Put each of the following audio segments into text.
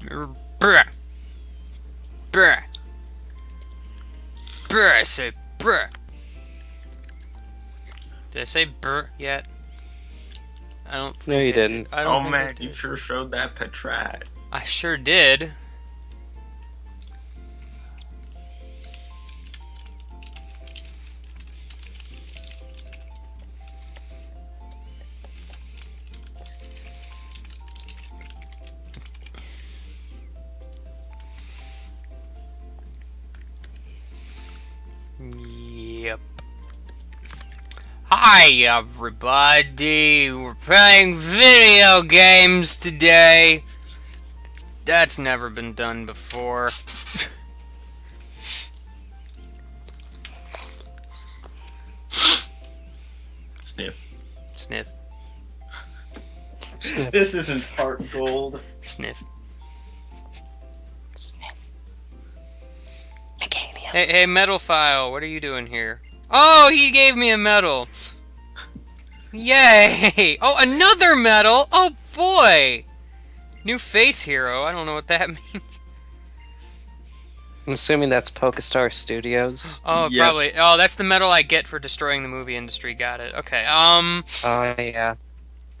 Bruh. Bruh. Bruh, I say bruh. Did I say bruh yet? I don't think No, you I did. didn't. I don't Oh think I man, you sure showed that Patrat. I sure did. Hi, everybody. We're playing video games today. That's never been done before. Sniff. Sniff, Sniff. This isn't heart gold. sniff. Sniff. Meganium. Hey, hey, metal file, what are you doing here? Oh, he gave me a medal. Yay! Oh, another medal. Oh boy. New face hero. I don't know what that means. I'm assuming that's Pokestar Studios. Oh, Yep. probably. Oh, that's the medal I get for destroying the movie industry. Got it. Okay. Um. Oh yeah.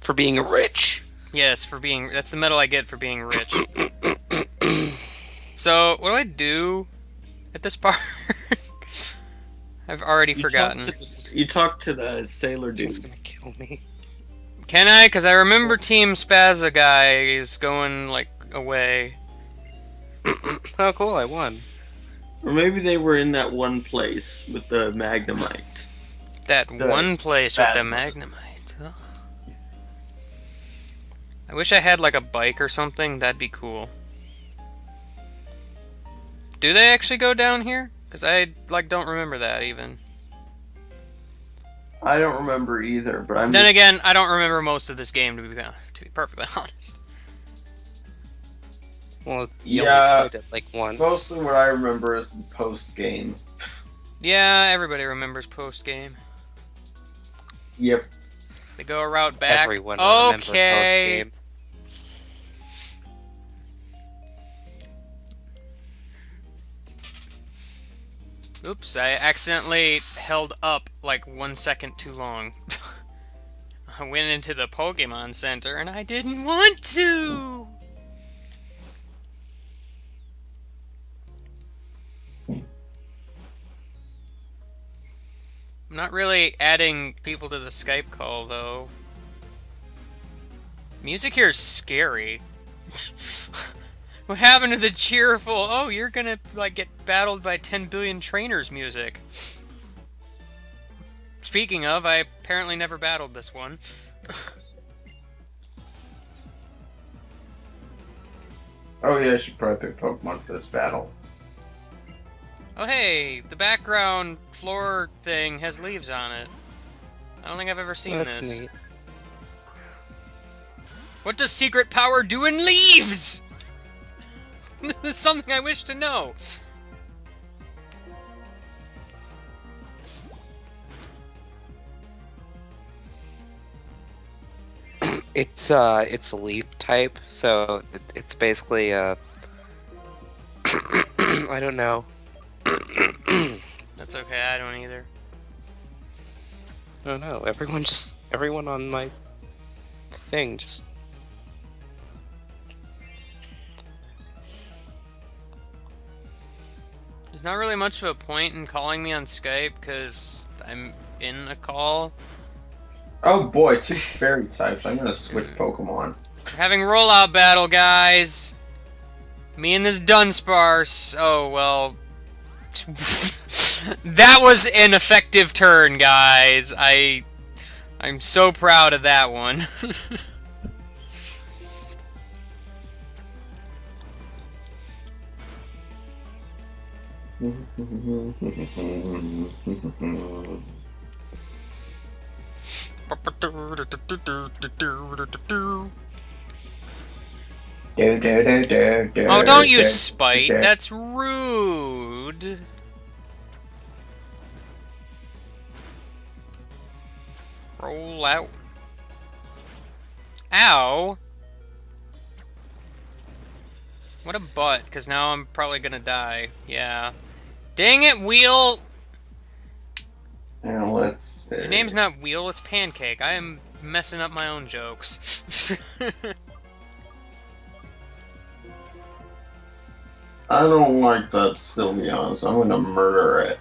For being rich. Yes, for being. That's the medal I get for being rich. So, what do I do at this part? I've already You forgotten. talked to the- You talked to the sailor dude. He's dude. gonna kill me. Can I? Because I remember Team Spazza guy is going, like, away. oh cool, I won. Or maybe they were in that one place with the Magnemite. That The one place with the Spazmas. Magnemite. Oh. I wish I had, like, a bike or something. That'd be cool. Do they actually go down here? Because I, like, don't remember that, even. I don't remember either, but I'm Then just- again, I don't remember most of this game, to be, to be perfectly honest. Well, you Yeah. played it like once. mostly what I remember is the post game. Yeah, everybody remembers post-game. Yep. They go a route back. Everyone will remember okay. Oops, I accidentally held up like one second too long. I went into the Pokemon Center and I didn't want to! I'm not really adding people to the Skype call though. Music here is scary. what happened to the cheerful, oh, you're gonna like get battled by 10 billion trainers music? Speaking of, I apparently never battled this one. Oh yeah, I should probably pick Pokemon for this battle. Oh hey, the background floor thing has leaves on it. I don't think I've ever seen That's this. neat. What does secret power do in leaves? this is something I wish to know. It's uh, it's a leaf type, so it's basically uh, I don't know. That's okay, I don't either. I don't know. Everyone just everyone on my thing just There's not really much of a point in calling me on Skype because I'm in a call. Oh boy, two fairy types. I'm gonna switch Pokemon. We're having rollout battle, guys. Me and this Dunsparce. Oh well. that was an effective turn, guys. I, I'm so proud of that one. Oh, don't use spite. That's rude. Roll out. Ow! What a butt, because now I'm probably gonna die. Yeah. Dang it, Wheel! And let's see. Your name's not Wheel, it's Pancake. I am messing up my own jokes. I don't like that, still be honest. I'm gonna murder it.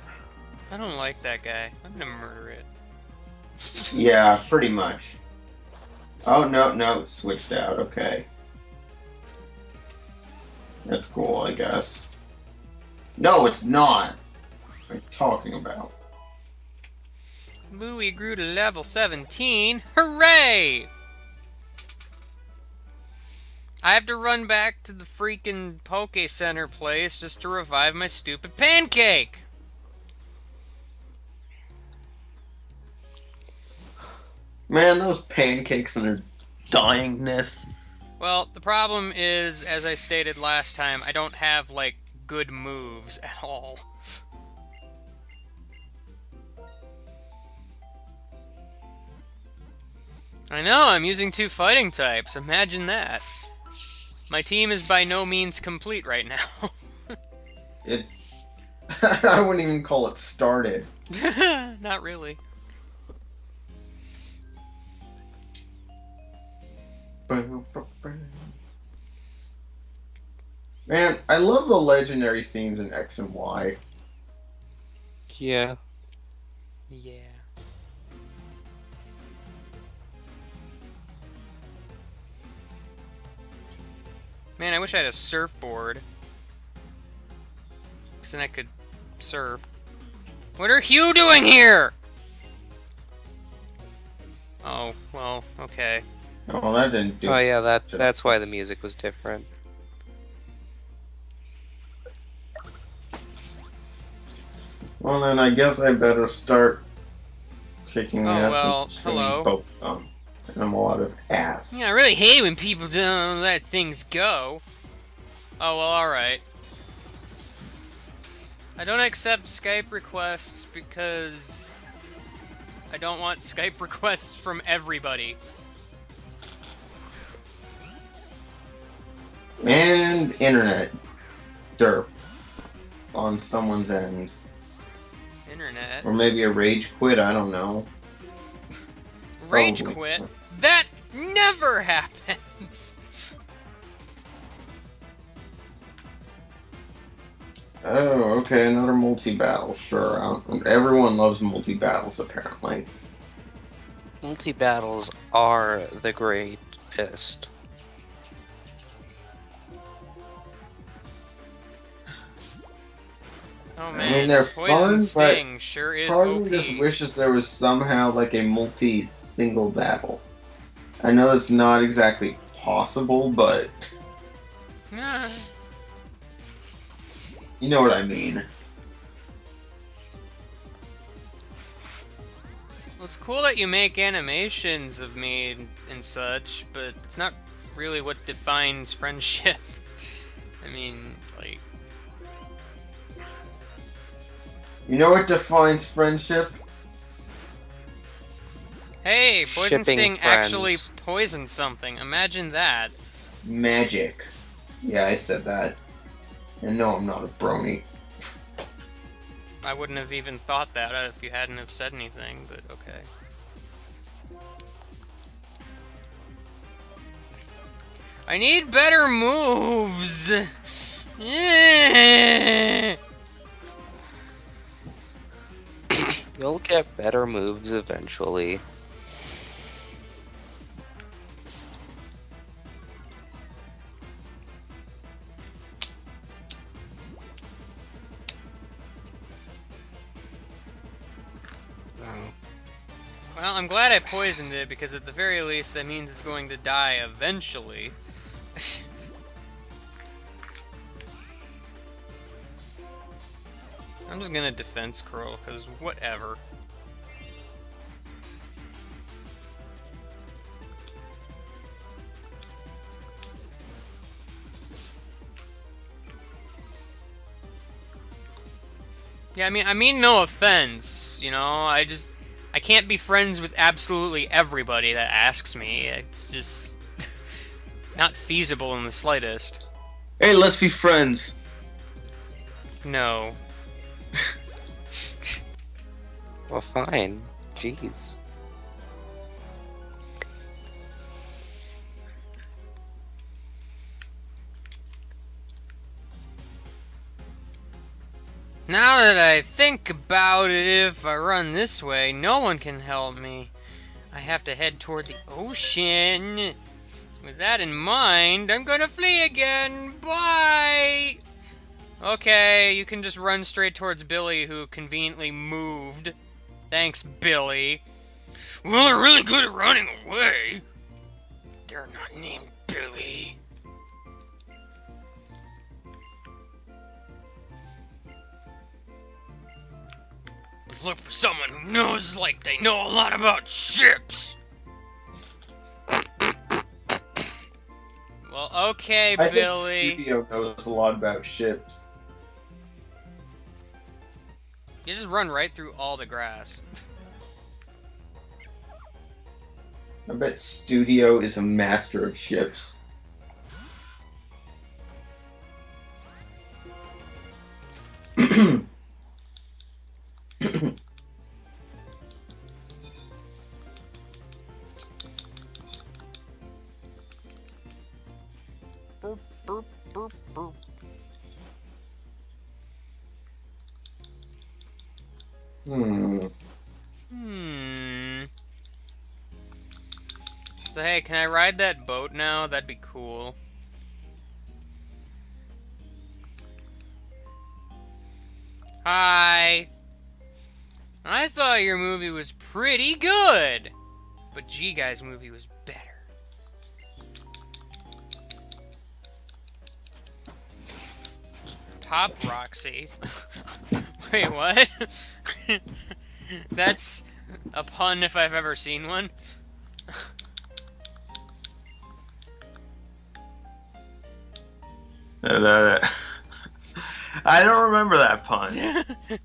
I don't like that guy. I'm gonna murder it. Yeah, pretty much. Oh, no, no, switched out. Okay. That's cool, I guess. No, it's not. What are you talking about? Louis grew to level 17. Hooray! I have to run back to the freaking Poke Center place just to revive my stupid pancake! Man, those pancakes and their dyingness. Well, the problem is, as I stated last time, I don't have, like, good moves at all. I know, I'm using two fighting types. Imagine that. My team is by no means complete right now. It. I wouldn't even call it started. Not really. Man, I love the legendary themes in X and Y. Yeah. Yeah. Man, I wish I had a surfboard. Because then I could surf. What are you doing here? Oh, well, okay. Oh, that didn't do Oh yeah, that that's why the music was different. Well, then I guess I better start kicking Oh, ass well, and hello. both and I'm a lot of ass. Yeah, I really hate when people don't let things go. Oh, well, alright. I don't accept Skype requests because I don't want Skype requests from everybody. And internet. Derp. On someone's end. Internet. Or maybe a rage quit, I don't know. Rage Probably. quit? That never happens! Oh, okay, another multi-battle, sure. Everyone loves multi-battles, apparently. Multi battles are the greatest. Oh I mean, they're Poison fun, but Sting sure is Part OP. just wishes there was somehow like a multi-single battle. I know it's not exactly possible, but you know what I mean. well, it's cool that you make animations of me and, and such, but it's not really what defines friendship. I mean, You know what defines friendship? hey, Poison Shipping Sting actually poisoned something. Imagine that. Magic. Yeah, I said that. And no, I'm not a brony. I wouldn't have even thought that if you hadn't have said anything, but okay. I need better moves. Eh. You'll get better moves eventually. Well, I'm glad I poisoned it because at the very least that means it's going to die eventually. I'm just gonna defense curl because whatever. Yeah, I mean, I mean no offense, you know. I just, I can't be friends with absolutely everybody that asks me. It's just not feasible in the slightest. Hey, let's be friends. No. Well, fine. Jeez. Now that I think about it, if I run this way, no one can help me. I have to head toward the ocean. With that in mind, I'm gonna flee again. Bye! Okay, you can just run straight towards Billy, who conveniently moved. Thanks, Billy. Well, they're really good at running away. They're not named Billy. Let's look for someone who knows like they know a lot about ships. Well, okay, I Billy. think Studio knows a lot about ships. You just run right through all the grass. I bet Studio is a master of ships. Hmm. Hmm. So hey, can I ride that boat now? That'd be cool. Hi. I thought your movie was pretty good, but G Guy's movie was better. Pop Roxy. Wait, what? That's a pun if I've ever seen one. I don't remember that pun.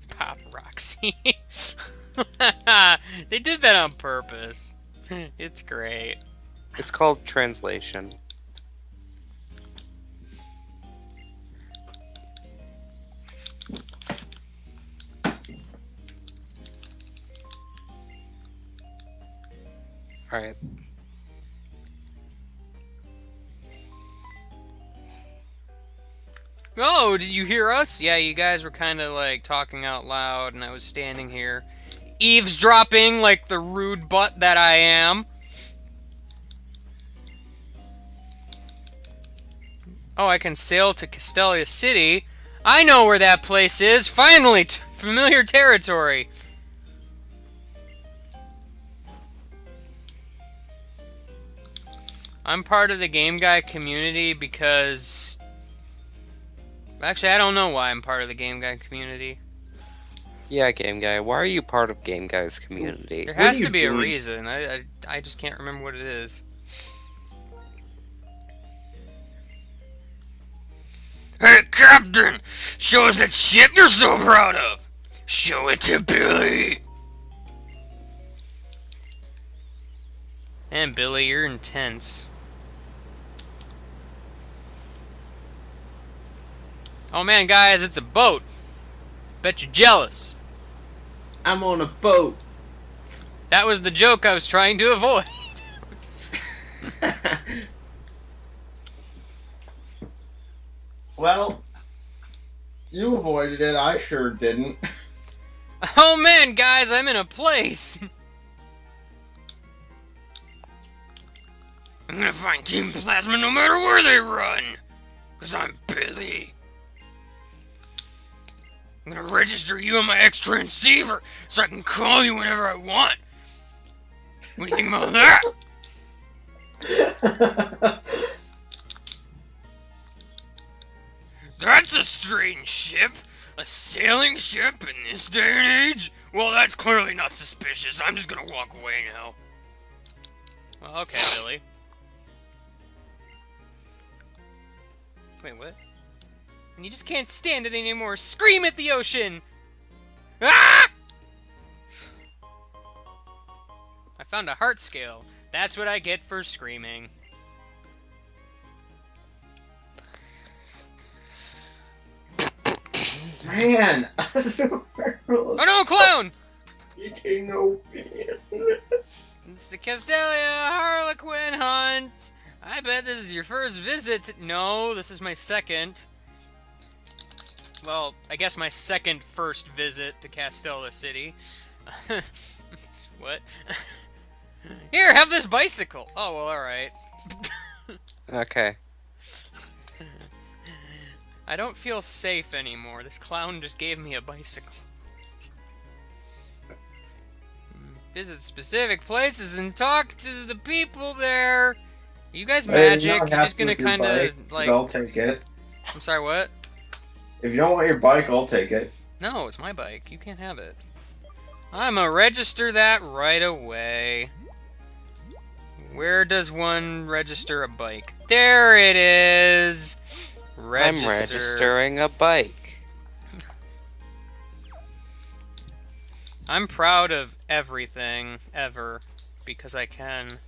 Pop Roxy. they did that on purpose. It's great. It's called translation. Alright. Oh, did you hear us? Yeah, you guys were kind of like talking out loud, and I was standing here eavesdropping like the rude butt that I am. Oh, I can sail to Castelia City. I know where that place is. Finally, familiar territory. I'm part of the Game Guy community because. Actually, I don't know why I'm part of the Game Guy community. Yeah, Game Guy. Why are you part of Game Guy's community? There has to be a reason. I, I, I just can't remember what it is. Hey, Captain! Show us that ship you're so proud of! Show it to Billy! And Billy, you're intense. Oh man, guys, it's a boat. Bet you're jealous. I'm on a boat. That was the joke I was trying to avoid. well, you avoided it. I sure didn't. Oh man, guys, I'm in a place. I'm gonna find Team Plasma no matter where they run. Cause I'm Billy. I'm gonna register you on my X transceiver so I can call you whenever I want. What do you think about that? That's a strange ship. A sailing ship in this day and age? Well, that's clearly not suspicious. I'm just gonna walk away now. Well, okay, Billy. Wait, what? And you just can't stand it anymore. Scream at the ocean! Ah! I found a heart scale. That's what I get for screaming. Man! Oh no, clown! You can't know. It's the Castelia Harlequin hunt. I bet this is your first visit. No, this is my second. Well, I guess my second first visit to Castelia City. what? Here, have this bicycle. Oh, well, alright. Okay. I don't feel safe anymore. This clown just gave me a bicycle. Hmm, visit specific places and talk to the people there. You guys magic? You're just gonna kind of like. I'll take it. I'm sorry, what? If you don't want your bike, I'll take it. No, it's my bike. You can't have it. I'm gonna register that right away. Where does one register a bike? There it is. Register. I'm registering a bike. I'm proud of everything ever because I can.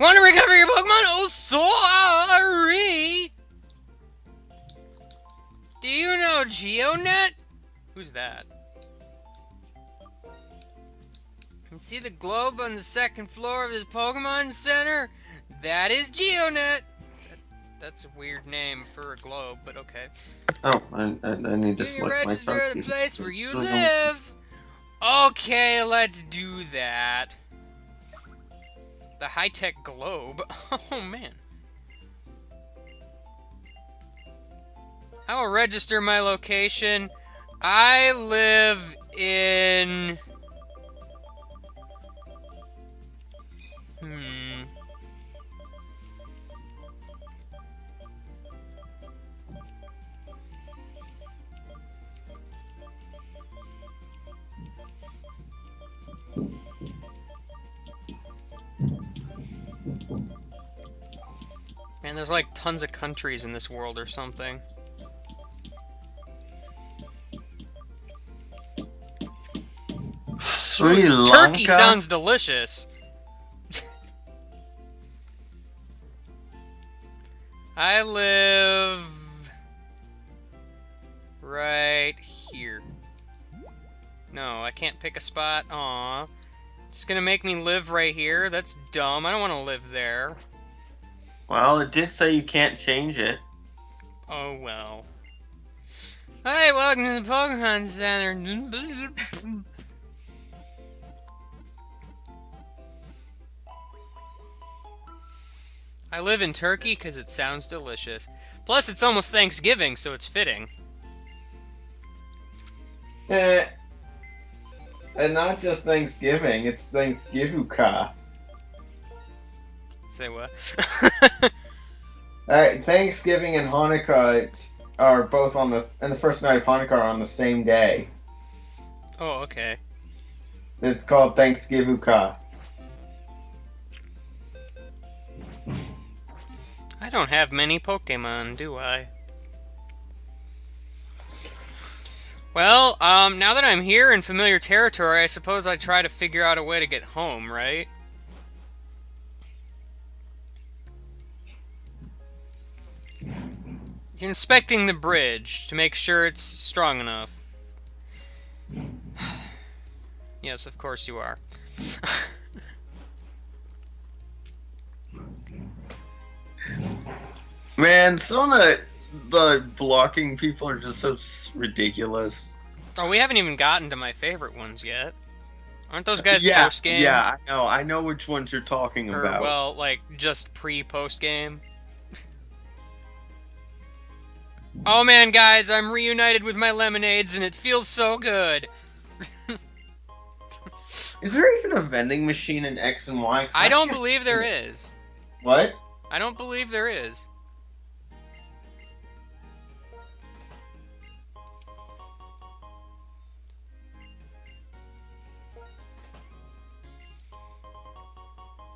Want to recover your Pokemon? Oh, sorry! Do you know GeoNet? Who's that? You see the globe on the second floor of this Pokemon Center? That is GeoNet! That, that's a weird name for a globe, but okay. Oh, I, I, I need to You select register start the place where you live. Okay, let's do that. The high-tech globe. Oh man. I will register my location. I live in. Man, there's like tons of countries in this world or something. Sri Ooh, Lanka? Turkey sounds delicious. I live right here. No, I can't pick a spot. Aw. It's gonna make me live right here? That's dumb. I don't want to live there. Well, it did say you can't change it. Oh well. Hi, welcome to the Pokemon Center. I live in Turkey because it sounds delicious. Plus, it's almost Thanksgiving, so it's fitting. Eh. And not just Thanksgiving, it's Thanksgiving. Say what? Alright, Thanksgiving and Hanukkah are both on the and the first night of Hanukkah are on the same day. oh, okay. It's called Thanksgiving. I don't have many Pokemon, do I? Well, um, now that I'm here in familiar territory, I suppose I try to figure out a way to get home, right? You're inspecting the bridge to make sure it's strong enough. yes, of course you are. Man, some of the, the blocking people are just so ridiculous. oh, we haven't even gotten to my favorite ones yet. Aren't those guys yeah, post game? yeah, I know. I know which ones you're talking Or, about. well, like, just pre-post game. Oh man, guys, I'm reunited with my lemonades and it feels so good. Is there even a vending machine in X and Y? I don't believe there is. What? I don't believe there is.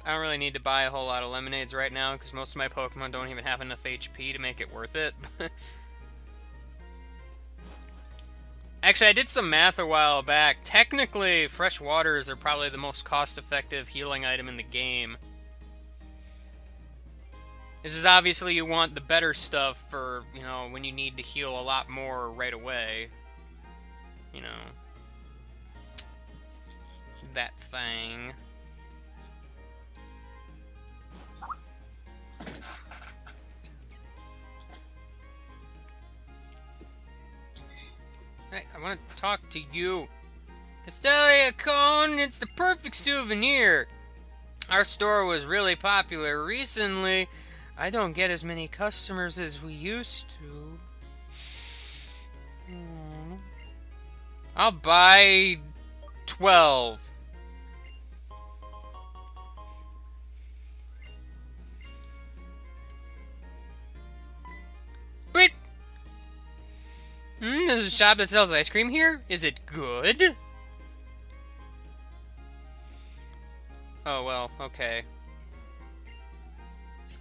I don't really need to buy a whole lot of lemonades right now because most of my Pokemon don't even have enough HP to make it worth it. Actually, I did some math a while back. Technically, fresh waters are probably the most cost-effective healing item in the game. This is obviously you want the better stuff for, you know, when you need to heal a lot more right away. You know. That thing. Hey, I want to talk to you. Castelia Cone, it's the perfect souvenir. Our store was really popular recently. I don't get as many customers as we used to. Hmm. I'll buy 12. Hmm, there's a shop that sells ice cream here? Is it good? Oh, well, okay.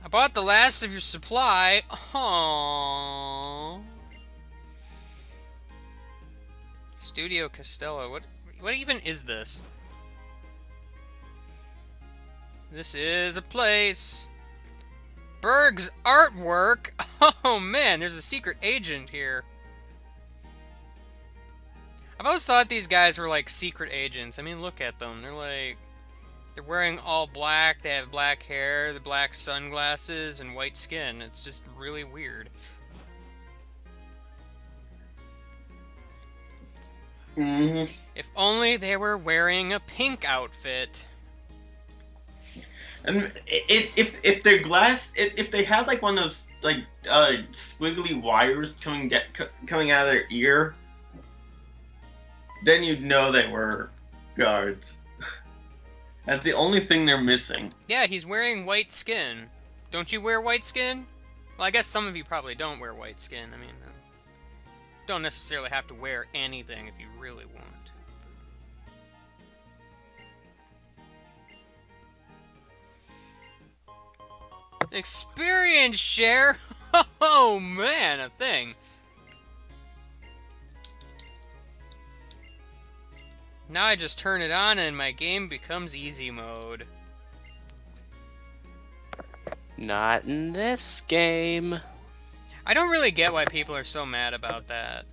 I bought the last of your supply. Aww. Studio Costello. What what even is this? This is a place. Burgh's artwork. Oh man, there's a secret agent here. I've always thought these guys were like secret agents. I mean, look at them. They're like they're wearing all black, they have black hair, the black sunglasses, and white skin. It's just really weird. hmm If only they were wearing a pink outfit. And it, if if their glass, if, if they had like one of those like uh squiggly wires coming get coming out of their ear, then you'd know they were guards. That's the only thing they're missing. Yeah, he's wearing white skin. Don't you wear white skin? Well, I guess some of you probably don't wear white skin. I mean, uh, don't necessarily have to wear anything if you really want. Experience share? Oh man, a thing. Now I just turn it on and my game becomes easy mode. Not in this game. I don't really get why people are so mad about that.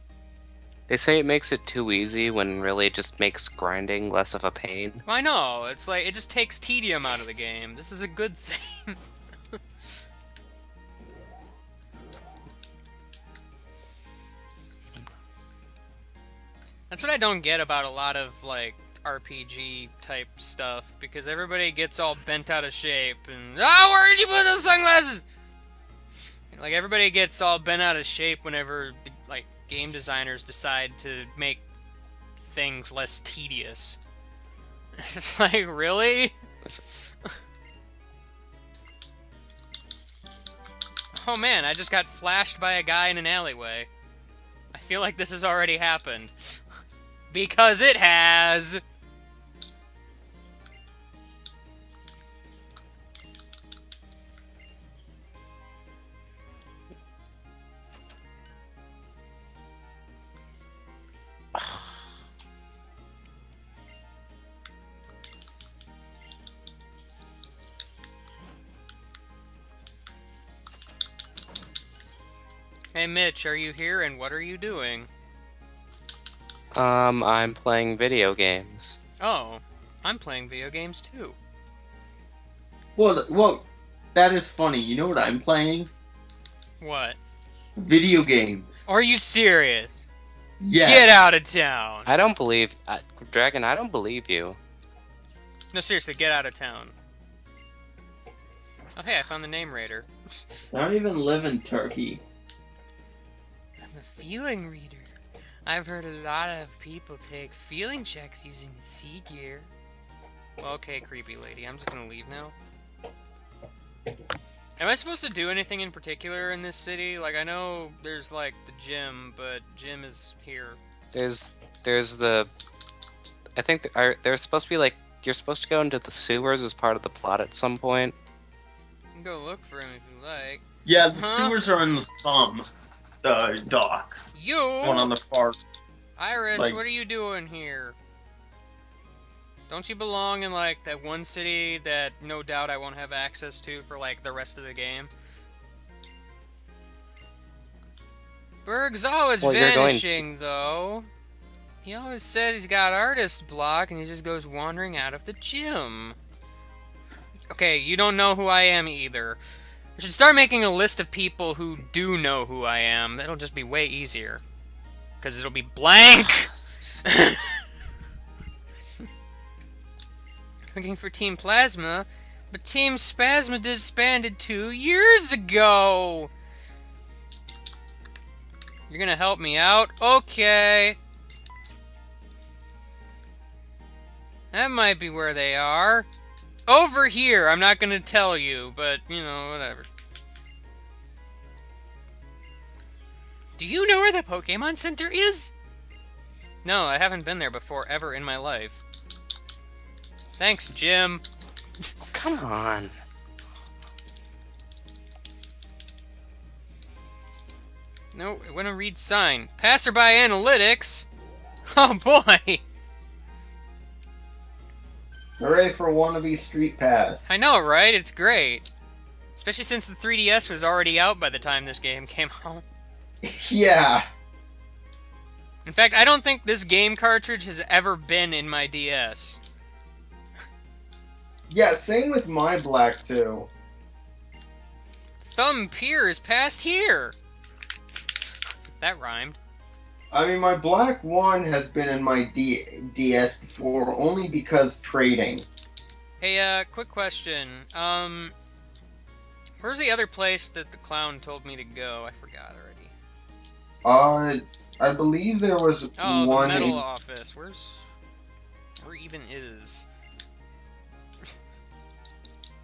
They say it makes it too easy when really it just makes grinding less of a pain. I know, it's like, it just takes tedium out of the game. This is a good thing. That's what I don't get about a lot of, like, RPG type stuff, because everybody gets all bent out of shape, and, ah, where did you put those sunglasses? Like, everybody gets all bent out of shape whenever, like, game designers decide to make things less tedious. It's like, really? oh man, I just got flashed by a guy in an alleyway. I feel like this has already happened. because it has! Hey Mitch, are you here and what are you doing? Um, I'm playing video games. Oh, I'm playing video games too. Well, well, that is funny. You know what I'm playing? What? Video games. Are you serious? Yeah. Get out of town! I don't believe, uh, Dragon. I don't believe you. No, seriously, get out of town. Oh, hey, I found the Name Rater. I don't even live in Turkey. I'm the feeling reader. I've heard a lot of people take feeling checks using the C-Gear. Well, okay, creepy lady. I'm just gonna leave now. Am I supposed to do anything in particular in this city? Like, I know there's, like, the gym, but gym is here. There's, there's the. I think th- are there's supposed to be like you're supposed to go into the sewers as part of the plot at some point. You can go look for him if you like. Yeah, the Huh? sewers are in the thumb uh, dock. You. One on the far. Iris, like, what are you doing here? Don't you belong in like that one city that no doubt I won't have access to for like the rest of the game? Burgh's always well, vanishing though. He always says he's got artist block and he just goes wandering out of the gym. Okay, you don't know who I am either. I should start making a list of people who do know who I am. That'll just be way easier. Because it'll be blank! Looking for Team Plasma, but Team Spasma disbanded two years ago! You're gonna help me out? Okay. That might be where they are. Over here! I'm not gonna tell you, but, you know, whatever. Do you know where the Pokemon Center is? No, I haven't been there before ever in my life. Thanks, Jim. Come on. No, I want to read sign. Passerby analytics? Oh boy! Hooray for wannabe street pass. I know, right? It's great. Especially since the 3DS was already out by the time this game came out. yeah. In fact, I don't think this game cartridge has ever been in my DS. Yeah, same with my black too. Thumb Pier is past here! That rhymed. I mean, my black one has been in my D- DS before, only because trading. Hey, uh, quick question. Um, where's the other place that the clown told me to go? I forgot already. Uh, I believe there was Oh, one. the metal in- office. Where's... Where even is...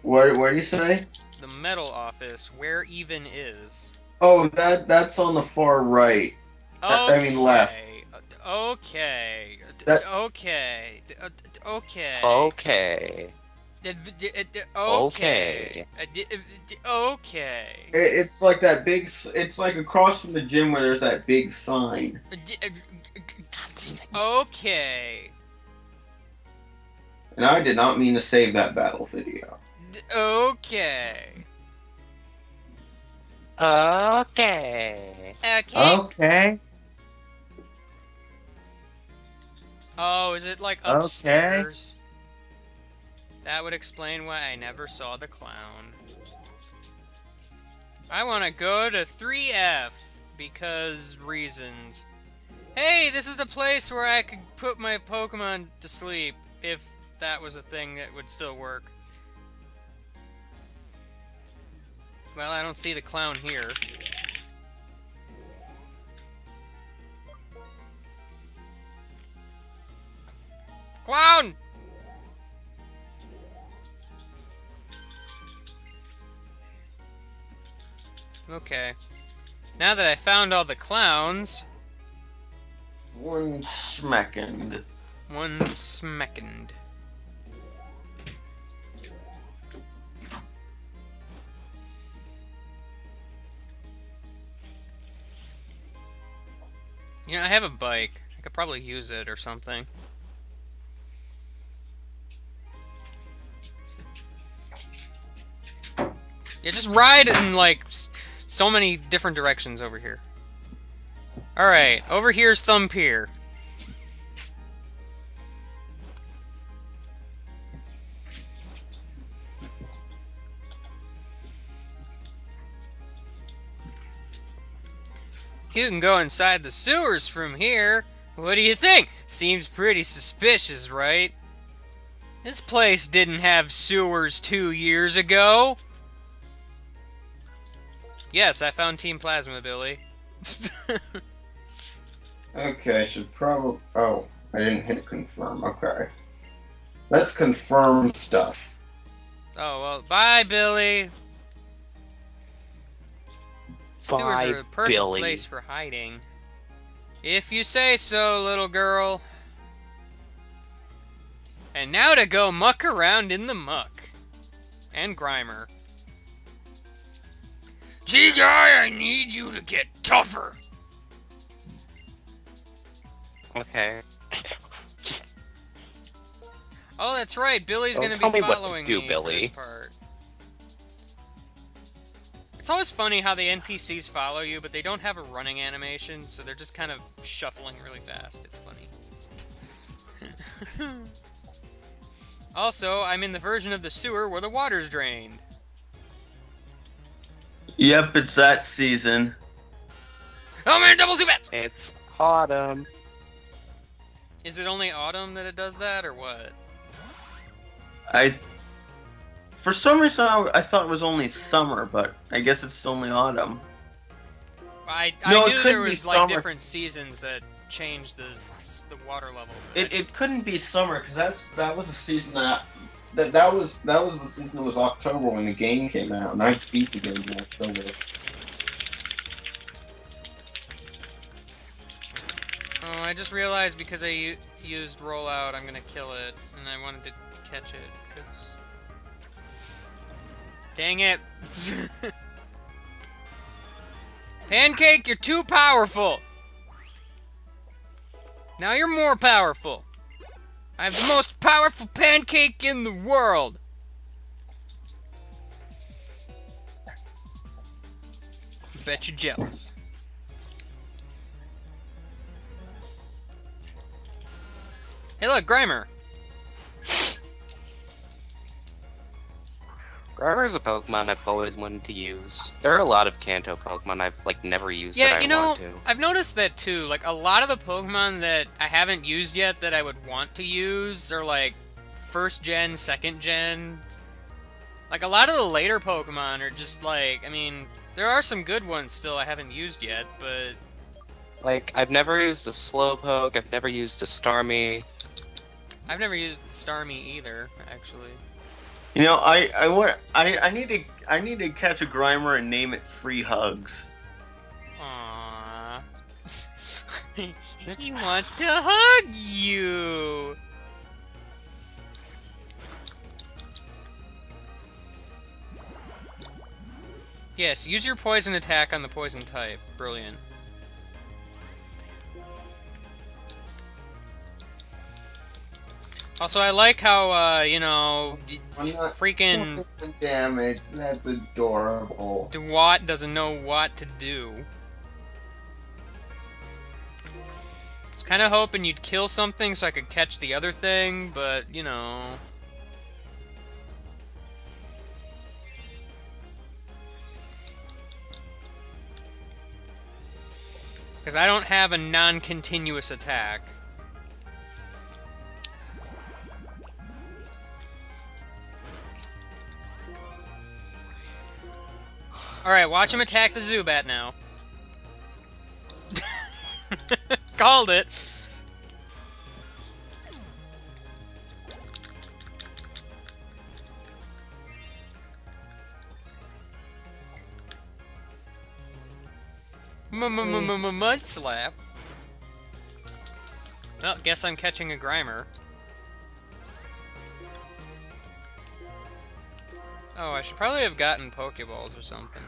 What? What do you say? The metal office. Where even is... Oh, that that's on the far right. I- I mean left. Okay. That- Okay. Okay. Okay. Okay. D- d- Okay. It's like that big. It's like across from the gym where there's that big sign. Uh, d- uh, Okay. And I did not mean to save that battle video. Okay. Okay. Okay. Okay. Oh, is it like Okay. upstairs? That would explain why I never saw the clown. I want to go to 3F because reasons. Hey, this is the place where I could put my Pokemon to sleep if that was a thing that would still work. Well, I don't see the clown here. Clown! Okay. Now that I found all the clowns, One smackend. one smackend. You know, I have a bike. I could probably use it or something. Yeah, just ride in like so many different directions over here. All right, over here's Thumb Pier. You can go inside the sewers from here. What do you think? Seems pretty suspicious, right? This place didn't have sewers two years ago. Yes, I found Team Plasma, Billy. Okay, I should probably. Oh, I didn't hit confirm. Okay. Let's confirm stuff. oh, well, bye, Billy. Sewers are the perfect Billy. place for hiding. If you say so, little girl. And now to go muck around in the muck. And Grimer. Gee, guy, I need you to get tougher. Okay. Oh, that's right. Billy's Don't gonna tell be me what to following do, me Billy. for this part. It's always funny how the NPCs follow you, but they don't have a running animation, so they're just kind of shuffling really fast. It's funny. also, I'm in the version of the sewer where the water's drained. Yep, it's that season. Oh man, double Zubats! It's autumn. Is it only autumn that it does that, or what? I. For some reason, I, I thought it was only summer, but I guess it's only autumn. I, I No, knew could there was like summer. different seasons that changed the the water level. It, it couldn't be summer because that's that was the season that that that was that was the season that was October when the game came out, and I beat the game in October. Oh, I just realized because I used rollout, I'm gonna kill it, and I wanted to catch it, cause... Dang it! Pancake, you're too powerful! Now you're more powerful! I have the most powerful pancake in the world! Bet you're jealous. Hey look, Grimer! Grimer's a Pokemon I've always wanted to use. There are a lot of Kanto Pokemon I've like never used Yeah, that I you know. I've noticed that too. Like a lot of the Pokemon that I haven't used yet that I would want to use are like first gen, second gen. Like a lot of the later Pokemon are just like, I mean, there are some good ones still I haven't used yet, but Like, I've never used a Slowpoke, I've never used a Starmie. I've never used Starmie either, actually. You know, I I want I I need to I need to catch a Grimer and name it Free Hugs. Aww. he wants to hug you! Yes, use your poison attack on the poison type. Brilliant. Also, I like how, uh, you know, freaking damage. That's adorable. Dewott doesn't know what to do. I was kind of hoping you'd kill something so I could catch the other thing, but, you know... Because I don't have a non-continuous attack. Alright, watch him attack the Zubat now. Called it. Mud slap. Well, guess I'm catching a Grimer. Oh, I should probably have gotten Pokeballs or something.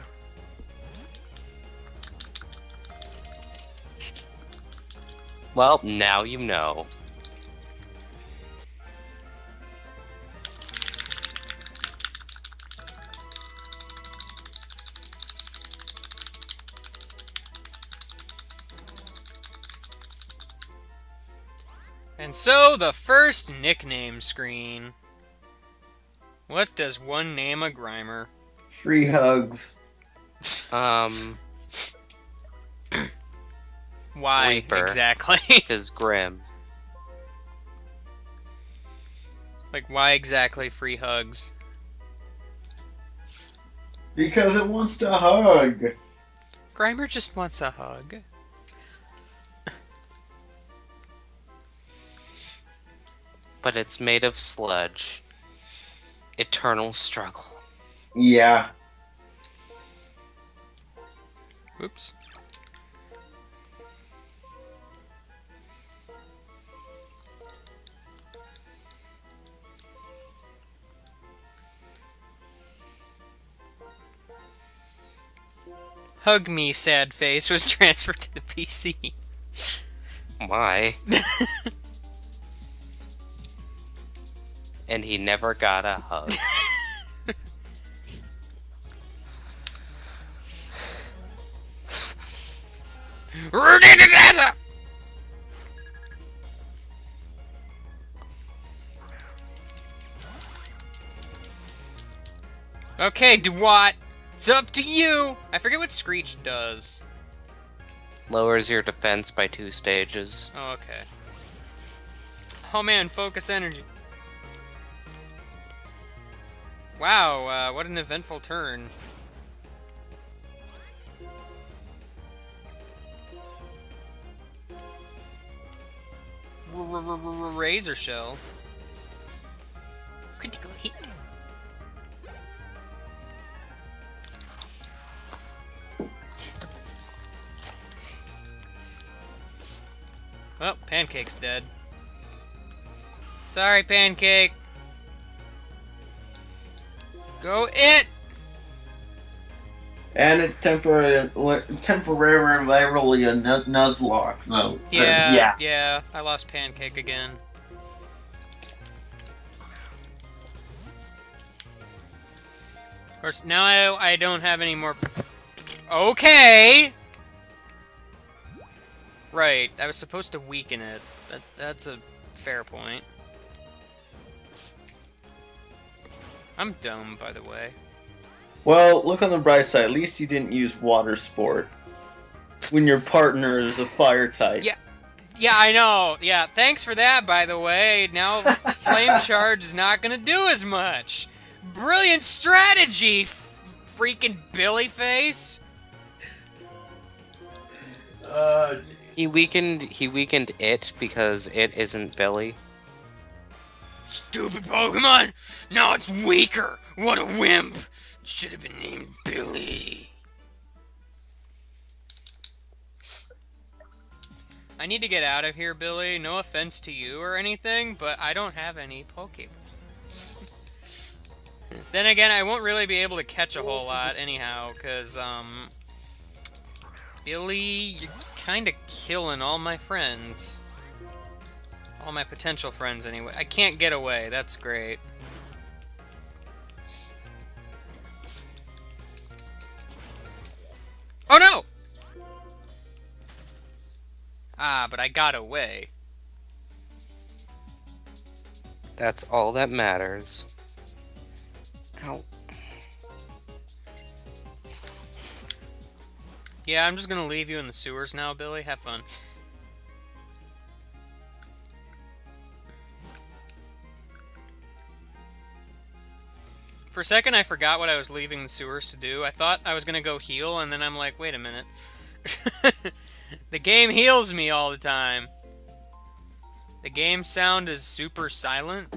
Well, now you know. And so, the first nickname screen. What does one name a Grimer? Free Hugs. Um, Why, Reaper. exactly? is Grim. like, why exactly free hugs? Because it wants to hug. Grimer just wants a hug. But it's made of sludge. Eternal struggle. Yeah. Oops. Hug Me Sad Face was transferred to the PC. My. and he never got a hug. okay, Dewott. It's up to you. I forget what Screech does. Lowers your defense by two stages. Oh, okay. Oh man, focus energy. Wow, uh, what an eventful turn. Razor shell. Pancake's dead. Sorry, Pancake. Go it! And it's temporary, temporarily a nu- Nuzlocke. No. Uh, yeah, yeah. yeah. I lost Pancake again. Of course, now I, I don't have any more... Okay! Right, I was supposed to weaken it. That That's a fair point. I'm dumb, by the way. Well, look on the bright side. At least you didn't use water sport. When your partner is a fire type. Yeah. Yeah, I know. Yeah, thanks for that, by the way. Now Flame Charge is not going to do as much. Brilliant strategy, freaking Billy face. Uh, He weakened he weakened it because it isn't Billy. Stupid Pokemon! Now it's weaker! What a wimp! Should have been named Billy. I need to get out of here, Billy. No offense to you or anything, but I don't have any Pokeballs. then again, I won't really be able to catch a whole lot anyhow, because, um... Billy, you're kind of killing all my friends. All my potential friends, anyway. I can't get away. That's great. Oh no! Ah, but I got away. That's all that matters. Ow. Yeah, I'm just gonna leave you in the sewers now, Billy. Have fun. For a second, I forgot what I was leaving the sewers to do. I thought I was gonna go heal, and then I'm like, wait a minute. the game heals me all the time. The game sound is super silent.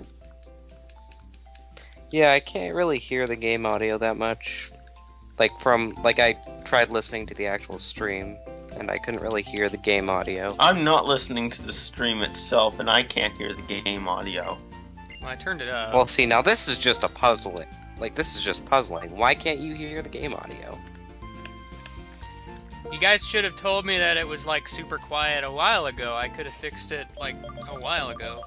Yeah, I can't really hear the game audio that much. Like from like I tried listening to the actual stream and I couldn't really hear the game audio. I'm not listening to the stream itself, and I can't hear the game audio. Well, I turned it up. Well, see, now this is just a puzzling. Like this is just puzzling. Why can't you hear the game audio? You guys should have told me that it was like super quiet a while ago. I could have fixed it like a while ago.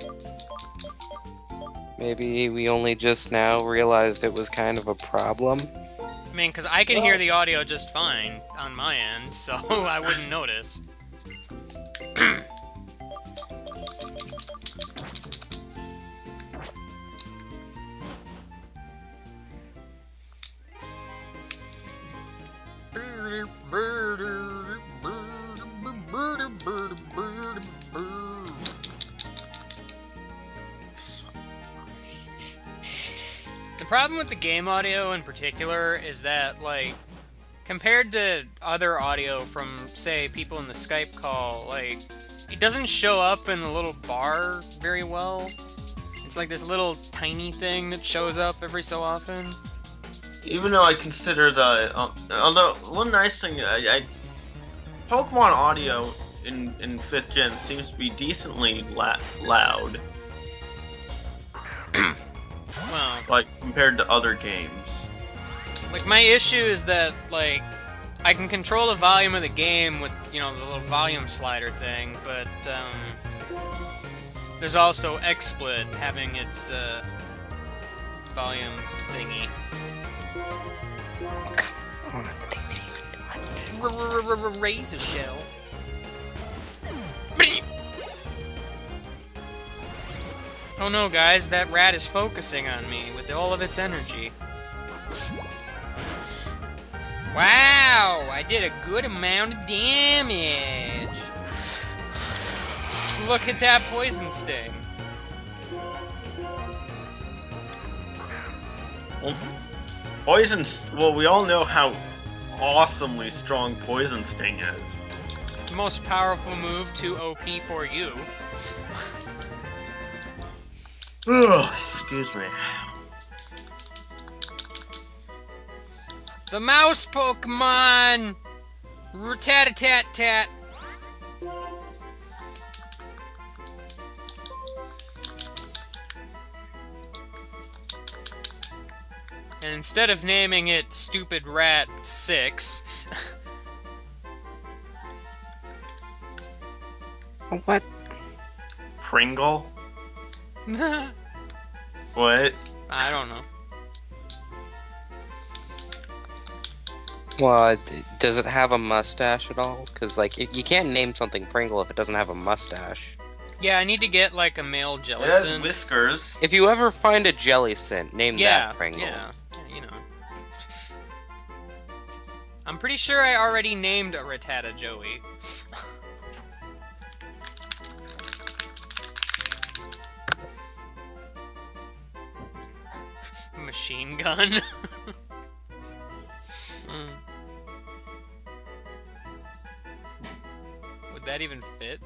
Maybe we only just now realized it was kind of a problem. I mean, because I can hear the audio just fine on my end, so I wouldn't notice. The problem with the game audio in particular is that, like, compared to other audio from, say, people in the Skype call, like, it doesn't show up in the little bar very well. It's like this little tiny thing that shows up every so often. Even though I consider the, uh, although one nice thing, I, I Pokemon audio in in fifth gen seems to be decently la- loud, Well, like compared to other games. like, my issue is that, like, I can control the volume of the game with, you know, the little volume slider thing, but, um, there's also XSplit having its, uh, volume thingy. Razor shell. Oh no, guys, that rat is focusing on me with all of its energy. Wow, I did a good amount of damage. Look at that poison sting. Well, poison. Well, we all know how awesomely strong Poison Sting is. Most powerful move to OP for you. Ugh, excuse me. The mouse Pokemon! Rat-a-tat-tat. And instead of naming it Stupid Rat 6, What? Pringle? I don't know. Well, does it have a mustache at all? Because like, you you can't name something Pringle if it doesn't have a mustache. Yeah, I need to get like a male It has Jellicent. whiskers. If you ever find a Jellicent, name yeah, that Pringle. yeah, yeah, you know. I'm pretty sure I already named a Rattata Joey. Machine gun. Hmm. Would that even fit?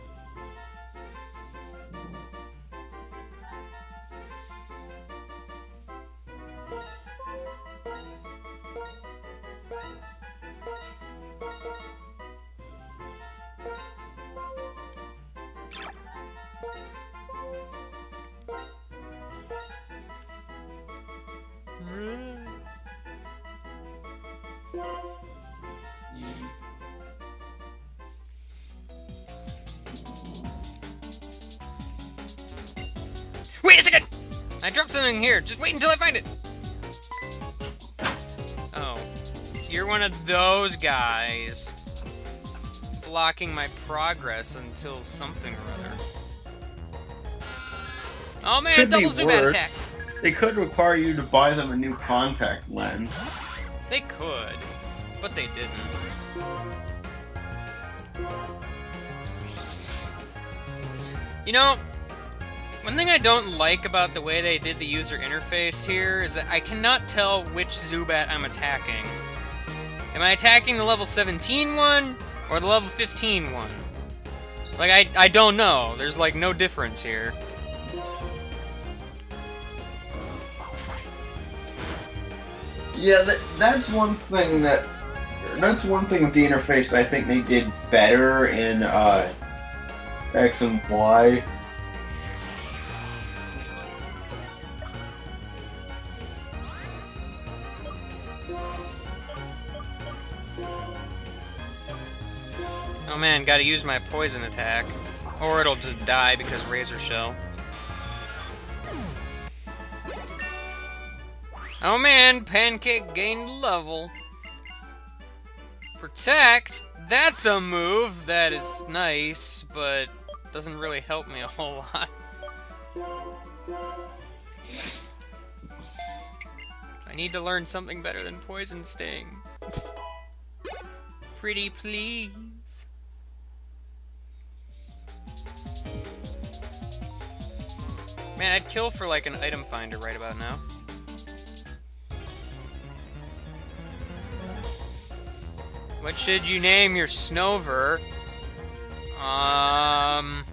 I dropped something here. Just wait until I find it. Oh. You're one of those guys. Blocking my progress until something or other. Oh man, Could double worse. attack. They could require you to buy them a new contact lens. They could, but they didn't. You know, one thing I don't like about the way they did the user interface here is that I cannot tell which Zubat I'm attacking. Am I attacking the level 17 one or the level 15 one? Like, I, I don't know. There's, like, no difference here. Yeah, that, that's one thing that. That's one thing with the interface that I think they did better in uh, X and Y. Oh man, gotta use my poison attack. Or it'll just die because Razor Shell. Oh man, Pancake gained level. Protect? That's a move that is nice, but doesn't really help me a whole lot. I need to learn something better than Poison Sting. Pretty please. Man, I'd kill for like an item finder right about now. What should you name your Snover? Um.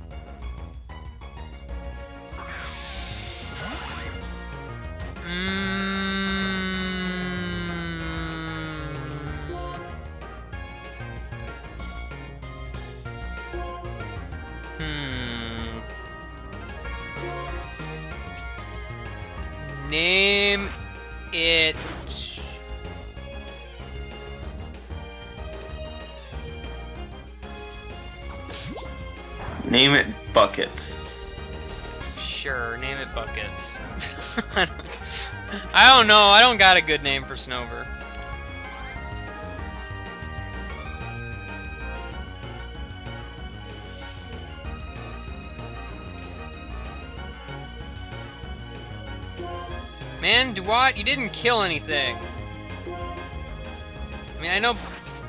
Mm, hmm. Name it. Name it Buckets. Sure, name it Buckets. I don't- know. I don't got a good name for Snover. Man, Dewott, you didn't kill anything. I mean, I know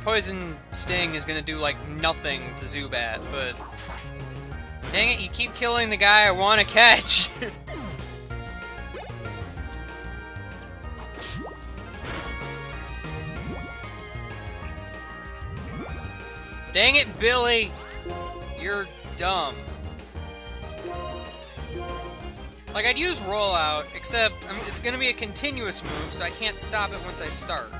Poison Sting is gonna do, like, nothing to Zubat, but... Dang it, you keep killing the guy I want to catch! Dang it, Billy! You're dumb. Like, I'd use rollout, except um, it's gonna be a continuous move, so I can't stop it once I start.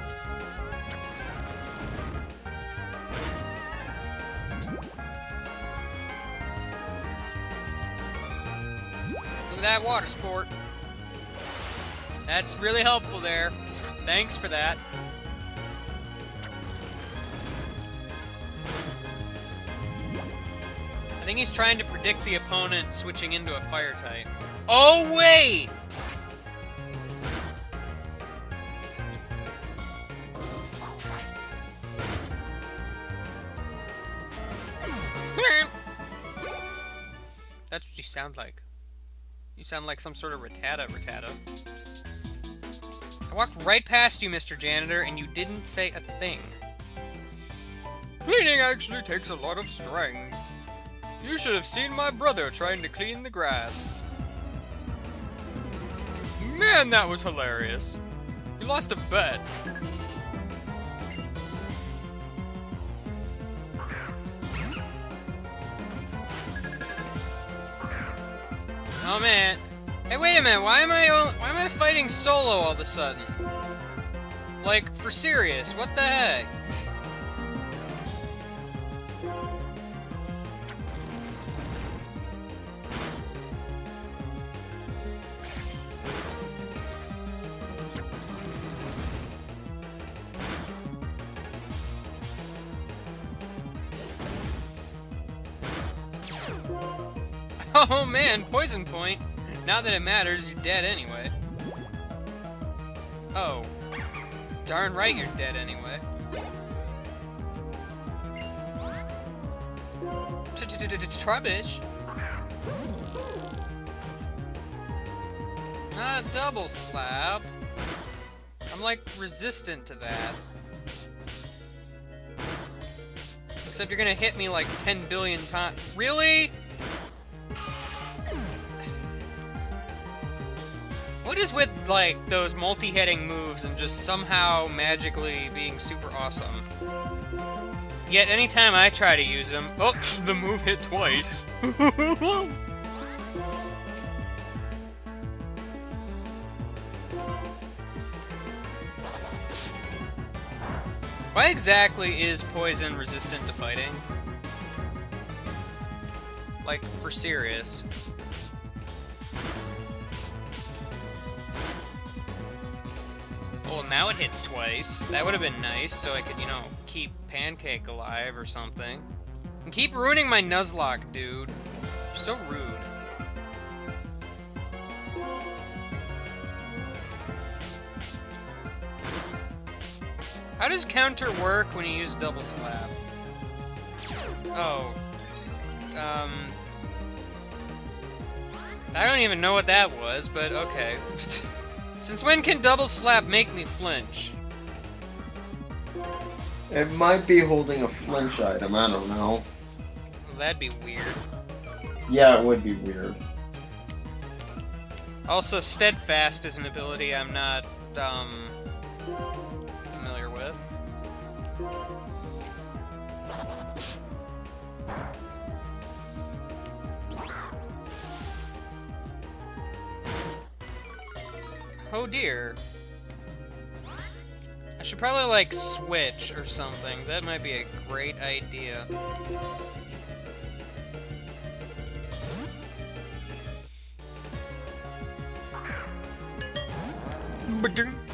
Look at that water sport. That's really helpful there. Thanks for that. I think he's trying to predict the opponent switching into a fire type. Oh, wait! That's what you sound like. You sound like some sort of Rattata Rattata. I walked right past you, Mr. Janitor, and you didn't say a thing. Cleaning actually takes a lot of strength. You should have seen my brother trying to clean the grass. Man, that was hilarious. You lost a bet. Oh man. Hey, wait a minute. Why am I why am I fighting solo all of a sudden? Like for serious? What the heck? Oh man, poison point. Now that it matters, you're dead anyway. Oh. Darn right you're dead anyway. Trubbish? Ah, double slap. I'm like resistant to that. Except you're gonna hit me like 10 billion times. Really? What is with, like, those multi-hitting moves and just somehow magically being super awesome? Yet anytime I try to use them, oh, the move hit twice. Why exactly is poison resistant to fighting? Like, for serious. Well, now it hits twice. That would have been nice, so I could, you know, keep Pancake alive or something. And keep ruining my Nuzlocke, dude. You're so rude. How does counter work when you use double slap? Oh. Um... I don't even know what that was, but okay. Since when can double slap make me flinch? It might be holding a flinch item, I don't know. Well, that'd be weird. Yeah, it would be weird. Also, Steadfast is an ability I'm not, um, familiar with. Oh dear. I should probably, like, switch or something. That might be a great idea. Ba-dum.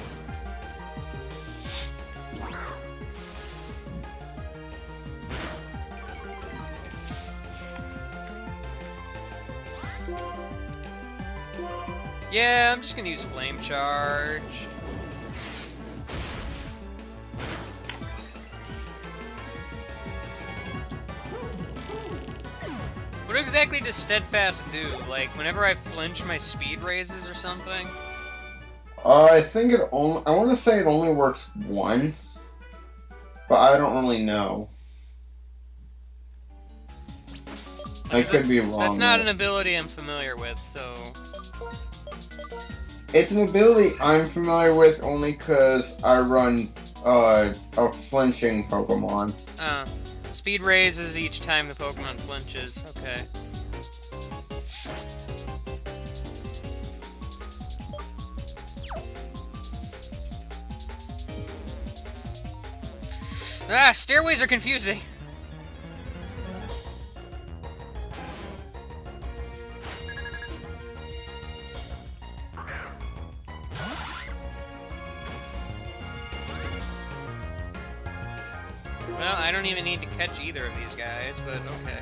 Yeah, I'm just gonna use Flame Charge. What exactly does Steadfast do? Like, whenever I flinch, my speed raises or something? Uh, I think it only. I want to say it only works once, but I don't really know. I could be wrong. That's not an ability I'm familiar with, so It's an ability I'm familiar with only because I run uh, a flinching Pokemon. uh, speed raises each time the Pokemon flinches. Okay. Ah, stairways are confusing. Don't even need to catch either of these guys, but okay.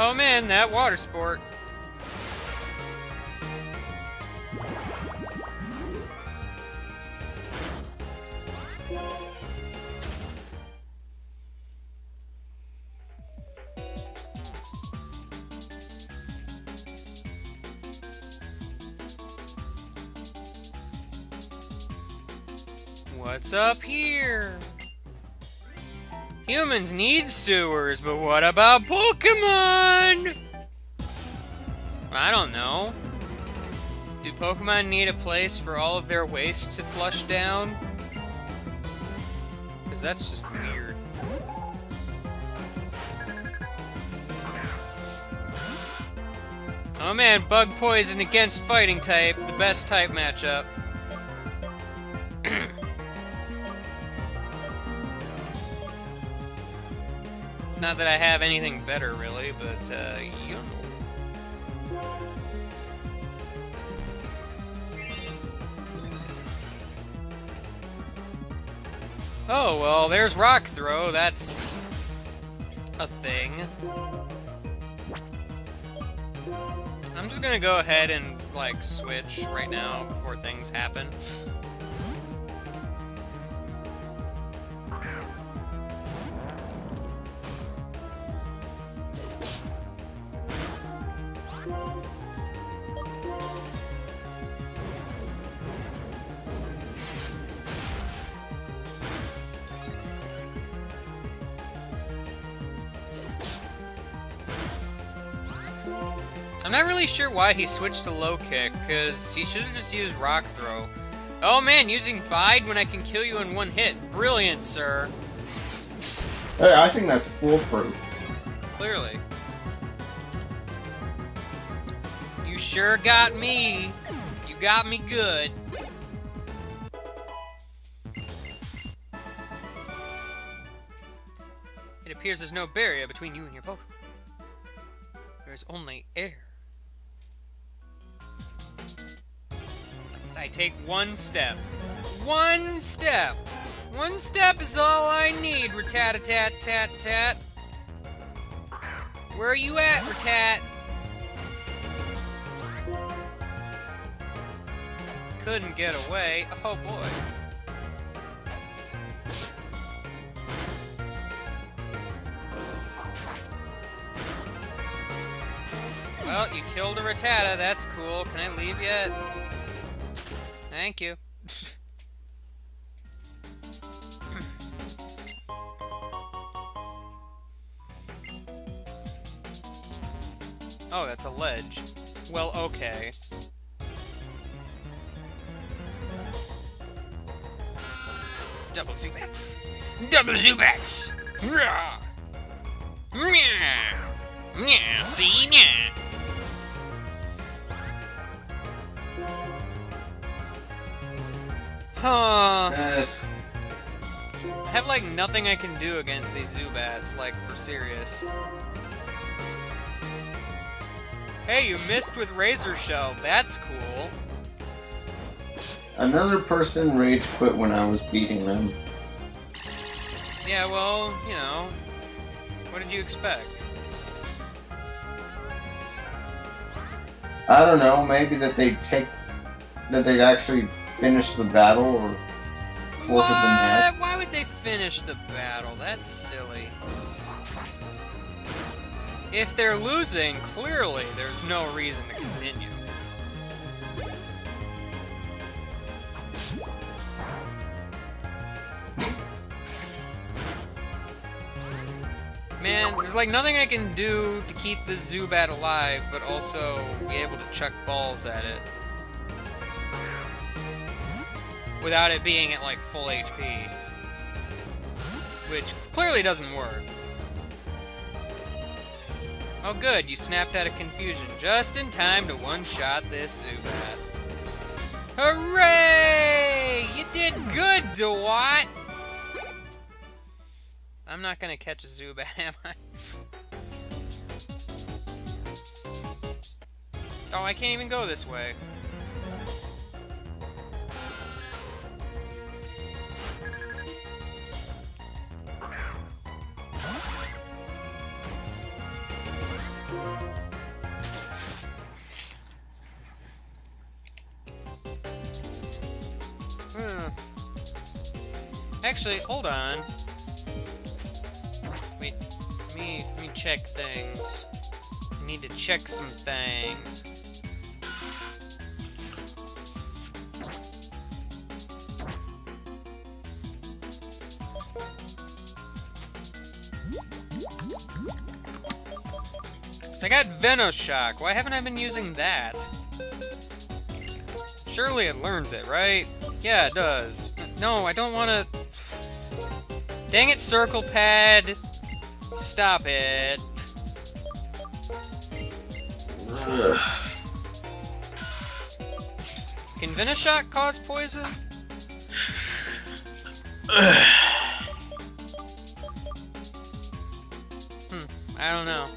Oh man, that water sport. Up here? Humans need sewers, but what about Pokemon? I don't know. Do Pokemon need a place for all of their waste to flush down? Because that's just weird. Oh man, Bug Poison against Fighting type, the best type matchup. Not that I have anything better, really, but, uh, you know. Oh, well, there's Rock Throw. That's a thing. I'm just gonna go ahead and, like, switch right now before things happen. Really sure why he switched to low kick, because he should have just used rock throw. Oh man, using bide when I can kill you in one hit. Brilliant, sir. Hey, I think that's foolproof. Clearly. You sure got me. You got me good. It appears there's no barrier between you and your Pokemon. There's only air. I take one step. One step! One step is all I need, Rattata-tat-tat-tat. Where are you at, Ratat? Couldn't get away. Oh boy. Well, you killed a Rattata. That's cool. Can I leave yet? Thank you. oh, that's a ledge. Well, okay. Double Zubats! Double Zubats! Rah! Meow! Meow! See? Meow! Huh. I have like nothing I can do against these Zubats, like for serious. Hey, you missed with Razor Shell. That's cool. another person rage quit when I was beating them. Yeah, well, you know. What did you expect? I don't know, maybe that they'd take that they'd actually finish the battle or forfeit the match. Why would they finish the battle? That's silly. if they're losing, clearly there's no reason to continue. Man, there's like nothing I can do to keep this Zubat alive, but also be able to chuck balls at it. Without it being at like full HP. Which clearly doesn't work. Oh good, you snapped out of confusion just in time to one-shot this Zubat. Hooray! You did good, Dewott! I'm not gonna catch a Zubat, am I? oh, I can't even go this way. Hmm. Actually, hold on. Wait, me, let me check things. I need to check some things. So I got Venoshock. Why haven't I been using that? Surely it learns it, right? Yeah, it does. No, I don't want to... Dang it, Circle Pad! Stop it. Can Venoshock cause poison? Hmm, I don't know.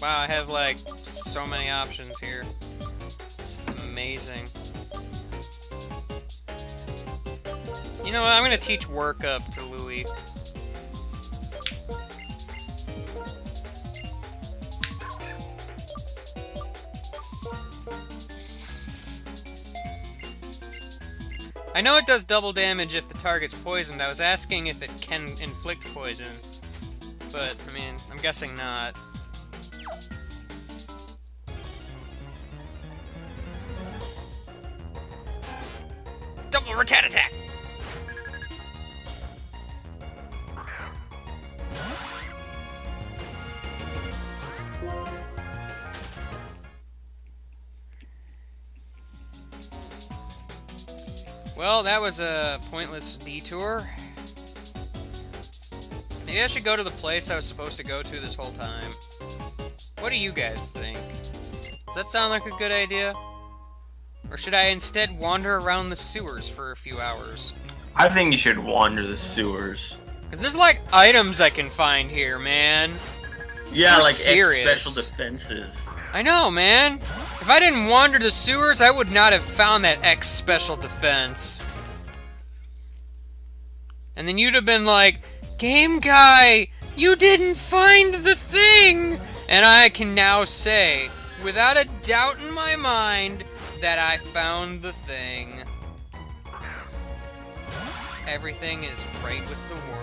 Wow, I have like so many options here. It's amazing. You know what? I'm gonna teach work up to Louis. I know it does double damage if the target's poisoned. I was asking if it can inflict poison. But, I mean, I'm guessing not. Double Ratat Attack! Well, that was a pointless detour. Maybe I should go to the place I was supposed to go to this whole time. What do you guys think? Does that sound like a good idea? Or should I instead wander around the sewers for a few hours? I think you should wander the sewers. Because there's like items I can find here, man. Yeah, You're like serious. special defenses. I know, man. If I didn't wander the sewers, I would not have found that X special defense. And then you'd have been like, Game Guy, you didn't find the thing! And I can now say, without a doubt in my mind, that I found the thing. Everything is right with the world.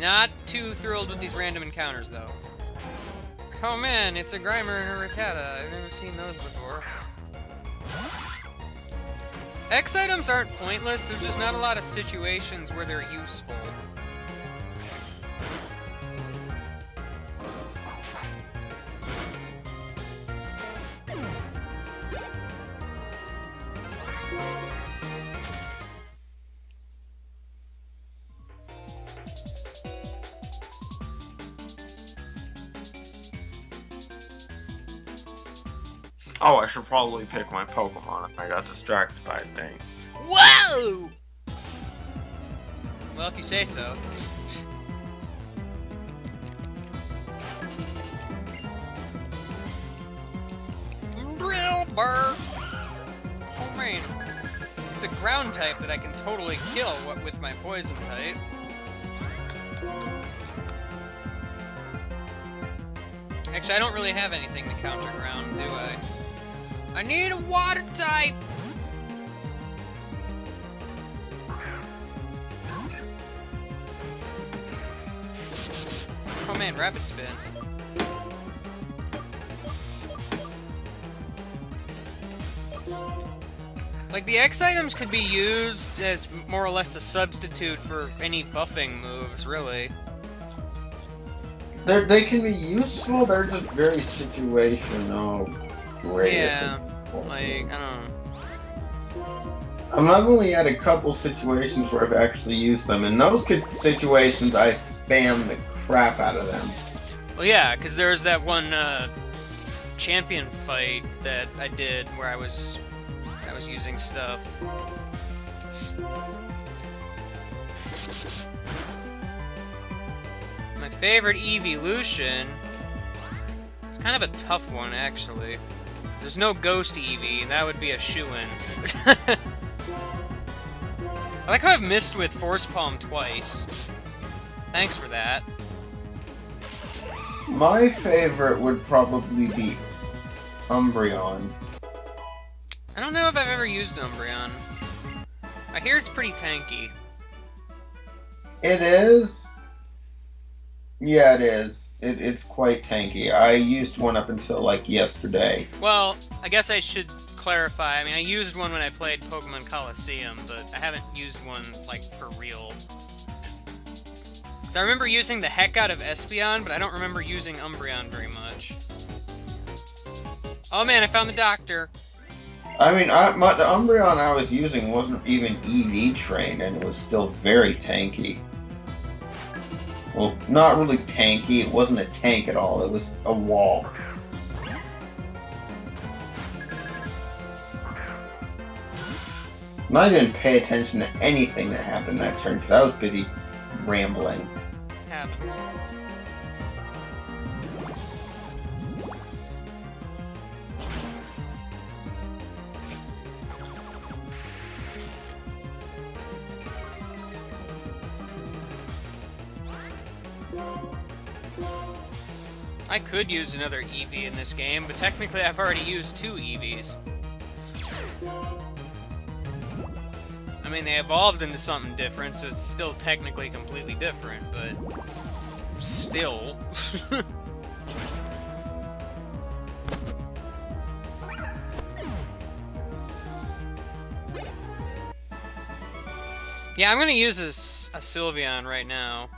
Not too thrilled with these random encounters, though. Oh man, it's a Grimer and a Rattata. I've never seen those before. X items aren't pointless, there's just not a lot of situations where they're useful. Oh, I should probably pick my Pokemon. I got distracted by a thing. Whoa! Well, if you say so. Drillbur! Oh man. It's a ground type that I can totally kill what with my poison type. Actually, I don't really have anything to counter ground, do I? I need a water type! Oh man, rapid spin. Like, the X items could be used as more or less a substitute for any buffing moves, really. They're, they can be useful, they're just very situational. Great. Yeah, like, I don't know. Um, I've only had a couple situations where I've actually used them. In those situations, I spam the crap out of them. Well, yeah, because there was that one uh, champion fight that I did where I was I was using stuff. My favorite evolution. It's kind of a tough one, actually. There's no ghost Eevee, and that would be a shoo-in. I like how I've missed with Force Palm twice. Thanks for that. My favorite would probably be Umbreon. I don't know if I've ever used Umbreon. I hear it's pretty tanky. It is. Yeah, it is. It, it's quite tanky. I used one up until like yesterday. Well, I guess I should clarify. I mean, I used one when I played Pokemon Colosseum, but I haven't used one, like, for real. Because I remember using the heck out of Espeon, but I don't remember using Umbreon very much. Oh man, I found the doctor. I mean, I, my, the Umbreon I was using wasn't even EV trained, and it was still very tanky. Well, not really tanky. It wasn't a tank at all. It was a wall. And I didn't pay attention to anything that happened that turn because I was busy rambling. Happens. I could use another Eevee in this game, but technically I've already used two Eevees. I mean, they evolved into something different, so it's still technically completely different, but still. yeah, I'm gonna use a Sylveon right now.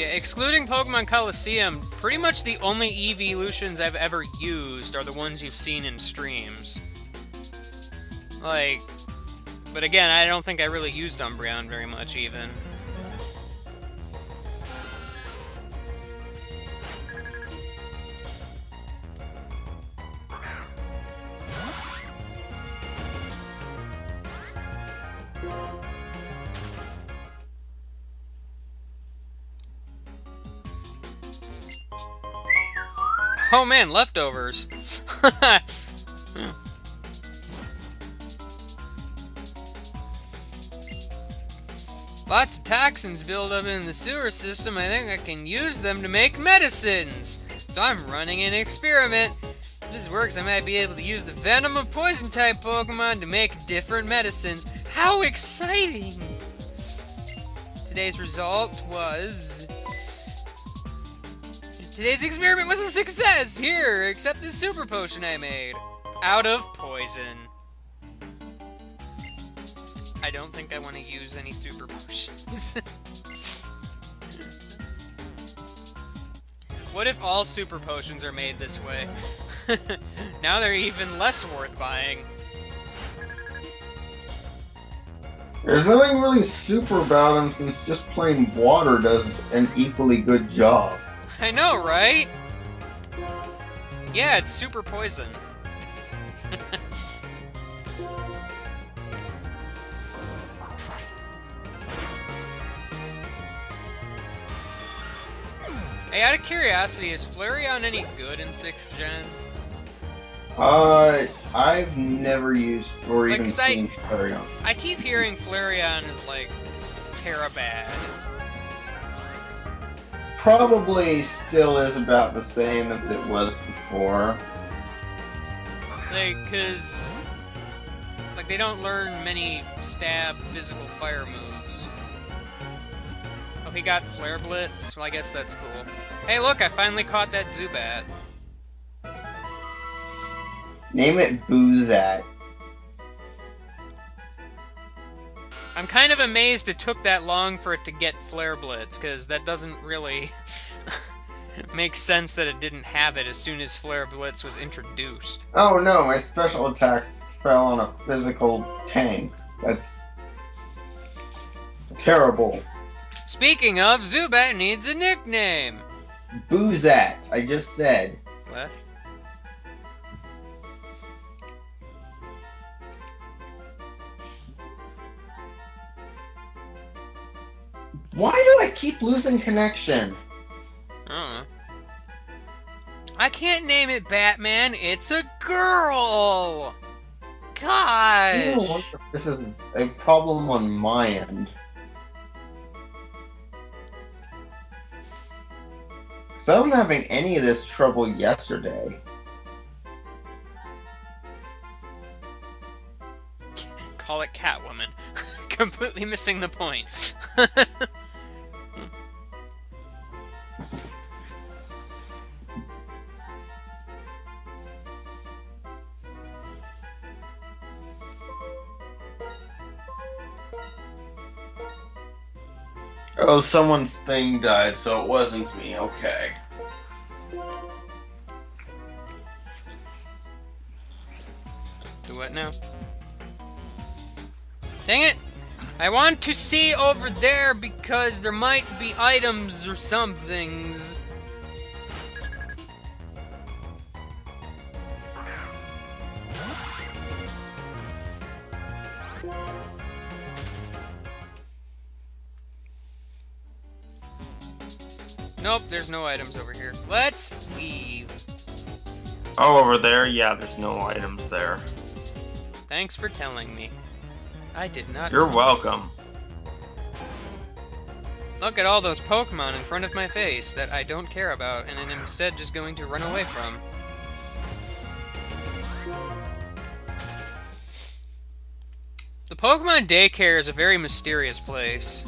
Yeah, excluding Pokemon Colosseum, pretty much the only Eevee evolutions I've ever used are the ones you've seen in streams. Like, but again, I don't think I really used Umbreon very much even. Oh man, leftovers. Lots of toxins build up in the sewer system. I think I can use them to make medicines. So I'm running an experiment. If this works, I might be able to use the venom of poison type Pokemon to make different medicines. How exciting! Today's result was Today's experiment was a success! Here, accept this super potion I made. Out of poison. I don't think I want to use any super potions. what if all super potions are made this way? now they're even less worth buying. There's nothing really super about them since just plain water does an equally good job. I know, right? Yeah, it's super poison. hey, out of curiosity, is Flareon any good in 6th gen? Uh, I've never used or Like, even 'cause I- seen Flareon. I keep hearing Flareon is like Terra bad. Probably still is about the same as it was before. Like, cause like they don't learn many stab physical fire moves. Oh, he got Flare Blitz. Well, I guess that's cool. Hey, look! I finally caught that Zubat. Name it Boozat. I'm kind of amazed it took that long for it to get Flare Blitz, because that doesn't really make sense that it didn't have it as soon as Flare Blitz was introduced. Oh no, my special attack fell on a physical tank. That's terrible. Speaking of, Zubat needs a nickname! Boozat, I just said. Why do I keep losing connection? I. I can't name it Batman, it's a girl! Gosh! this is a problem on my end. Because I wasn't having any of this trouble yesterday. Call it Catwoman. Completely missing the point. Oh, someone's thing died, so it wasn't me. Okay. Do what now? Dang it! I want to see over there because there might be items or somethings. Nope, there's no items over here. Let's leave. Oh, over there? Yeah, there's no items there. Thanks for telling me. I did not. You're welcome. Look at all those Pokemon in front of my face that I don't care about and am instead just going to run away from. The Pokemon daycare is a very mysterious place.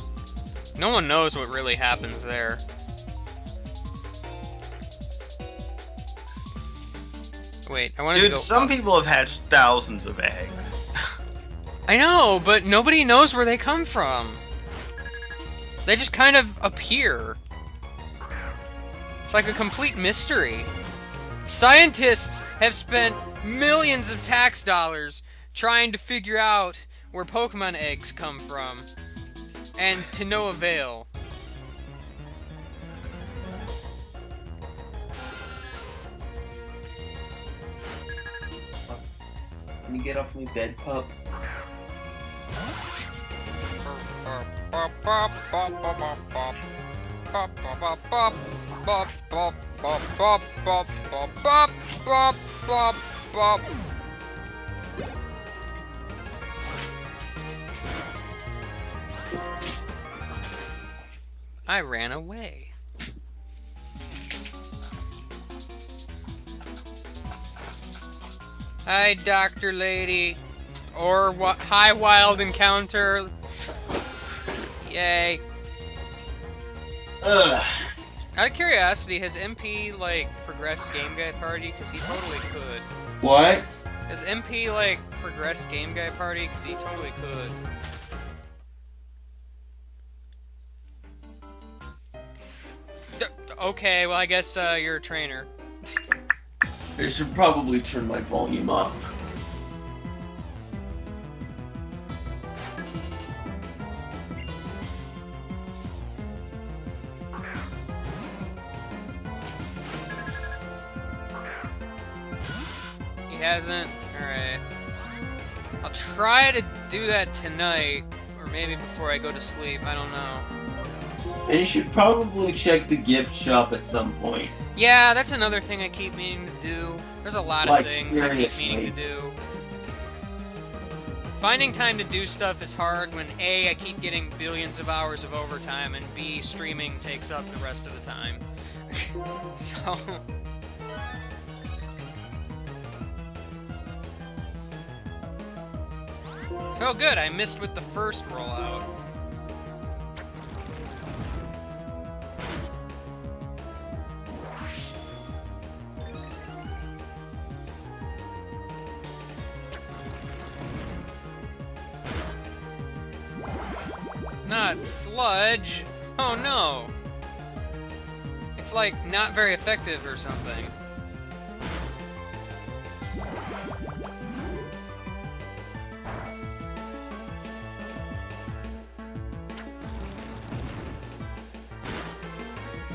No one knows what really happens there. Wait, I wanted to Dude, some up. people have hatched thousands of eggs. I know, but nobody knows where they come from. They just kind of appear. It's like a complete mystery. Scientists have spent millions of tax dollars trying to figure out where Pokemon eggs come from. And to no avail. Can you get off my bed, pup? I ran away. Hi, Doctor Lady. Or what? Hi, Wild Encounter. Yay. Ugh. Out of curiosity, has MP like progressed Game Guy Party? Cause he totally could. What? Has MP like progressed Game Guy Party? Cause he totally could. D- okay, well I guess uh, you're a trainer. I should probably turn my volume up. He hasn't. All right. I'll try to do that tonight, or maybe before I go to sleep. I don't know. And you should probably check the gift shop at some point. Yeah, that's another thing I keep meaning to do. There's a lot Like, of things I keep meaning to do. Finding time to do stuff is hard when A, I keep getting billions of hours of overtime, and B, streaming takes up the rest of the time. so. Oh, good, I missed with the first rollout. Not sludge. Oh no. It's like not very effective or something.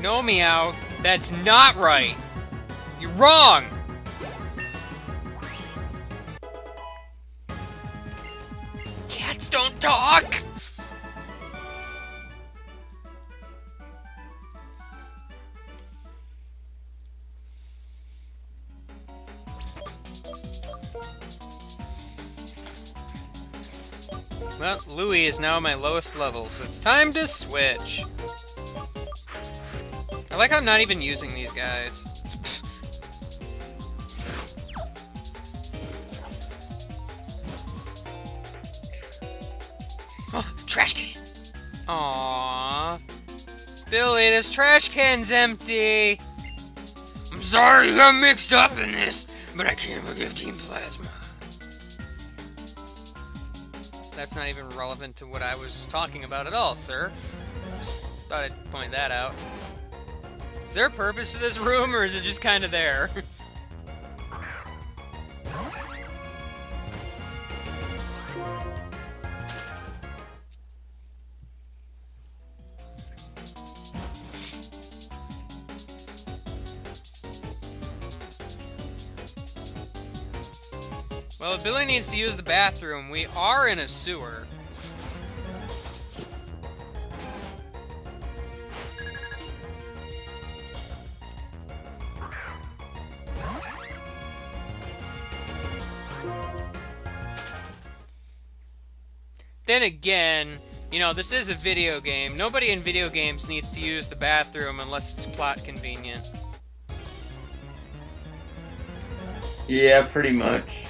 No, Meowth. That's not right. You're wrong. Cats don't talk. Well, Louis is now my lowest level, so it's time to switch. I like how I'm not even using these guys. oh, trash can! Aww. Billy, this trash can's empty! I'm sorry you got mixed up in this, but I can't forgive Team Plasma. That's not even relevant to what I was talking about at all, sir. Just thought I'd point that out. Is there a purpose to this room, or is it just kind of there? well, Billy needs to use the bathroom, we are in a sewer. Then again, you know, this is a video game. Nobody in video games needs to use the bathroom unless it's plot convenient. Yeah, pretty much.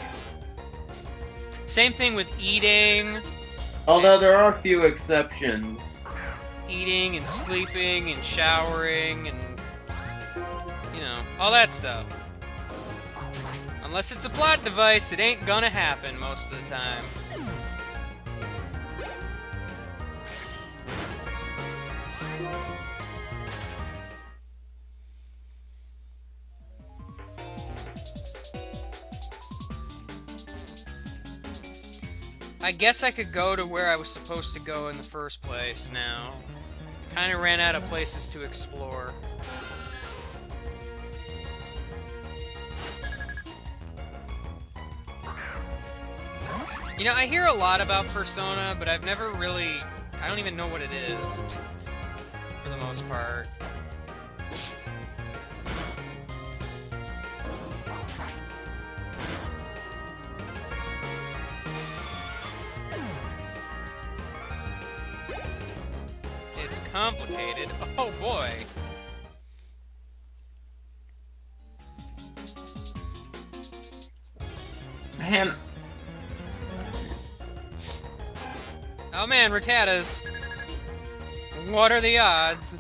Same thing with eating, Although there are a few exceptions. eating and sleeping and showering and you know, all that stuff. Unless it's a plot device, it ain't gonna happen most of the time. I guess I could go to where I was supposed to go in the first place now. Kind of ran out of places to explore. You know, I hear a lot about Persona, but I've never really... I don't even know what it is, for the most part. Complicated. Oh boy. Man, Oh man, Rattatas. What are the odds?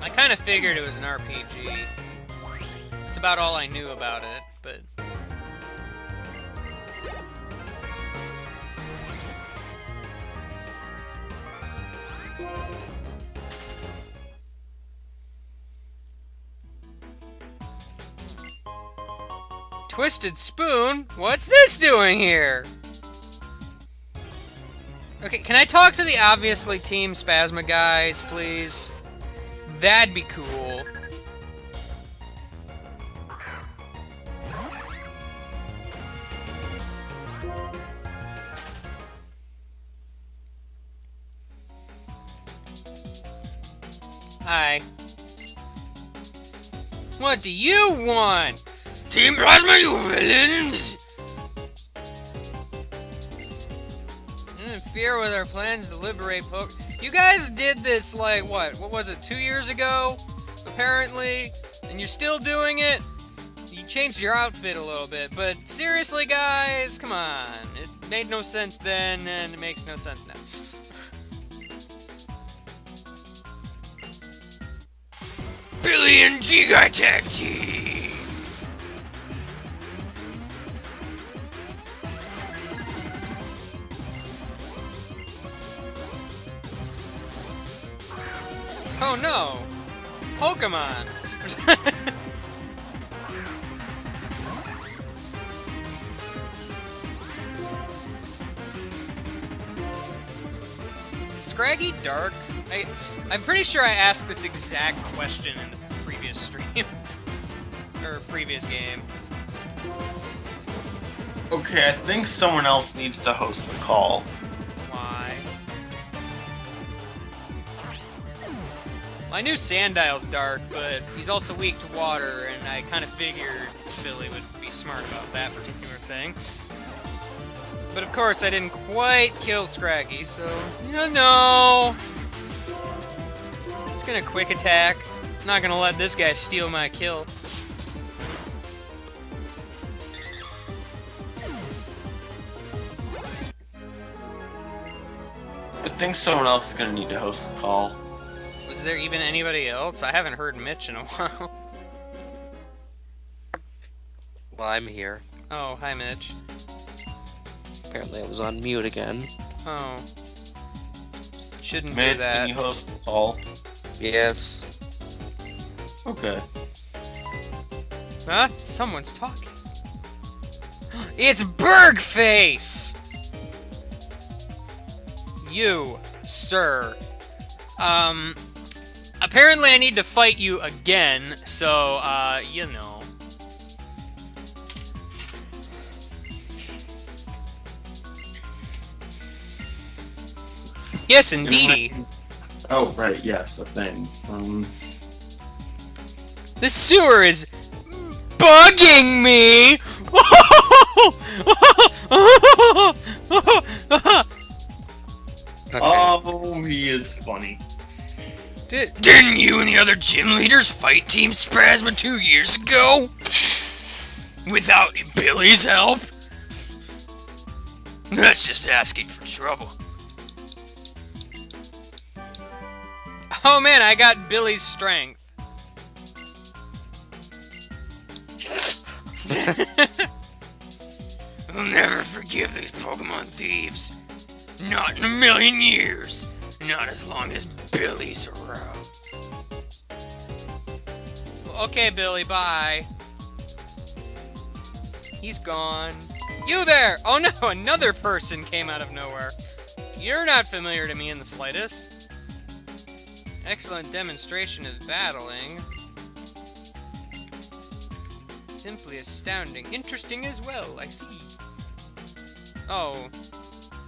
I kind of figured it was an RPG. About all I knew about it, but... Twisted Spoon? What's this doing here? Okay, can I talk to the obviously Team Spasma guys, please? That'd be cool. Do you want? Team Plasma, you villains! Interfere with our plans to liberate Poke. You guys did this like what? What was it? Two years ago, apparently, and you're still doing it. You changed your outfit a little bit, but seriously, guys, come on. It made no sense then, and it makes no sense now. Giga Tag Team! Oh no! Pokemon! Scraggy dark? I, I'm pretty sure I asked this exact question in the previous stream. or previous game. Okay, I think someone else needs to host the call. Why? I knew Sandile's dark, but he's also weak to water, and I kind of figured Billy would be smart about that particular thing. But of course, I didn't quite kill Scraggy, so you know. Just gonna quick attack. Not gonna let this guy steal my kill. I think someone else is gonna need to host the call. Was there even anybody else? I haven't heard Mitch in a while. Well, I'm here. Oh, hi Mitch. Apparently, I was on mute again. Oh. Shouldn't Mitch, do that. can you host the call? Yes. Okay. Huh? Someone's talking. It's Bergface! You, sir. Um, apparently I need to fight you again, so, uh, you know. Yes, indeedy. Oh, right, yes, a thing. Um, The sewer is bugging me! Okay. Oh, he is funny. Did, didn't you and the other gym leaders fight Team Sprasma two years ago? Without Billy's help? That's just asking for trouble. Oh man, I got Billy's strength. I'll never forgive these Pokemon thieves. Not in a million years. Not as long as Billy's around. Okay, Billy, bye. He's gone. You there! Oh no, another person came out of nowhere. You're not familiar to me in the slightest. Excellent demonstration of battling. Simply astounding. Interesting as well, I see. Oh.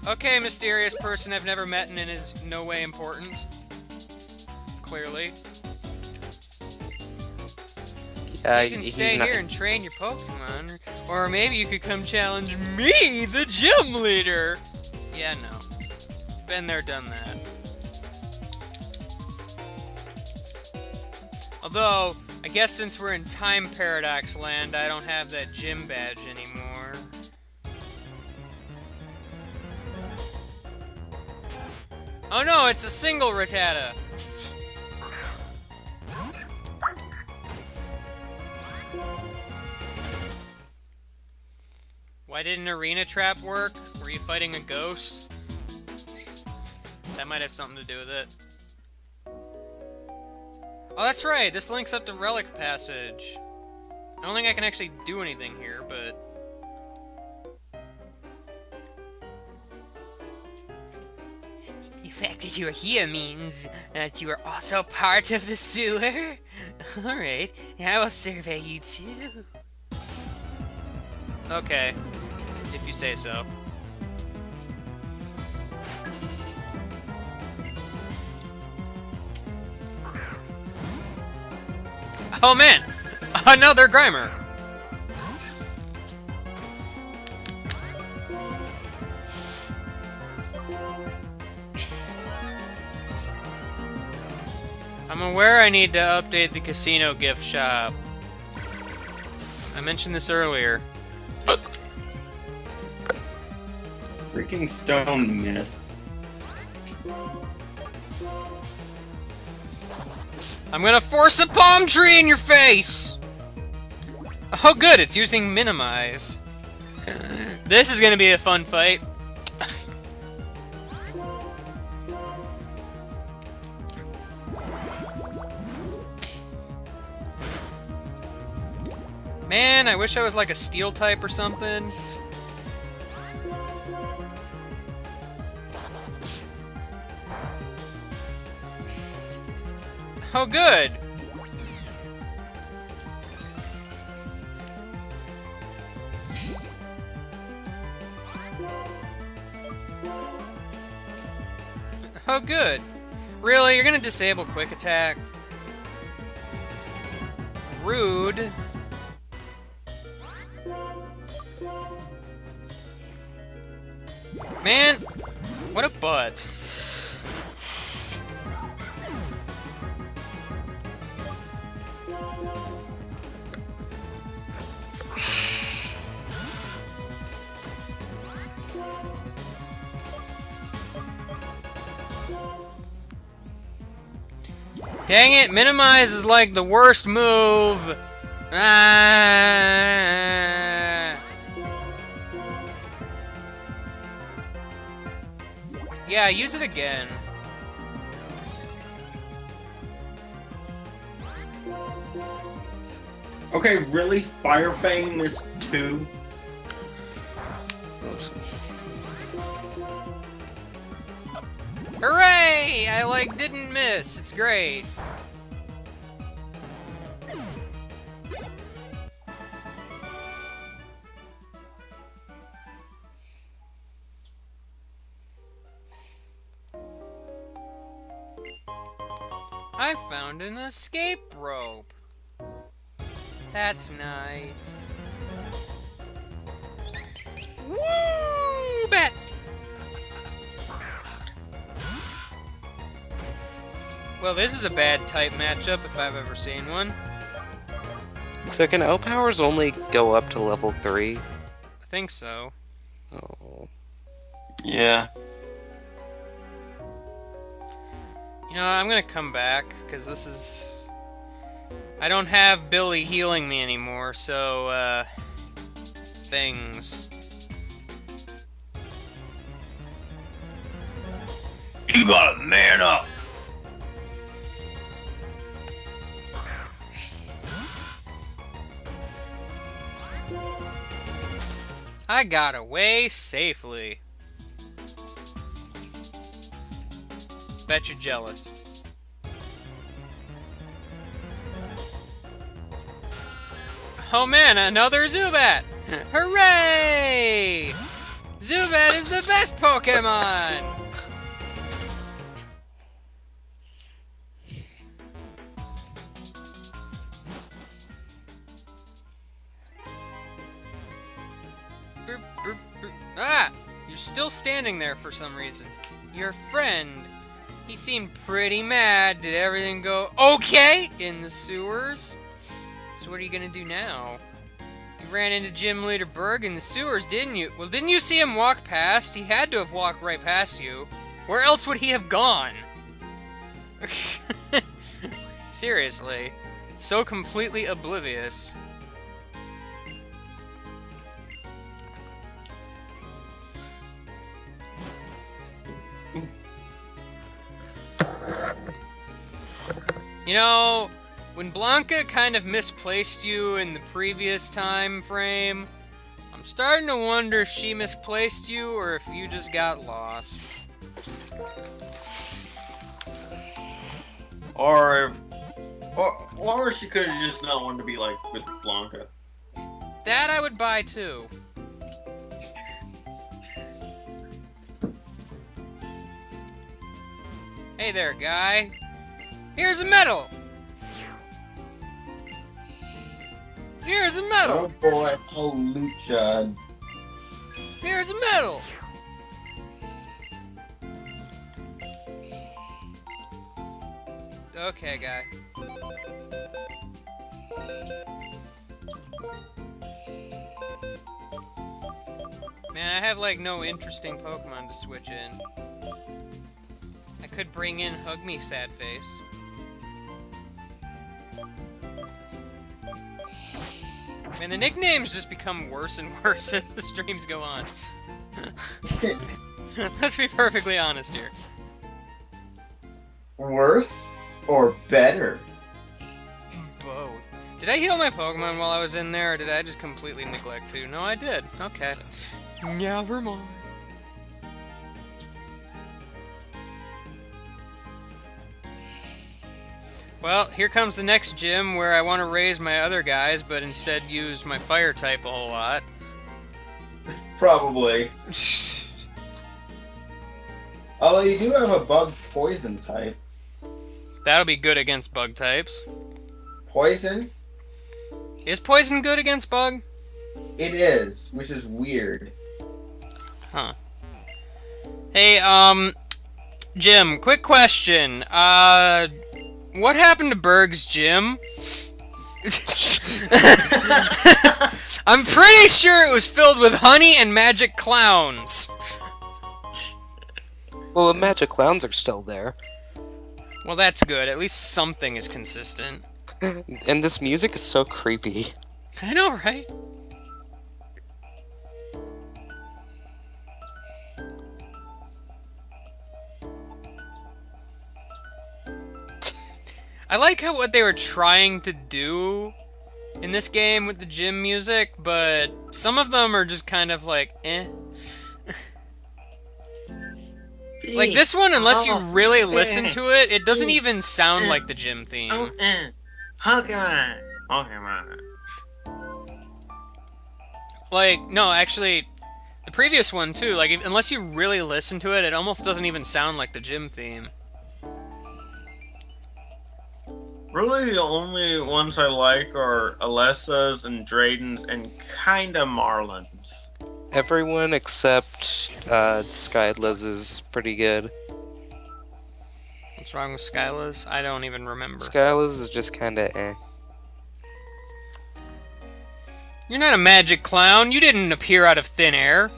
Okay, mysterious person I've never met and is no way important. Clearly. Yeah, you can stay not- here and train your Pokemon. Or maybe you could come challenge me, the gym leader! Yeah, no. Been there, done that. Although, I guess since we're in Time Paradox Land, I don't have that gym badge anymore. Oh no, it's a single Rattata! Why didn't Arena Trap work? Were you fighting a ghost? That might have something to do with it. Oh, that's right. This links up to Relic Passage. I don't think I can actually do anything here, but... The fact that you are here means that you are also part of the sewer? Alright, I will survey you too. Okay, if you say so. Oh man! Another Grimer! I'm aware I need to update the casino gift shop. I mentioned this earlier. Freaking stone mist. I'm gonna force a palm tree in your face! Oh good, it's using minimize. this is gonna be a fun fight. Man, I wish I was like a steel type or something. Oh, good. Oh, good. Really? You're gonna disable quick attack? Rude. Man, what a butt. Dang it, minimize is like the worst move. Ah. Yeah, use it again. Okay, really? Fire Fang this two? Hooray! I like didn't miss. It's great. I found an escape rope. That's nice. Woo! Bet! Well, this is a bad type matchup if I've ever seen one. So can O powers only go up to level three? I think so. Oh. Yeah. You know, I'm gonna come back, because this is... I don't have Billy healing me anymore, so, uh... Things. You gotta man up. I got away safely. Bet you're jealous. Oh man, another Zubat! Hooray! Zubat is the best Pokemon! Ah! You're still standing there for some reason. Your friend. He seemed pretty mad. Did everything go okay in the sewers? So what are you gonna do now? You ran into Gym Leader Burgh in the sewers, didn't you? Well, didn't you see him walk past? He had to have walked right past you. Where else would he have gone? Seriously. So completely oblivious. You know, when Bianca kind of misplaced you in the previous time frame, I'm starting to wonder if she misplaced you or if you just got lost. Or, or, or she could have just not wanted to be like with Bianca. That I would buy too. Hey there, guy. Here's a medal! Here's a medal! Oh boy, oh Lucha. Here's a medal! Okay, guy. Man, I have like no interesting Pokemon to switch in. I could bring in Hug Me Sad Face. Man, the nicknames just become worse and worse as the streams go on. Let's be perfectly honest here. Worse or better? Both. Did I heal my Pokemon while I was in there, or did I just completely neglect to? No, I did. Okay. Never mind. Well, here comes the next gym where I want to raise my other guys, but instead use my fire type a whole lot. Probably. Although you do have a bug poison type. That'll be good against bug types. Poison? Is poison good against bug? It is, which is weird. Huh. Hey, um, Jim, quick question. Uh, what happened to Burgh's gym? I'm pretty sure it was filled with honey and magic clowns. Well, the magic clowns are still there. Well, that's good. At least something is consistent. And this music is so creepy. I know, right? I like how what they were trying to do in this game with the gym music, but some of them are just kind of like, eh. Like this one, unless you really listen to it, it doesn't even sound like the gym theme. Oh, eh. Pokemon. Pokemon. Like, no, actually, the previous one too. Like, if, unless you really listen to it, it almost doesn't even sound like the gym theme. Really, the only ones I like are Elesa's and Drayden's and kinda Marlon's. Everyone except uh, Skyla's is pretty good. What's wrong with Skyla's? I don't even remember. Skyla's is just kinda eh. You're not a magic clown. You didn't appear out of thin air.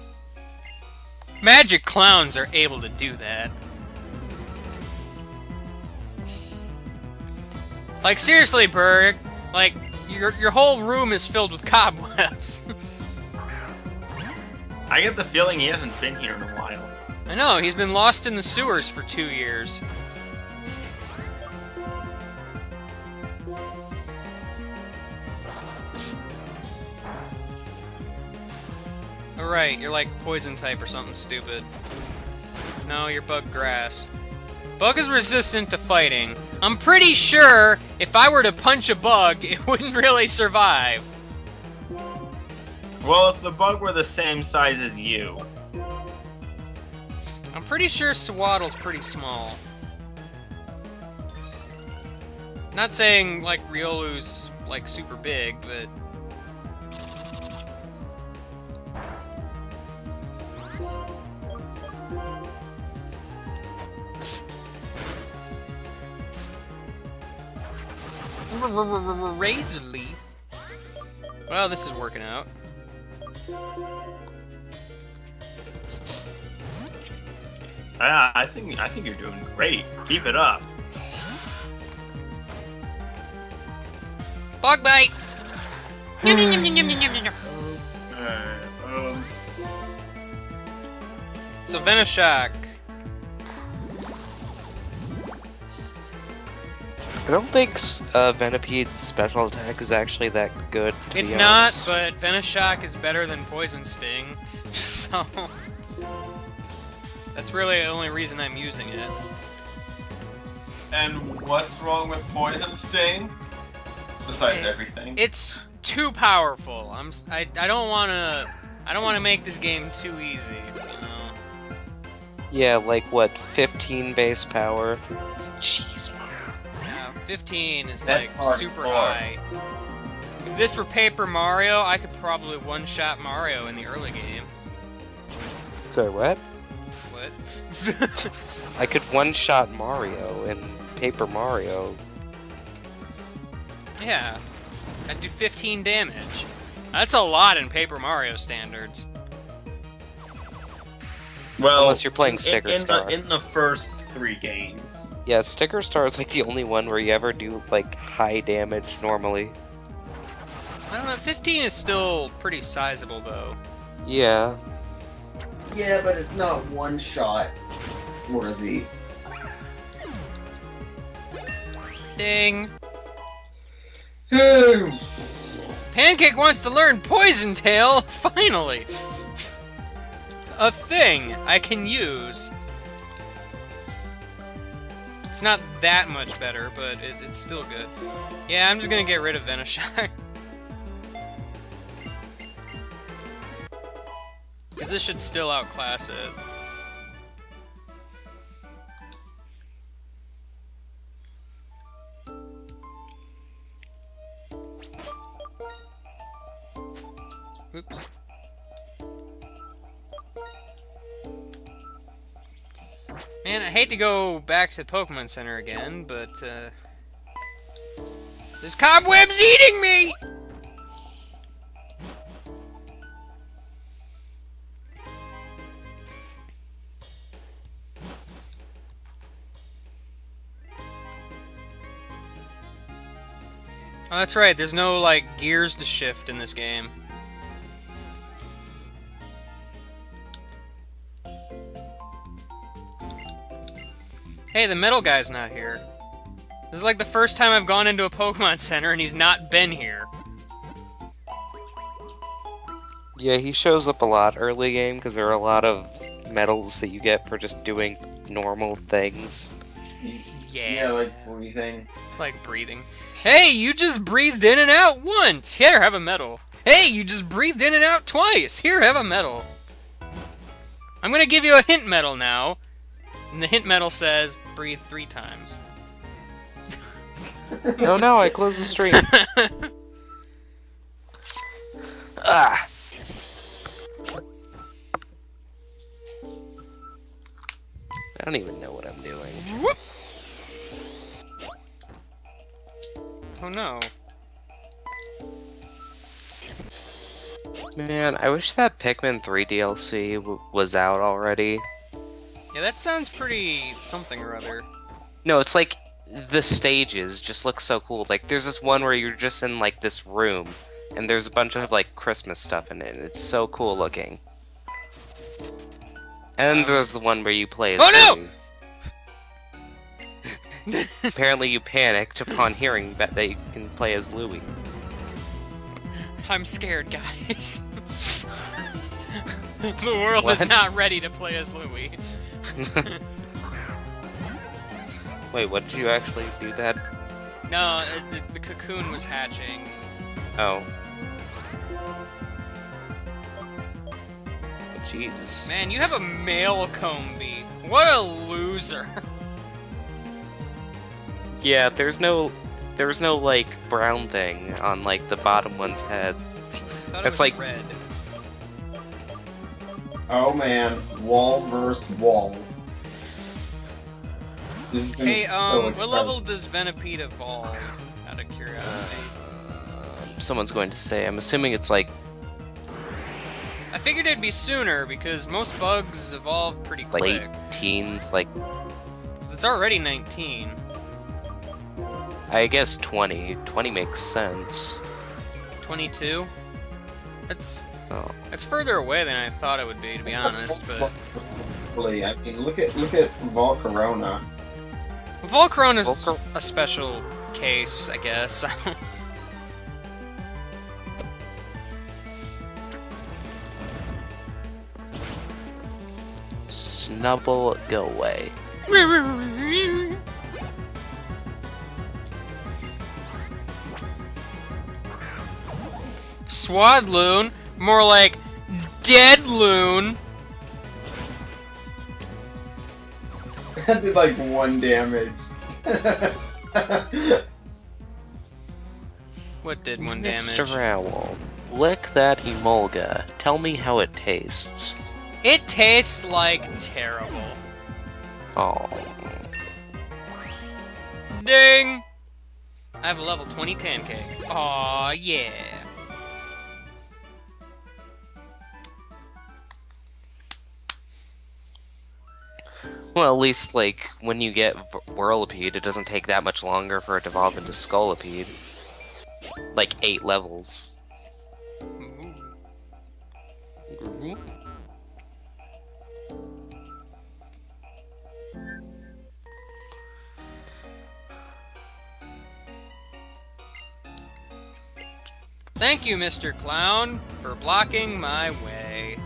Magic clowns are able to do that. Like seriously, Burgh. Like your your whole room is filled with cobwebs. I get the feeling he hasn't been here in a while. I know he's been lost in the sewers for two years. Alright, you're like poison type or something stupid. No, you're bug grass. Bug is resistant to fighting. I'm pretty sure if I were to punch a bug, it wouldn't really survive. Well, if the bug were the same size as you. I'm pretty sure Swaddle's pretty small. Not saying like Riolu's like super big, but Razor leaf. Well, this is working out. Yeah, I think I think you're doing great. Keep it up. Bug bite. Yum, yum, yum, yum, yum, yum, yum. Um, So Venoshock. I don't think s- uh, Venipede's special attack is actually that good. To It's be not, honest. but Venoshock is better than Poison Sting. So that's really the only reason I'm using it. and what's wrong with Poison Sting? Besides Eh, everything. It's too powerful. I'm s- I, I don't want to I don't want to make this game too easy, you know. Yeah, like what, 15 base power? Jeez, man. Yeah, 15 is That's like super hardcore. high. If this were Paper Mario, I could probably one-shot Mario in the early game. Sorry, what? What? I could one-shot Mario in Paper Mario. yeah. I'd do 15 damage. That's a lot in Paper Mario standards. Well, Unless you're playing in- Sticker in, Star. The, in the first three games. Yeah, Sticker Star is like the only one where you ever do like high damage normally. I don't know, 15 is still pretty sizable though. Yeah. Yeah, but it's not one shot worthy. Ding. Hey, Pancake wants to learn Poison Tail, finally! A thing I can use. It's not that much better, but it, it's still good. Yeah, I'm just gonna get rid of Venoshock. Because this should still outclass it. Oops. Man, I hate to go back to Pokemon Center again, but, uh... This cobweb's eating me! Oh, that's right, there's no, like, gears to shift in this game. Hey, the medal guy's not here. This is like the first time I've gone into a Pokemon Center and he's not been here. Yeah, he shows up a lot early game because there are a lot of medals that you get for just doing normal things. Yeah. Yeah, like breathing. Like breathing. Hey, you just breathed in and out once! Here, have a medal. Hey, you just breathed in and out twice! Here, have a medal. I'm gonna give you a hint medal now. And the hint medal says, breathe three times. oh no, I closed the stream. ah. I don't even know what I'm doing. Whoop. Oh no. Man, I wish that Pikmin 3 DLC w- was out already. Yeah, that sounds pretty something or other. No, it's like the stages just look so cool. Like there's this one where you're just in like this room and there's a bunch of like Christmas stuff in it. and It's so cool looking. And Um, there's the one where you play as Oh, no! Apparently you panicked upon hearing that they can play as Louie. I'm scared, guys. the world is not ready to play as Louie. Wait, what did you actually do that? No, uh, the, the cocoon was hatching. Oh. Jesus. Man, you have a male Combee. What a loser. Yeah, there's no there's no like brown thing on like the bottom one's head. I it That's was like- red. Oh man, wall versus wall. This has been Hey, so um, what level does Venipede evolve? Out of curiosity. Um, someone's going to say. I'm assuming it's like I figured it'd be sooner because most bugs evolve pretty quick. late teens, like 'Cause it's already 19. I guess 20. 20 makes sense. 22. That's Oh. that's further away than I thought it would be, to be honest. But Really, I mean, look at look at Volcarona. Volcron is Volcar- a special case, I guess. Snubble, go away. Swadloon, more like Dead That did like one damage. What did one damage? Mr. Owl, lick that Emolga. Tell me how it tastes. It tastes like terrible. Oh. Ding! I have a level 20 pancake. Aw, yeah. Well, at least, like, when you get Whirlipede, it doesn't take that much longer for it to evolve into Scolipede. Like, eight levels. Thank you, Mr. Clown, for blocking my way.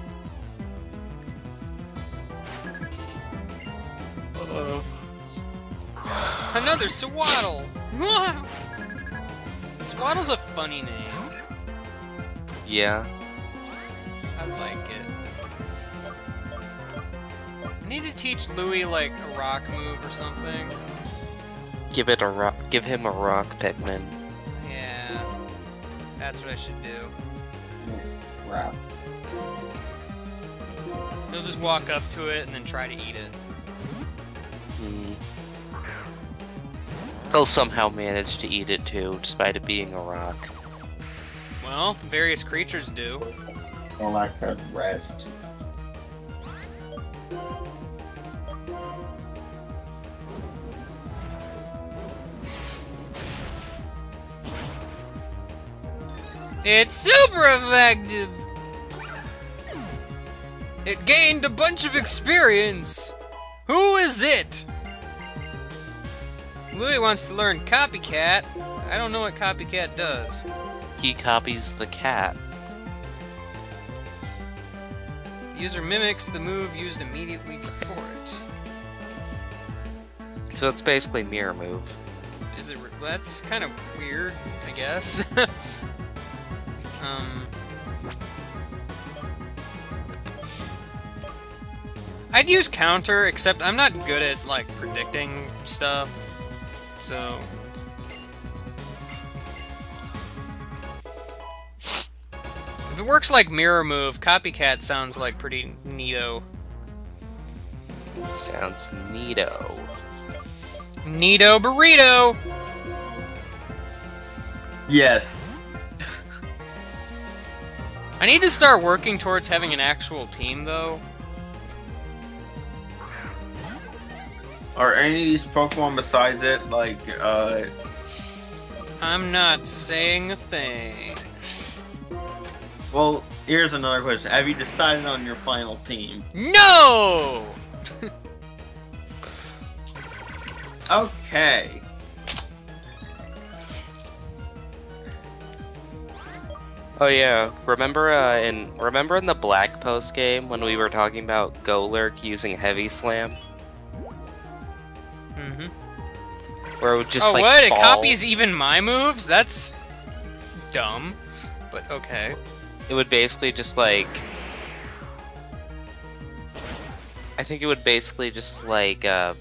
Uh, another Swaddle! Swaddle's a funny name. Yeah. I like it. I need to teach Louis like a rock move or something. Give it a rock. Give him a rock, Pikmin. Yeah, that's what I should do. Crap. He'll just walk up to it and then try to eat it. Hmm. He'll somehow manage to eat it too, despite it being a rock. Well, various creatures do. I like to rest. It's super effective! It gained a bunch of experience! Who is it? Louis wants to learn Copycat. I don't know what Copycat does. He copies the cat. User mimics the move used immediately before it. So it's basically mirror move. Is it? That's kind of weird, I guess. um. I'd use counter, except I'm not good at like predicting stuff, so. If it works like mirror move, copycat sounds like pretty neato. Sounds neato. Neato burrito. Yes. I need to start working towards having an actual team, though. Are any of these Pokemon besides it like uh I'm not saying a thing. well here's another question. Have you decided on your final team? No! Okay. Oh yeah, remember uh, in remember in the Black Post game when we were talking about Golurk using Heavy Slam, hmm where it would just oh, like what? It copies even my moves? That's dumb. But okay. It would basically just like. I think it would basically just like uh,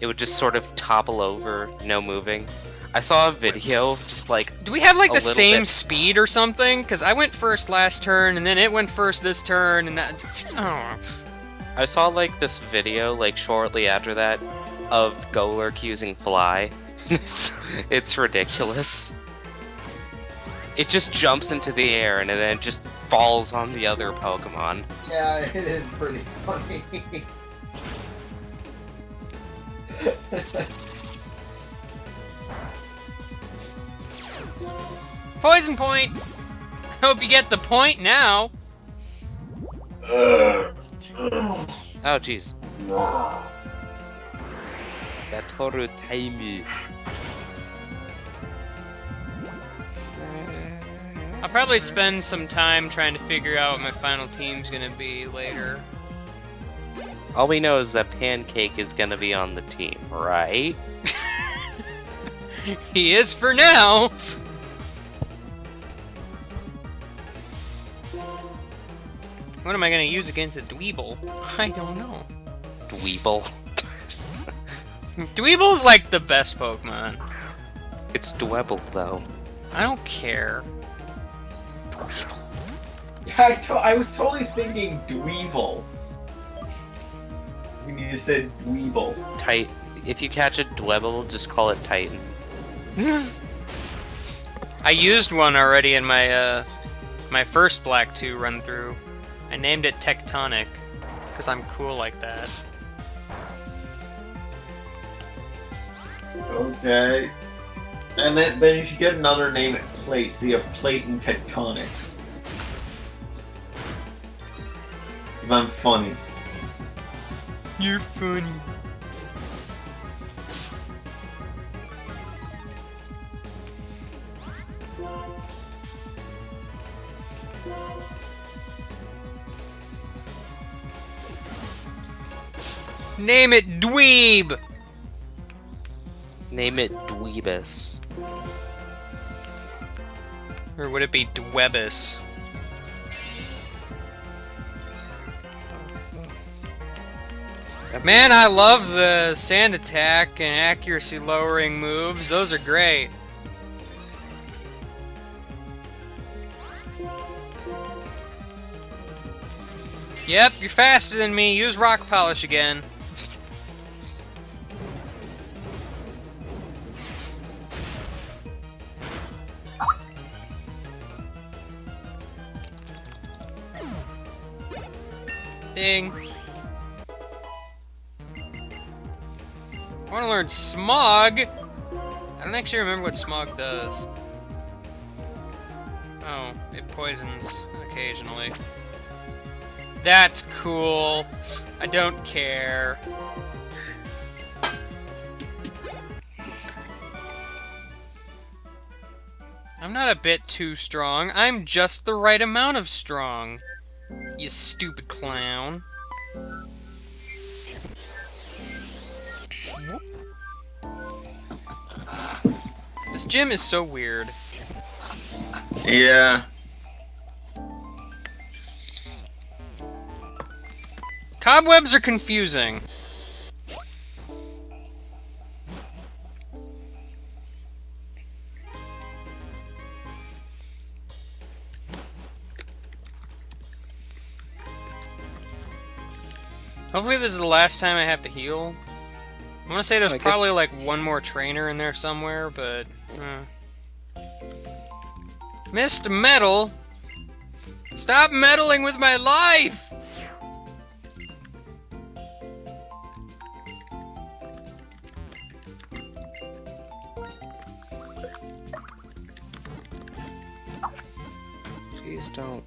it would just sort of topple over, no moving. I saw a video just like Do we have like the same bit. speed or something? Because I went first last turn, and then it went first this turn, and that. Oh. I saw like this video like shortly after that of Golurk using Fly. it's, it's ridiculous. It just jumps into the air and then it just falls on the other Pokemon. Yeah, it is pretty funny. Poison point! Hope you get the point now. Oh jeez. Batoru Taimi. I'll probably spend some time trying to figure out what my final team's gonna be later. All we know is that Pancake is gonna be on the team, right? He is for now. What am I gonna use against a Dweeble? I don't know. Dweeble. Dweeble's like the best Pokemon. it's Dwebble though. I don't care. I, to- I was totally thinking Dweevil. When you just said Dweeble. Tight. If you catch a Dwebble, just call it Titan. I used one already in my uh, my first Black 2 run through. I named it Tectonic because I'm cool like that. Okay. And then, then you should get another name at Plate, so you have Plate and Tectonic. Because I'm funny. You're funny. Name it Dweeb! Name it Dweebus. Or would it be Dwebus? Man, I love the sand attack and accuracy lowering moves. Those are great. Yep, you're faster than me. Use rock polish again. Ding. I want to learn smog. I don't actually remember what smog does. Oh, it poisons occasionally. That's cool. I don't care. I'm not a bit too strong. I'm just the right amount of strong. You stupid clown. This gym is so weird. Yeah. Cobwebs are confusing. Hopefully this is the last time I have to heal. I want to say there's I guess- probably like one more trainer in there somewhere, but... Uh. Missed medal? Stop meddling with my life! Please don't.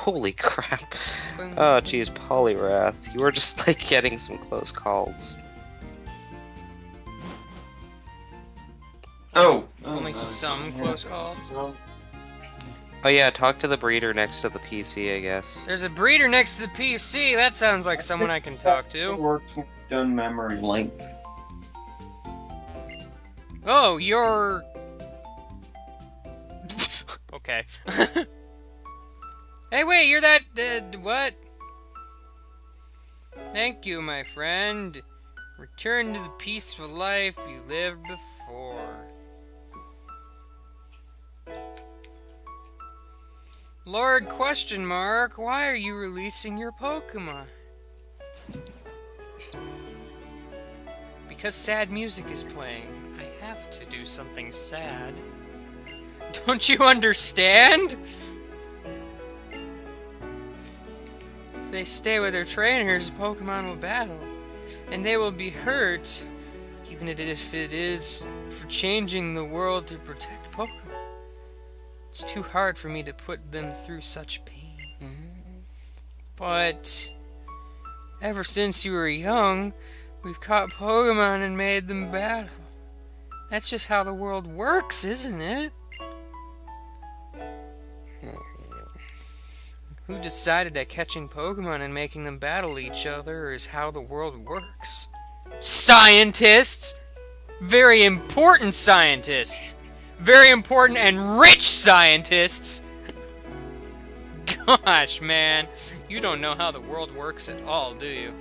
Holy crap. Oh, geez, Poliwrath. You were just, like, getting some close calls. Oh. Only oh, some close calls. Oh yeah, talk to the breeder next to the PC, I guess. There's a breeder next to the PC. That sounds like someone I can talk to. works when you've done memory link. Oh, you're. okay. hey, wait, you're that. Uh, what? Thank you, my friend. Return to the peaceful life you lived before. Lord question mark, why are you releasing your Pokemon? Because sad music is playing. I have to do something sad. Don't you understand? They stay with their trainers, Pokemon will battle. And they will be hurt, even if it is for changing the world to protect Pokemon. It's too hard for me to put them through such pain. But ever since you were young, we've caught Pokemon and made them battle. That's just how the world works, isn't it? Who decided that catching Pokemon and making them battle each other is how the world works? Scientists! Very important scientists! Very important and rich scientists! Gosh, man. You don't know how the world works at all, do you?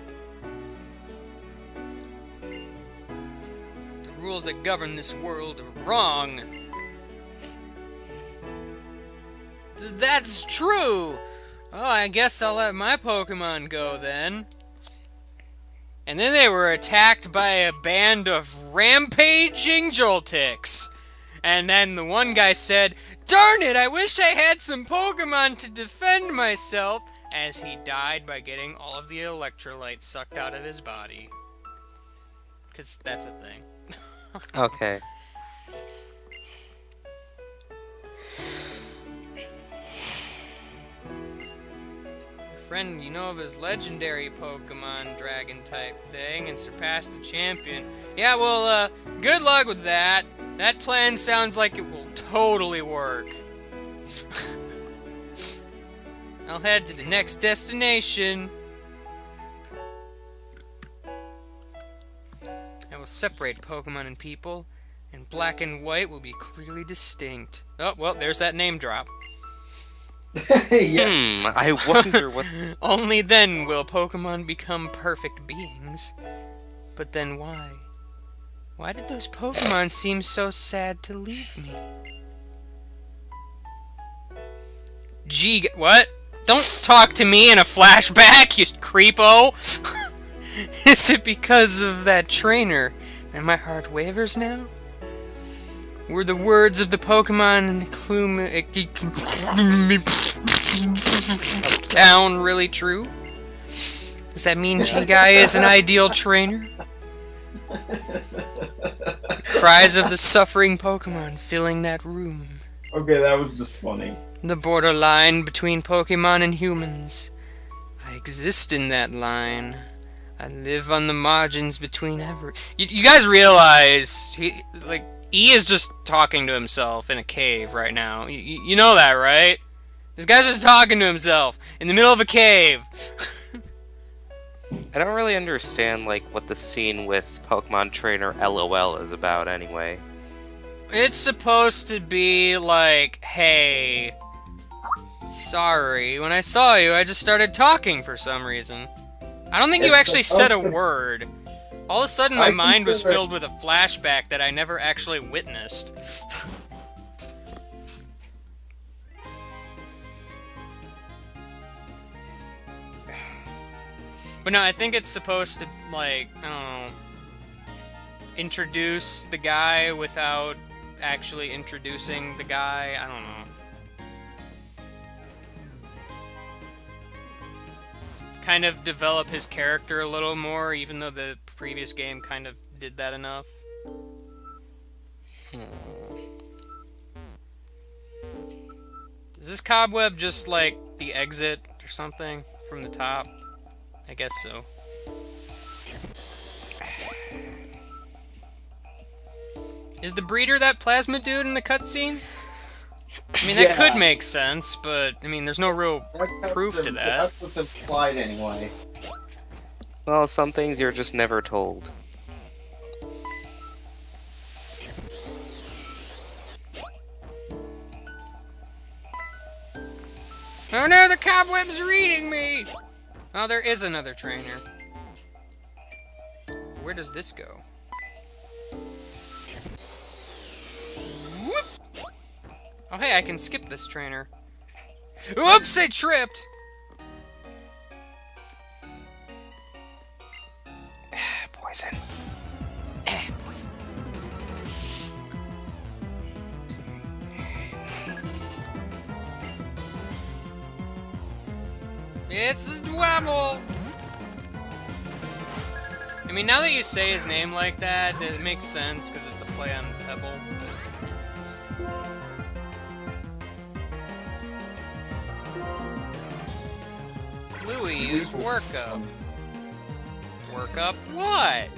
The rules that govern this world are wrong. Th that's true! Oh, I guess I'll let my Pokemon go then. And then they were attacked by a band of rampaging Joltiks. And then the one guy said, Darn it, I wish I had some Pokemon to defend myself, as he died by getting all of the electrolytes sucked out of his body. Because that's a thing. Okay. Friend, you know of his legendary Pokemon Dragon type thing and surpassed the champion. Yeah, well, uh, good luck with that. That plan sounds like it will totally work. I'll head to the next destination. I will separate Pokemon and people, and black and white will be clearly distinct. Oh, well, there's that name drop. yeah. Hmm, I wonder what. Only then will Pokemon become perfect beings. But then why? Why did those Pokemon seem so sad to leave me? Gee, what? Don't talk to me in a flashback, you creepo! Is it because of that trainer that my heart wavers now? Were the words of the Pokemon Clume town really true? Does that mean G-Guy is an ideal trainer? The cries of the suffering Pokemon filling that room. Okay, that was just funny. The borderline between Pokemon and humans. I exist in that line. I live on the margins between every. You, you guys realize, he, like, E is just talking to himself in a cave right now. You, you know that, right? This guy's just talking to himself in the middle of a cave. I don't really understand like what the scene with Pokemon Trainer LOL is about anyway. It's supposed to be like, hey, sorry, when I saw you, I just started talking for some reason. I don't think you It's actually said a supposed to- word. All of a sudden, my I mind was filled with a flashback that I never actually witnessed. But no, I think it's supposed to, like, I don't know, introduce the guy without actually introducing the guy. I don't know. Kind of develop his character a little more, even though the previous game kind of did that enough. Hmm. Is this cobweb just like the exit or something from the top? I guess so. Is the breeder that plasma dude in the cutscene? I mean, that could make sense, but I mean, there's no real Proof what's to that. That's what's implied anyway. Well, some things you're just never told. Oh no, the cobwebs are eating me! Oh, there is another trainer. Where does this go? Whoop! Oh hey, I can skip this trainer. Oops, I tripped! Poison. Eh, poison. It's Dwebble! I mean, now that you say his name like that, it makes sense, because it's a play on Pebble. Louis used workup. Workup what?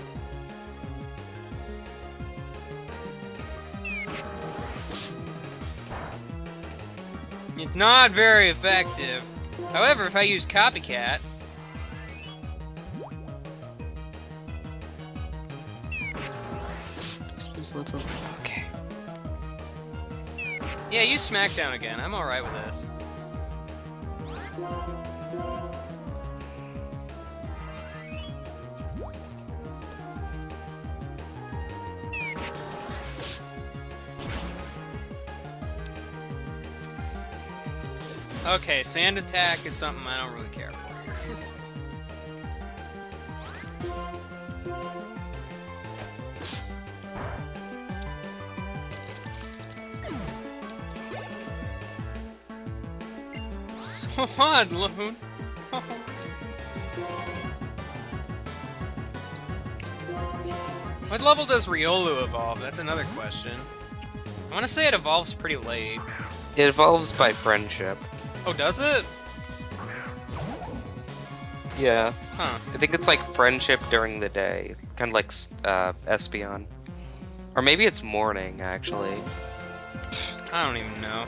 It's not very effective. However, if I use copycat, Okay. yeah, use Smackdown again. I'm alright with this. Okay, sand attack is something I don't really care for so fun, Loon. what level does Riolu evolve? That's another question. I want to say it evolves pretty late. It evolves by friendship. Oh, does it? Yeah. Huh. I think it's like friendship during the day, kind of like uh, Espeon. Or maybe it's morning, actually. I don't even know.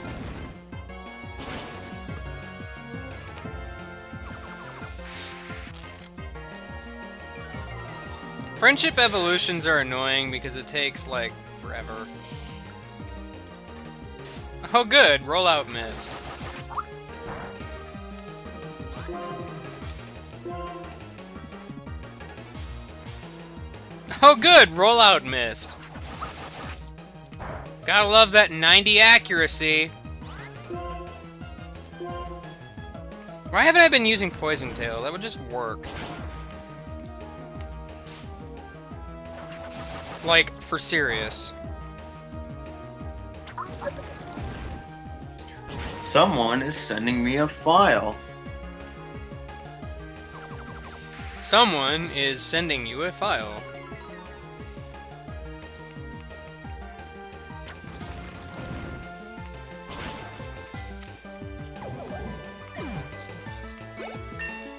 Friendship evolutions are annoying because it takes, like, forever. Oh good, rollout missed. Oh good, rollout missed. Gotta love that 90 accuracy. Why haven't I been using Poison Tail? That would just work. Like, for serious. Someone is sending me a file. Someone is sending you a file.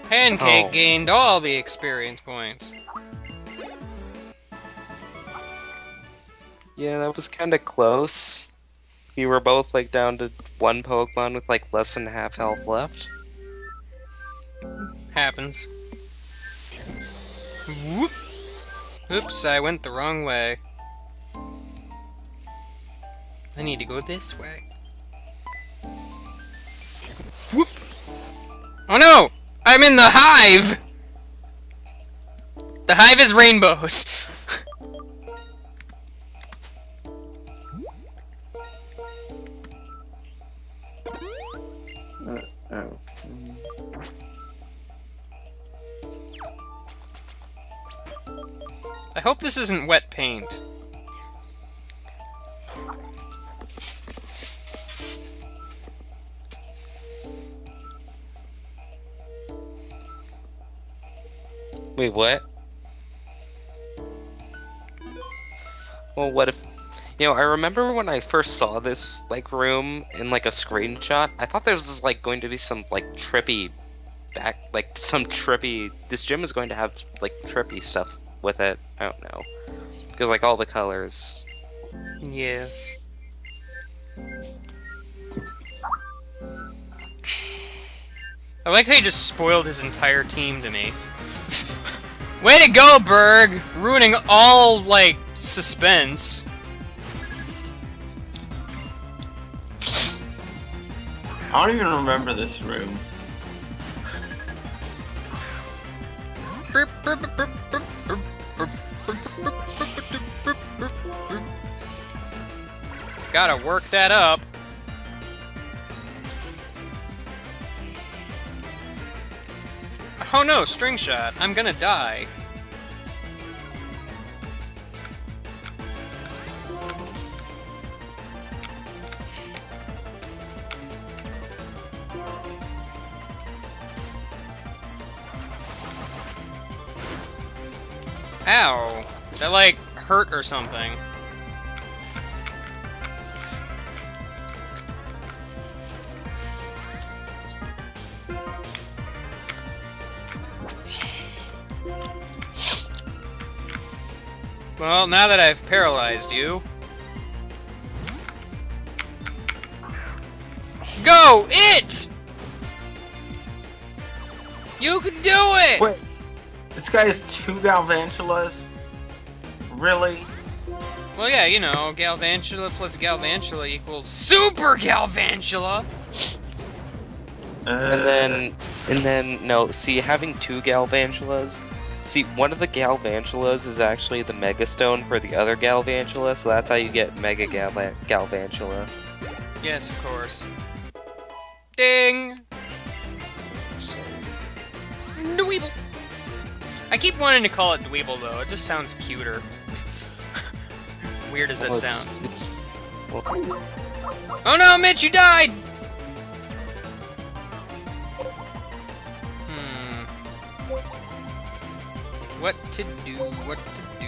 Pancake Oh. gained all the experience points. Yeah, that was kind of close. We were both like down to one Pokemon with like less than half health left. Happens. Whoop. Oops, I went the wrong way. I need to go this way. Whoop. Oh no! I'm in the hive! The hive is rainbows. I hope this isn't wet paint. Wait, what? Well, what if... You know, I remember when I first saw this, like, room in, like, a screenshot, I thought there was, like, going to be some, like, trippy back... Like, some trippy... This gym is going to have, like, trippy stuff with it. I don't know. Because, like, all the colors... Yes. I like how he just spoiled his entire team to me. Way to go, Burgh! Ruining all, like, suspense. I don't even remember this room. Gotta work that up. Oh no, string shot. I'm gonna die. Ow. That like hurt or something. Well, now that I've paralyzed you. Go! It! You can do it! Wait, this guy has two Galvantulas? Really? Well, yeah, you know, Galvantula plus Galvantula equals Super Galvantula! Uh, And then, and then, no, see, having two Galvantulas, see, one of the Galvantulas is actually the Mega Stone for the other Galvantula, so that's how you get Mega Gal Galvantula. Yes, of course. Ding! Dweeble. I keep wanting to call it Dweeble though. It just sounds cuter. Weird as that Well, it's- sounds. It's, Oh no, Mitch, you died! What to do? What to do?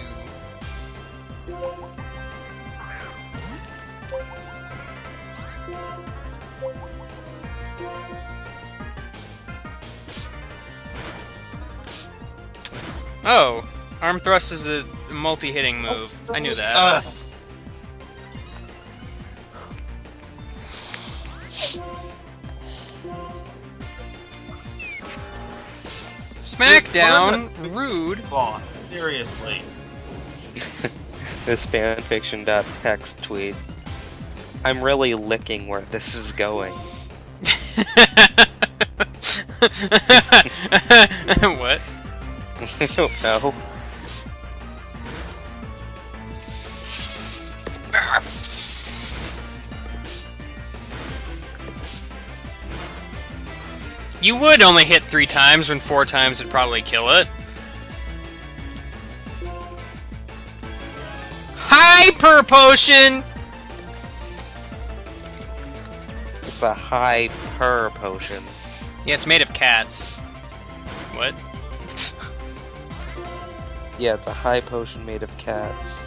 Oh, arm thrust is a multi-hitting move. I knew that. Uh, Smackdown, rude. Boss, seriously. this fanfiction.text tweet. I'm really licking where this is going. what? I don't know. You would only hit three times when four times would probably kill it. Hyper potion! It's a hyper potion. Yeah, it's made of cats. What? Yeah, it's a high potion made of cats.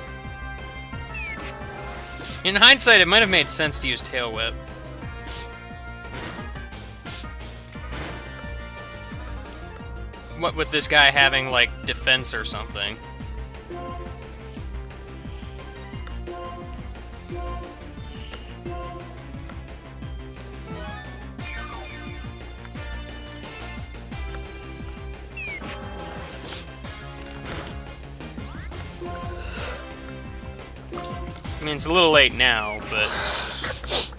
In hindsight, it might have made sense to use Tail Whip. What with this guy having, like, defense or something? I mean, it's a little late now, but...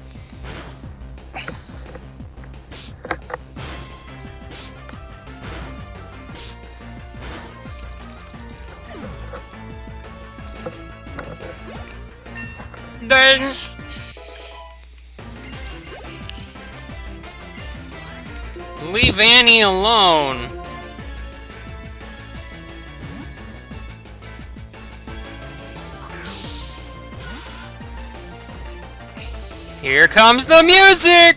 Dang! Leave Annie alone. Here comes the music!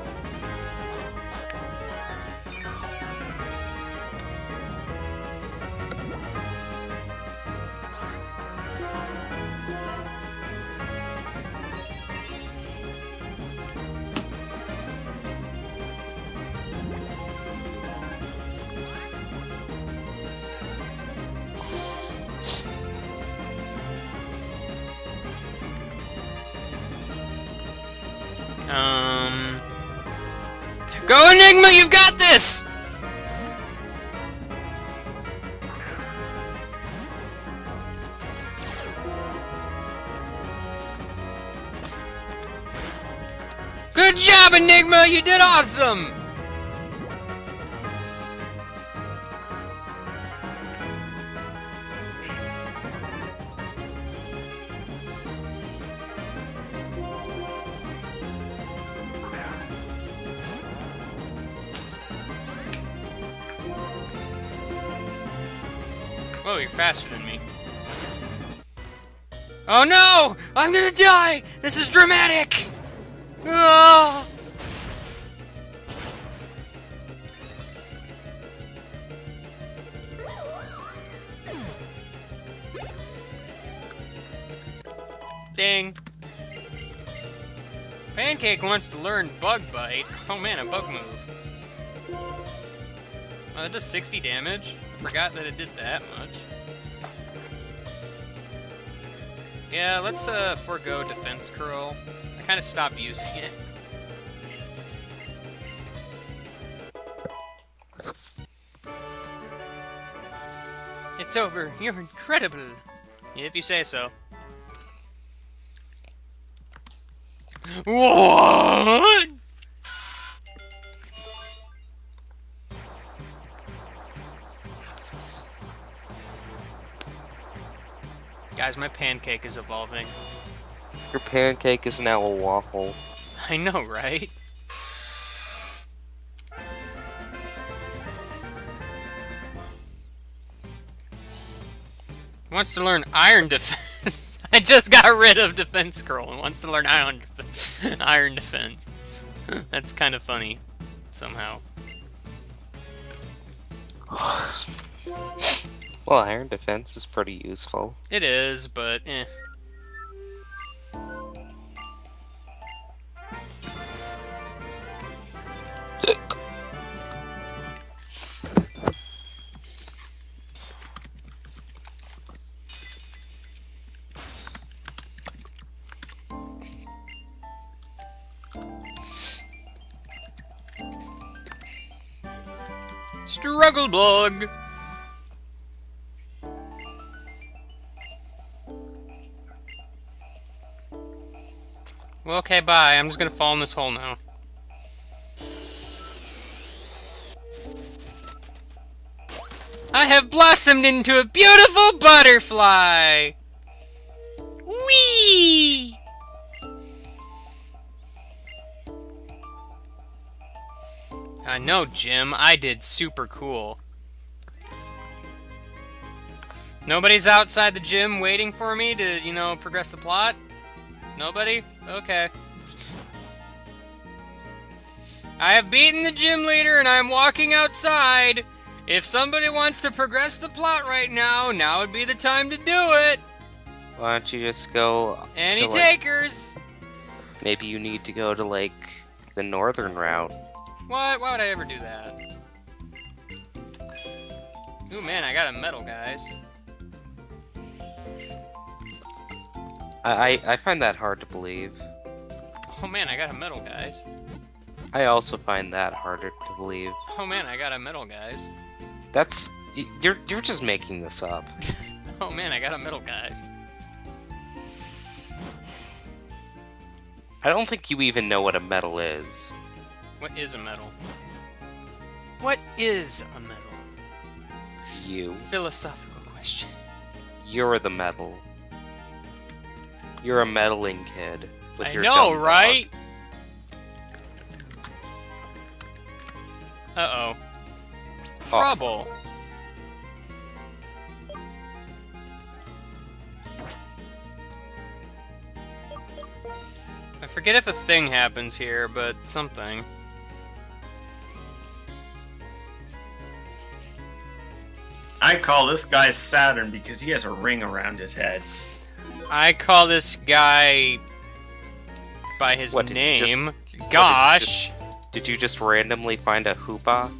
Go Enigma, you've got this! Good job, Enigma! You did awesome! Faster than me. Oh no! I'm gonna die! This is dramatic! Ah! Ding. Pancake wants to learn Bug Bite. Oh man, a bug move. Oh, that does 60 damage? I Forgot that it did that much. Yeah, let's uh, forego Defense Curl. I kind of stopped using it. It's over. You're incredible. If you say so. What? Guys, my pancake is evolving. Your pancake is now a waffle. I know, right? Wants to learn iron defense. I just got rid of Defense Curl and wants to learn iron defense. iron defense. That's kind of funny, somehow. Well, iron defense is pretty useful. It is, but eh. Struggle bug. Well, okay, bye. I'm just gonna fall in this hole now. I have blossomed into a beautiful butterfly! Whee! I know, Jim. I did super cool. Nobody's outside the gym waiting for me to, you know, progress the plot? Nobody? Okay. I have beaten the gym leader and I am walking outside. If somebody wants to progress the plot right now, now would be the time to do it. Why don't you just go? Any to, like- takers? maybe you need to go to like the northern route. What? Why would I ever do that? Ooh, man, I got a medal, guys. I, I I find that hard to believe. Oh, man, I got a medal, guys. I also find that harder to believe. Oh, man, I got a medal, guys. That's you're you're just making this up. Oh, man, I got a medal, guys. I don't think you even know what a medal is. What is a medal? What is a medal? You. Philosophical question. You're the medal. You're a meddling kid. With I your know, dumb right? Uh-oh. Oh. Trouble. I forget if a thing happens here, but something. I call this guy Saturn because he has a ring around his head. I call this guy by his What, did you just- name. you Gosh. Did you just randomly find a hoopa?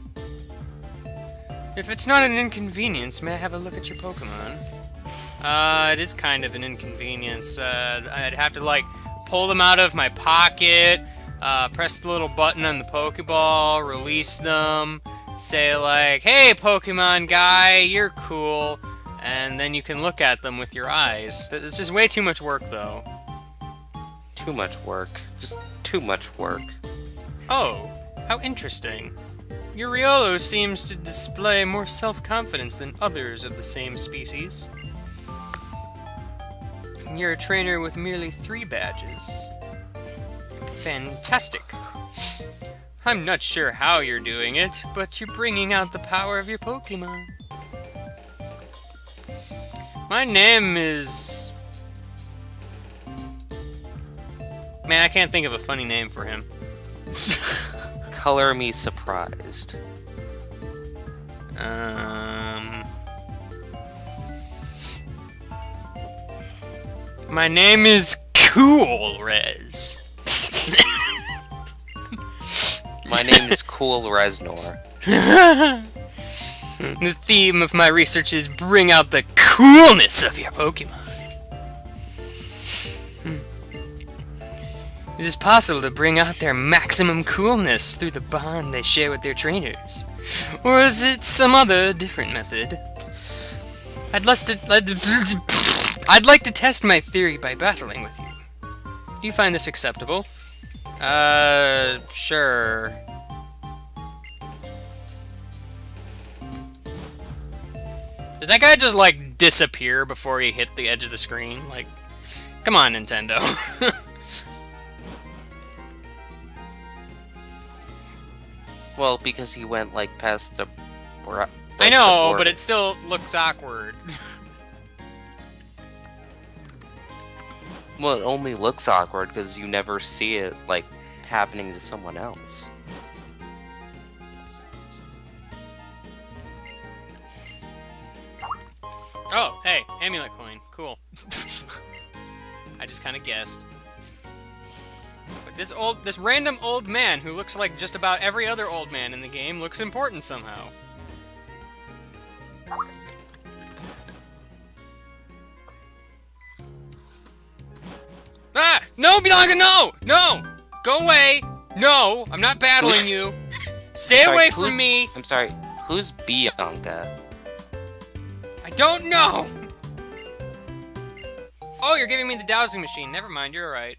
If it's not an inconvenience, may I have a look at your Pokemon? Uh, it is kind of an inconvenience. Uh, I'd have to, like, pull them out of my pocket, uh, press the little button on the Pokeball, release them, say, like, hey, Pokemon guy, you're cool, and then you can look at them with your eyes. This is way too much work, though. Too much work. Just too much work. Oh, how interesting. Uriolo seems to display more self-confidence than others of the same species. And you're a trainer with merely three badges. Fantastic. I'm not sure how you're doing it, but you're bringing out the power of your Pokemon. My name is... Man, I can't think of a funny name for him. Color me surprised. Um. My name is Cool Rez. My name is Cool Resnor. the theme of my research is bring out the coolness of your Pokemon. Hmm. It is possible to bring out their maximum coolness through the bond they share with their trainers. Or is it some other different method? I'd to. I'd like to test my theory by battling with you. Do you find this acceptable? Uh, sure. Did that guy just, like, disappear before he hit the edge of the screen? Like, come on, Nintendo. Well, because he went like past the. bra- I like, the know, but it still looks awkward. Well, it only looks awkward because you never see it like happening to someone else. Oh, hey, amulet coin. Cool. I just kind of guessed. But this old, this random old man who looks like just about every other old man in the game looks important somehow. Ah! No, Bianca, no! No! Go away! No! I'm not battling you! Stay away from me! I'm sorry. Who's Bianca? Don't know! Oh, you're giving me the dowsing machine. Never mind, you're alright.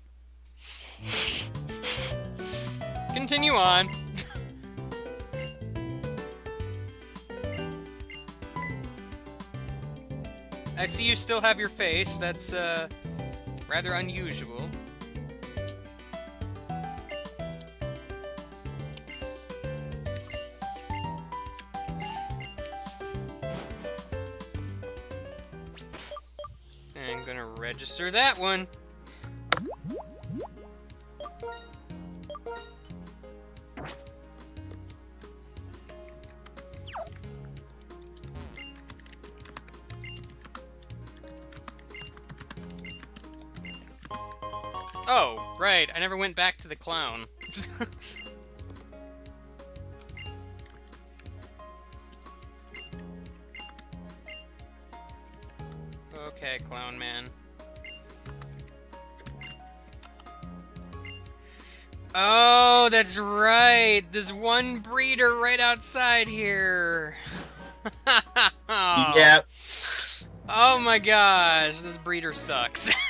Continue on. I see you still have your face. That's, uh, rather unusual. Gonna register that one. Oh, right. I never went back to the clown. okay, clown man. Oh, that's right. There's one breeder right outside here. Yep. Oh my gosh, this breeder sucks.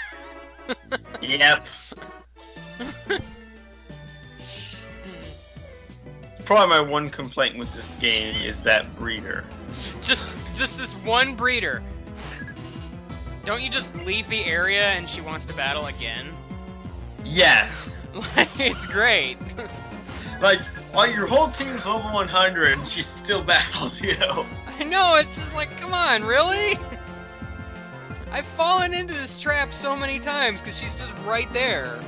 Yep. Probably my one complaint with this game is that breeder. just just this one breeder. Don't you just leave the area and she wants to battle again? Yes. Like it's great. Like, while your whole team's level 100, and she still battles, you know? I know, it's just like, come on, really? I've fallen into this trap so many times because she's just right there.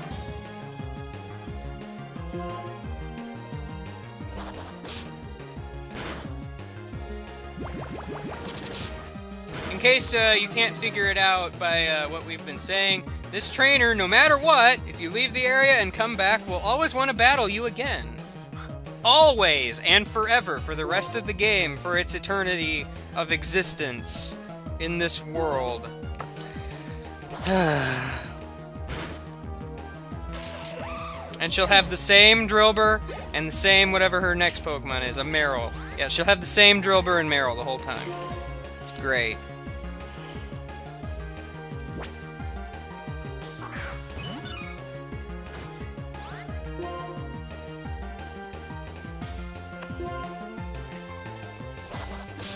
Case uh, you can't figure it out by uh, what we've been saying, this trainer, no matter what, if you leave the area and come back, will always want to battle you again. Always and forever for the rest of the game, for its eternity of existence in this world. And she'll have the same Drillbur and the same whatever her next Pokemon is, a Marill. Yeah, she'll have the same Drillbur and Marill the whole time. It's great.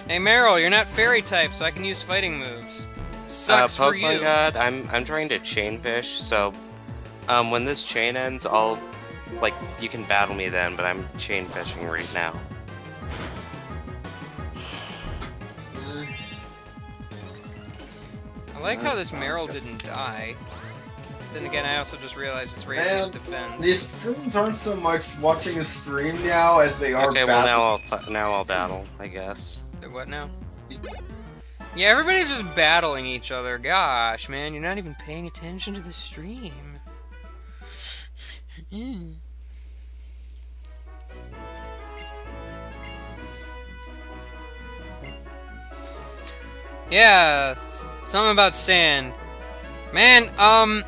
Hey Marill, you're not fairy type, so I can use fighting moves. Sucks uh, for Pokemon you. God, I'm I'm trying to chain fish, so um, when this chain ends, I'll like you can battle me then, but I'm chain fishing right now. I like how this Marill didn't die. Then again, I also just realized it's raising its defense. The streams aren't so much watching a stream now as they are Okay, well now I'll now I'll battle, I guess. What now? Yeah, everybody's just battling each other. Gosh, man, you're not even paying attention to the stream. Yeah, something about sand. Man, um,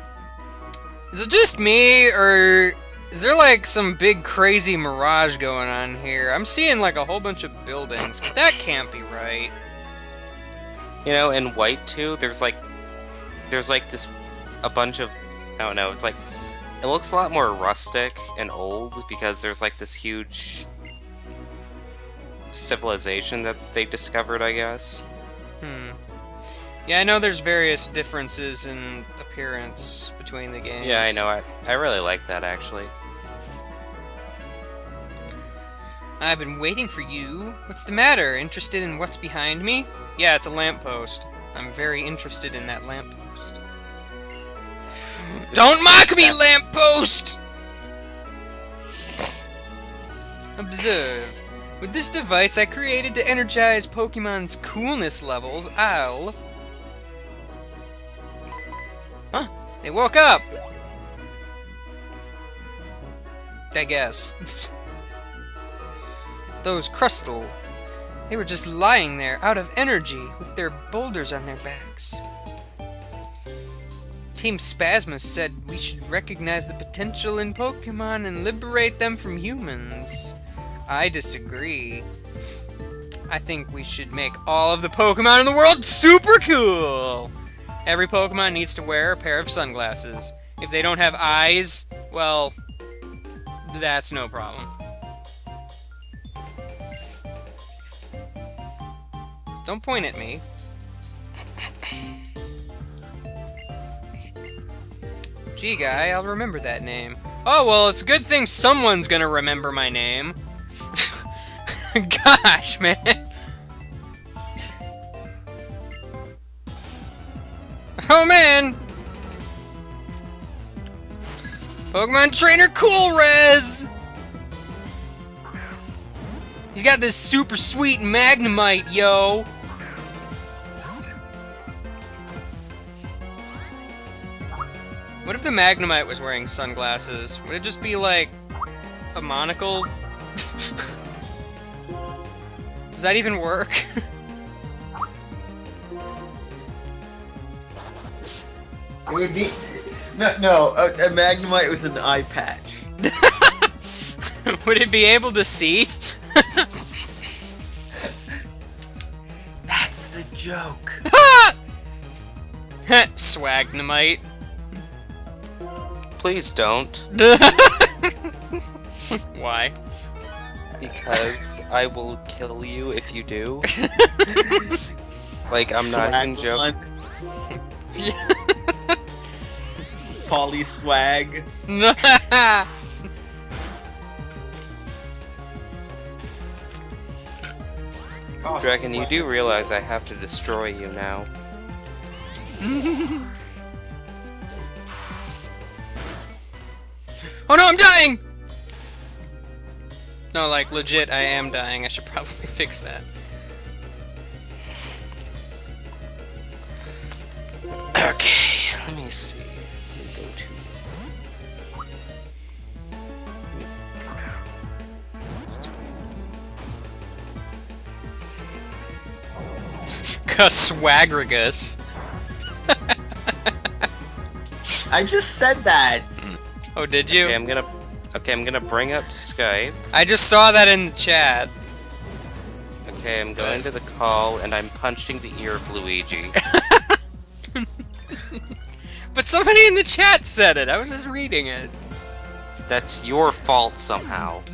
is it just me, or is there like some big crazy mirage going on here? I'm seeing like a whole bunch of buildings, but that can't be right. You know, in White too, there's like there's like this a bunch of I don't know. It's like it looks a lot more rustic and old because there's like this huge civilization that they discovered, I guess. Hmm. Yeah, I know there's various differences in appearance between the games. Yeah, I know. I I really like that actually. I've been waiting for you. What's the matter? Interested in what's behind me? Yeah, it's a lamppost. I'm very interested in that lamppost. Don't mock me, lamppost! Observe. With this device I created to energize Pokemon's coolness levels, I'll... Huh? They woke up! I guess. Those Crustle. They were just lying there, out of energy, with their boulders on their backs. Team Spasmus said we should recognize the potential in Pokemon and liberate them from humans. I disagree. I think we should make all of the Pokemon in the world super cool! Every Pokemon needs to wear a pair of sunglasses. If they don't have eyes, well, that's no problem. Don't point at me. Gee, guy, I'll remember that name. Oh, well, it's a good thing someone's gonna remember my name. Gosh, man. Oh, man! Pokemon Trainer Cool Res! He's got this super sweet Magnemite, yo! What if the Magnemite was wearing sunglasses? Would it just be like a monocle? Does that even work? It would be no, no, a, a Magnemite with an eye patch. Would it be able to see? That's the joke. Swagnemite. Please don't, Why? because I will kill you if you do. like I'm not even joking. Polly swag. Dragon, you do realize I have to destroy you now. Oh no, I'm dying! No, like, legit, I am dying. I should probably fix that. Okay, let me see. Let me go to. Caswagrigus. I just said that. Hmm. Oh, did you? Okay, I'm gonna. Okay, I'm gonna bring up Skype. I just saw that in the chat. Okay, I'm going to the call and I'm punching the ear of Luigi. But somebody in the chat said it. I was just reading it. That's your fault somehow.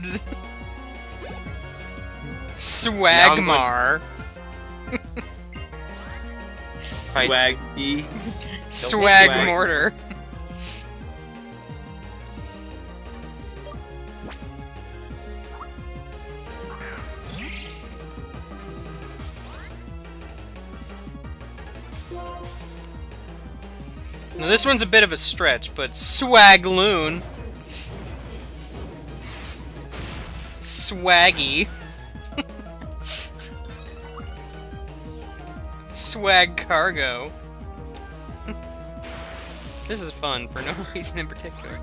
Swagmar. Swaggy. Swag swag. mortar. Now this one's a bit of a stretch, but Swagloon. Swaggy. Swag cargo. this is fun for no reason in particular.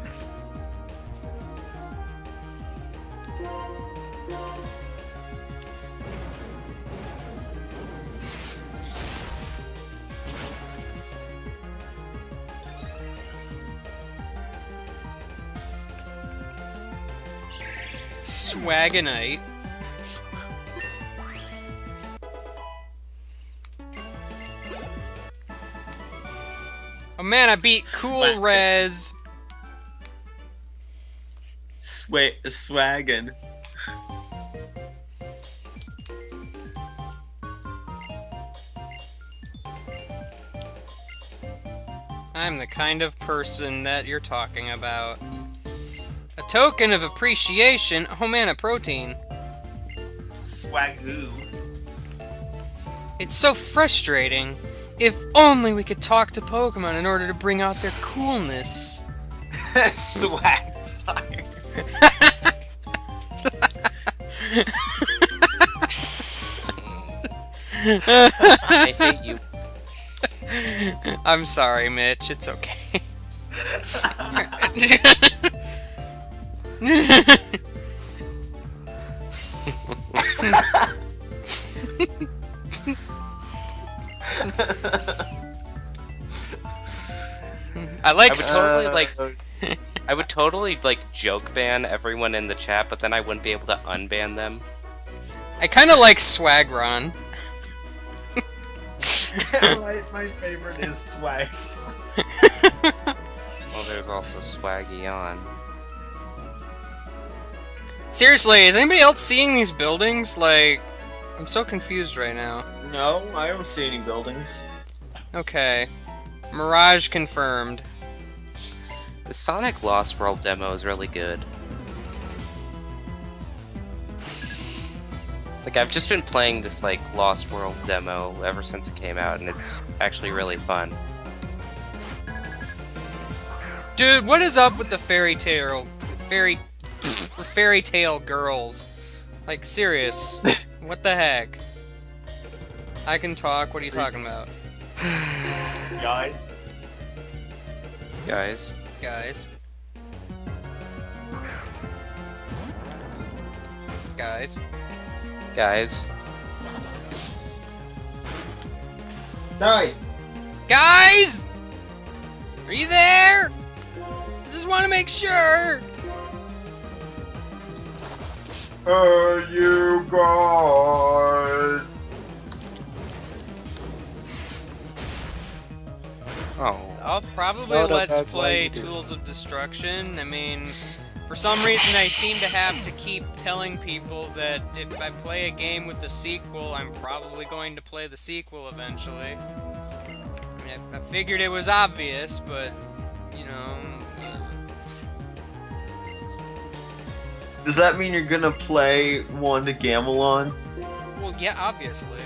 Swagonite. Oh man, I beat Cool Swag. Res. Swa- swaggin. I'm the kind of person that you're talking about. A token of appreciation. Oh man, a protein. Swagoo. It's so frustrating. If only we could talk to Pokemon in order to bring out their coolness. Swag sire. I hate you. I'm sorry, Mitch. It's okay. I I like. would s- totally like. I would totally like joke ban everyone in the chat, but then I wouldn't be able to unban them. I kind of like Swagron. my, my favorite is swag. Well, there's also Swaggy on. Seriously, is anybody else seeing these buildings? Like, I'm so confused right now. No, I don't see any buildings. Okay. Mirage confirmed. The Sonic Lost World demo is really good. Like I've just been playing this like Lost World demo ever since it came out, and it's actually really fun. Dude, what is up with the fairy tale, fairy, the fairy tale girls? Like, serious. what the heck? I can talk. What are you talking about, Guys, Guys, guys? Guys. guys, Nice. Guys! Are you there? I Just want to make sure. Are you guys? oh, I'll probably No, no, let's play you. Tools of Destruction. I mean, for some reason, I seem to have to keep telling people that if I play a game with the sequel, I'm probably going to play the sequel eventually. I mean, I, I figured it was obvious, but you know. Does that mean you're gonna play one to Gamelon? Well, yeah, obviously.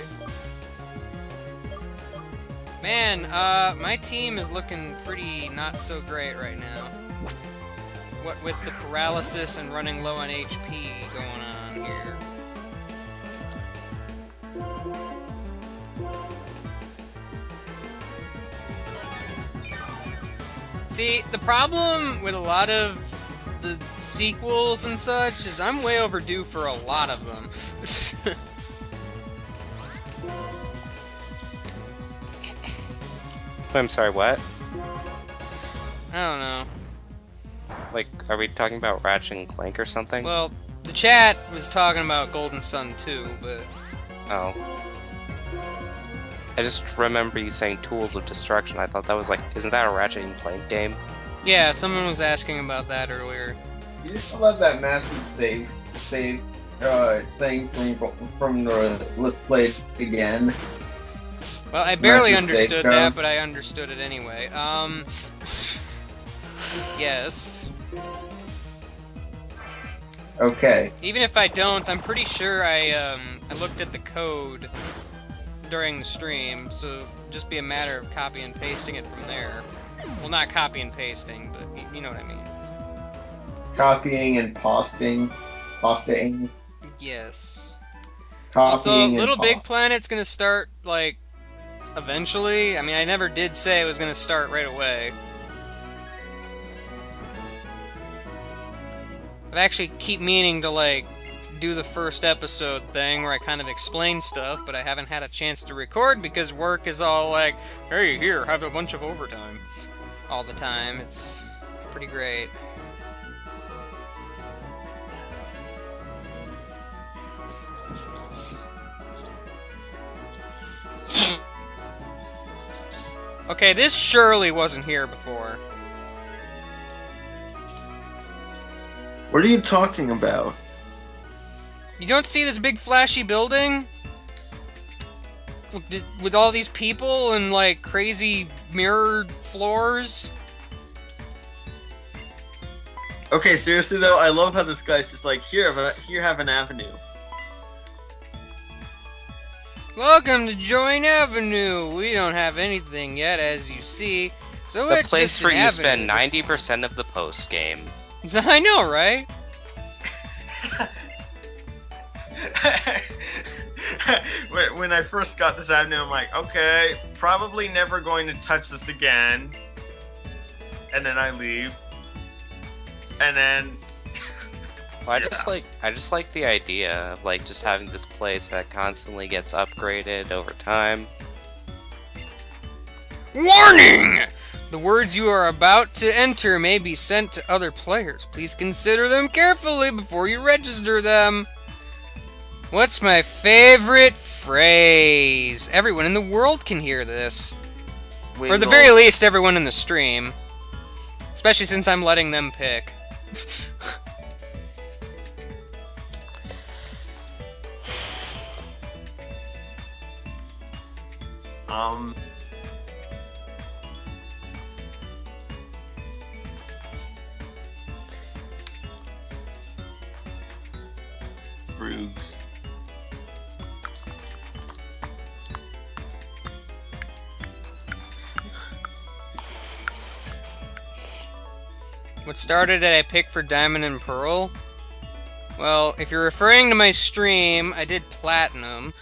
Man, uh, my team is looking pretty not so great right now. What with the paralysis and running low on HP going on here. See, the problem with a lot of the sequels and such is I'm way overdue for a lot of them. I'm sorry. What? I don't know. Like, are we talking about Ratchet and Clank or something? Well, the chat was talking about Golden Sun 2, but oh. I just remember you saying Tools of Destruction. I thought that was like, isn't that a Ratchet and Clank game? Yeah, someone was asking about that earlier. You still have that massive save save uh, thing from from the Let's Play Again. Well, I barely Massive understood that, but I understood it anyway. Um, yes. Okay. Even if I don't, I'm pretty sure I um I looked at the code during the stream, so just be a matter of copy and pasting it from there. Well, not copy and pasting, but y- you know what I mean. Copying and posting. Posting. Yes. Copying Also, Little Big Planet's gonna start like eventually. I mean, I never did say it was gonna start right away. I actually keep meaning to like do the first episode thing where I kind of explain stuff, but I haven't had a chance to record because work is all like, "Hey, here, have a bunch of overtime," all the time. It's pretty great. Okay, this surely wasn't here before. What are you talking about? You don't see this big flashy building? With, all these people and like crazy mirrored floors? Okay, seriously though, I love how this guy's just like here, have a, here have an avenue. Welcome to Join Avenue. We don't have anything yet, as you see. So The it's place just where an you avenue. spend ninety percent of the post game. I know, right? when when I first got this avenue, I'm like, okay, probably never going to touch this again. And then I leave. And then Well, I just Yeah. like I just like the idea of like just having this place that constantly gets upgraded over time. Warning! The words you are about to enter may be sent to other players. Please consider them carefully before you register them. What's my favorite phrase? Everyone in the world can hear this. Or at the very least, everyone in the stream. Especially since I'm letting them pick. um Frugs. What started at I pick for Diamond and Pearl? Well, if you're referring to my stream, I did Platinum,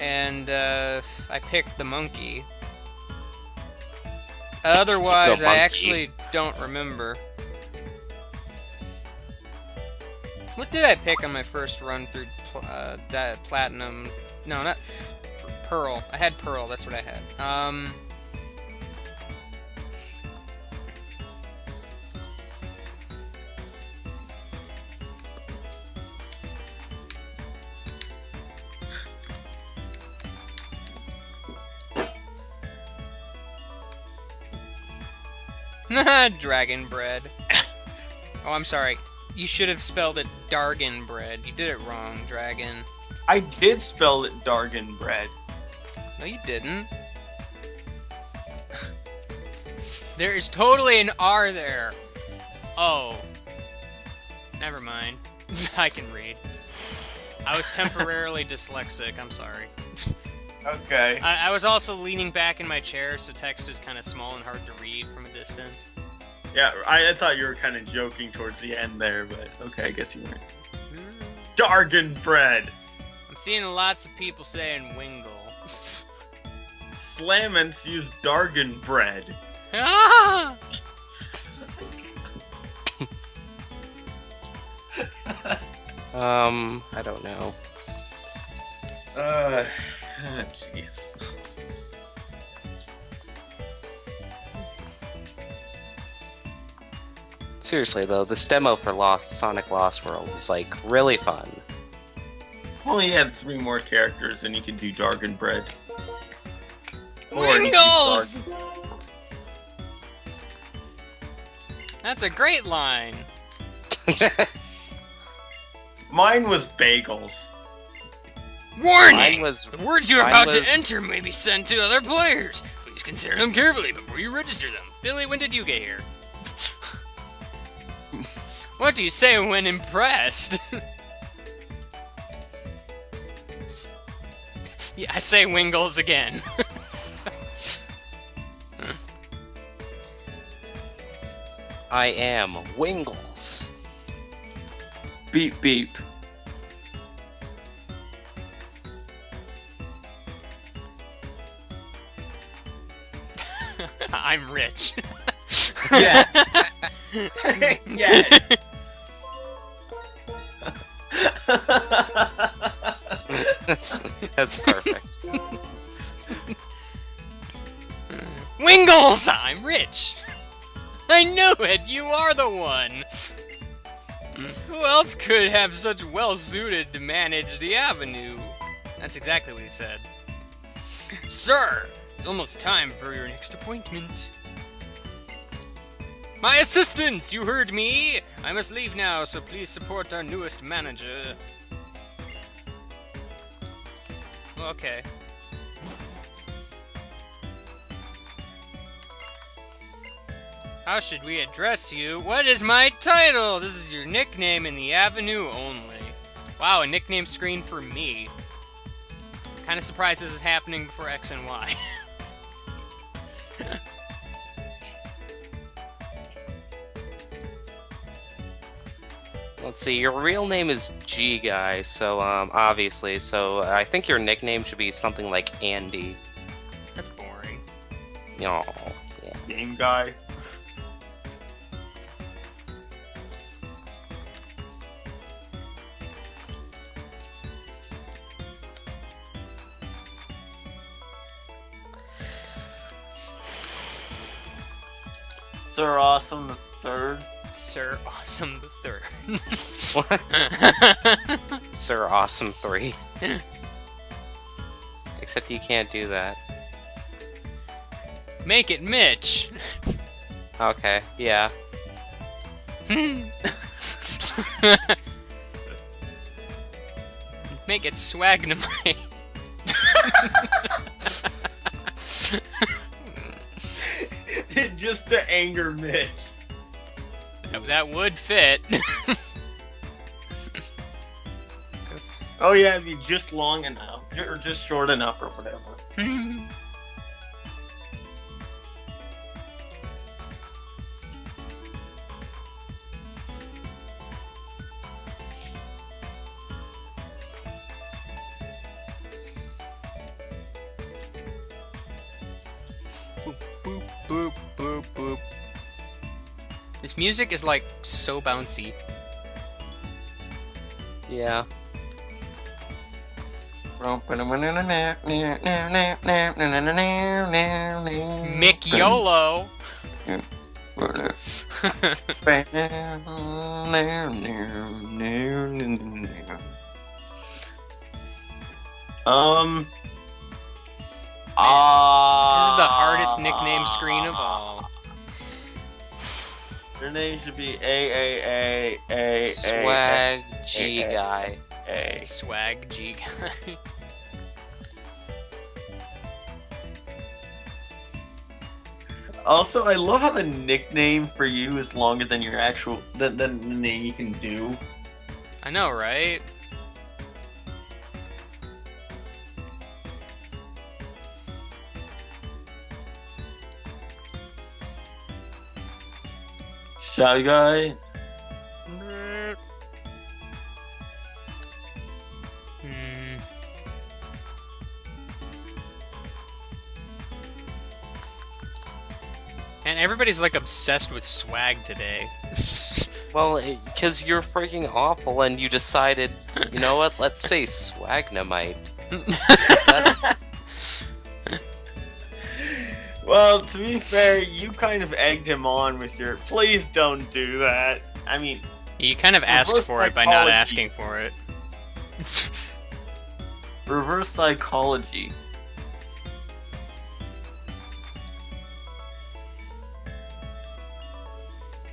and uh, I picked the monkey. Otherwise, The I actually don't remember. What did I pick on my first run through pl- uh, di- Platinum? No, not Pearl. I had Pearl. That's what I had. Um. Dragon bread. Oh, I'm sorry. You should have spelled it Dargan bread. You did it wrong, Dragon. I did spell it Dargan bread. No, you didn't. There is totally an R there. Oh. Never mind. I can read. I was temporarily dyslexic. I'm sorry. Okay. I, I was also leaning back in my chair, so text is kind of small and hard to read from a distance. Yeah, I, I thought you were kind of joking towards the end there, but okay, I guess you weren't. Dargan bread. I'm seeing lots of people saying Wingle. Slamance use Dargan bread. ah! Um, I don't know. Uh, jeez. Seriously though, this demo for Lost Sonic Lost World is like really fun. Only had three more characters, and you could do Dargan bread. Or Wingles! That's a great line. Mine was bagels. Warning! Was The words you are about was- to enter may be sent to other players. Please consider them carefully before you register them. Billy, when did you get here? what do you say when impressed? yeah, I say Wingles again. I am Wingles. Beep beep. I'm rich. Yeah. yeah. that's, that's perfect. Wingles! I'm rich! I knew it! You are the one! Who else could have such well suited to manage the avenue? That's exactly what he said. Sir, It's almost time for your next appointment. My assistants, you heard me! I must leave now, so please support our newest manager. Okay. How should we address you? What is my title? This is your nickname in the avenue only. Wow, a nickname screen for me. Kind of surprised this is happening before X and Y. Let's see, your real name is G Guy, so um, obviously, so I think your nickname should be something like Andy. That's boring. Oh, yeah. Game guy. Sir Awesome the Third. Sir Awesome the Third. What? Sir Awesome 3. Except you can't do that. Make it Mitch. Okay, yeah. Make it Swagnamite. Just to anger Mitch. That would fit. Oh yeah, it'd be just long enough, or just short enough, or whatever. boop, boop, boop, boop. This music is like so bouncy. Yeah. Mick YOLO. Um. this Ah. is the hardest nickname screen of all. Their name should be A A A A A Swag G A- Guy. A. Swag G guy. Also, I love how the nickname for you is longer than your actual than, than the name you can do. I know, right? Shy guy. Hmm. And everybody's like obsessed with swag today. Well, because you're freaking awful and you decided, you know what, let's say Swagnamite. That's, Well, to be fair, you kind of egged him on with your please don't do that. I mean, you kind of asked Reverse for it by not asking for it. reverse psychology.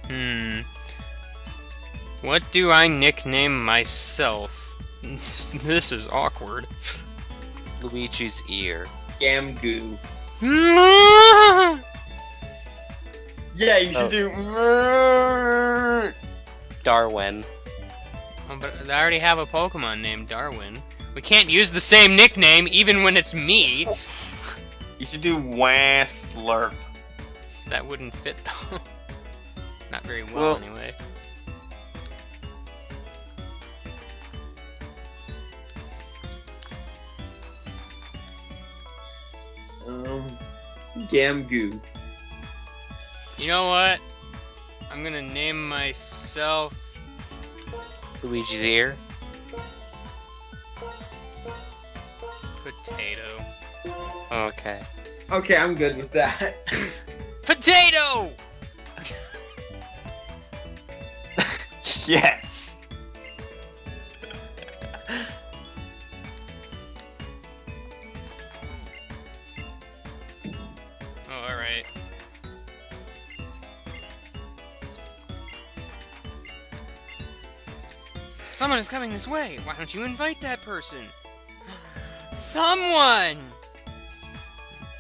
Hmm. What do I nickname myself? this is awkward. Luigi's ear. Gamgoo. Oh, Yeah, you should Oh. do. Darwin. but I already have a Pokemon named Darwin. We can't use the same nickname even when it's me. You should do Wah Slurp. That wouldn't fit though. Not very well, Well- anyway. Um, Gamgoo. You know what? I'm gonna name myself. Luigi's ear. Potato. Okay. Okay, I'm good with that. Potato! yes. Someone is coming this way. Why don't you invite that person? Someone!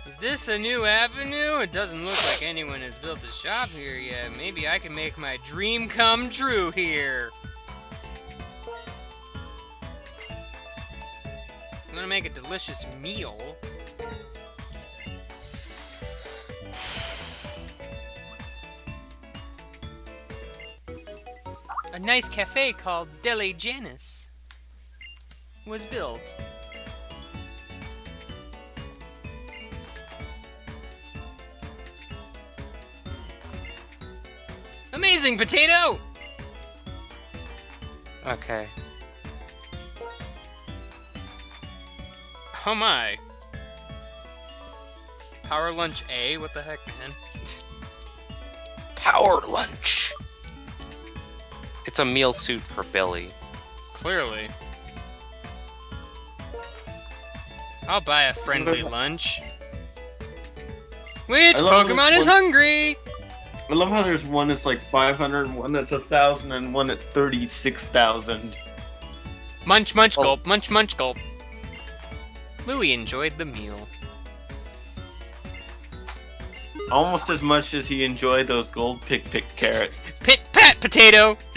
Is this a new avenue? It doesn't look like anyone has built a shop here yet. Maybe I can make my dream come true here. I'm gonna make a delicious meal. A nice cafe called Deli Janice was built. Amazing potato! Okay. Oh my. Power Lunch A? What the heck, man? Power lunch. It's a meal suit for Billy. Clearly. I'll buy a friendly lunch. Which Pokemon this is hungry? I love how there's one that's like 500, one that's a thousand, and one that's 36,000. Munch, munch, Oh. gulp, munch, munch, gulp. Louie enjoyed the meal. Almost as much as he enjoyed those gold pick pick carrots. Pit pat potato!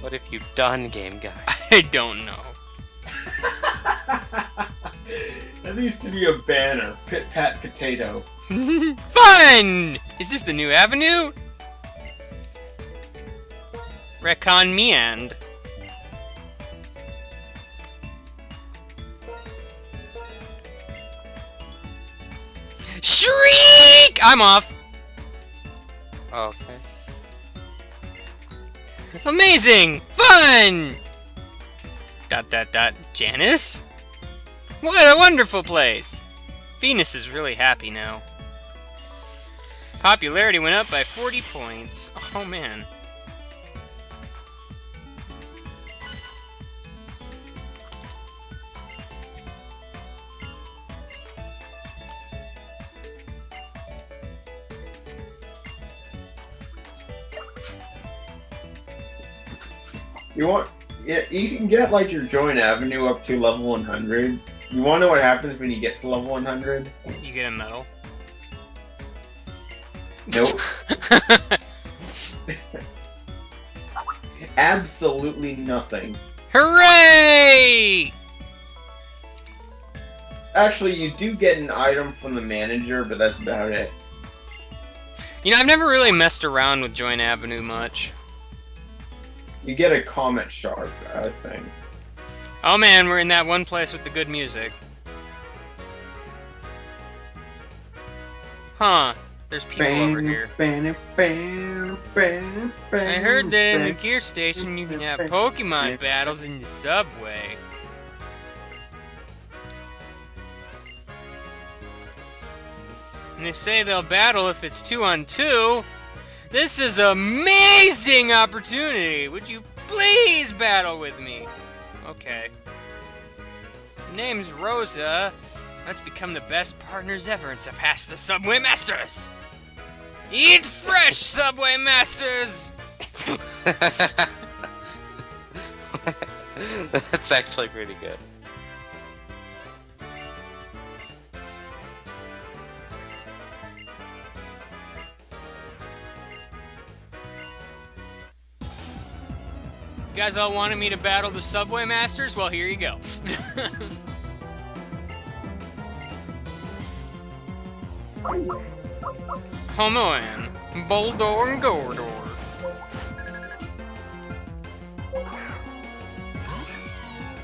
What have you done, game guy? I don't know. that needs to be a banner. Pit pat potato. Fun! Is this the new avenue? Recon Meand. Shriek! I'm off. Oh, okay. Amazing! Fun! Dot dot dot. Janice? What a wonderful place! Venus is really happy now. Popularity went up by 40 points. Oh man. You want? Yeah, you can get like your joint avenue up to level 100. You want to know what happens when you get to level 100? You get a medal. Nope. Absolutely nothing. Hooray! Actually, you do get an item from the manager, but that's about it. You know, I've never really messed around with Joint Avenue much. You get a comet shard, I think. Oh man, we're in that one place with the good music. Huh. There's people over here. I heard that in the gear station you can have Pokemon battles in the subway. And they say they'll battle if it's two on two. This is amazing opportunity. Would you please battle with me? Okay. Name's Rosa. Let's become the best partners ever and surpass the Subway Masters. Eat fresh, Subway Masters! That's actually pretty good. Guys all wanted me to battle the Subway Masters? Well, here you go. Homoan, Boldore and Gordor.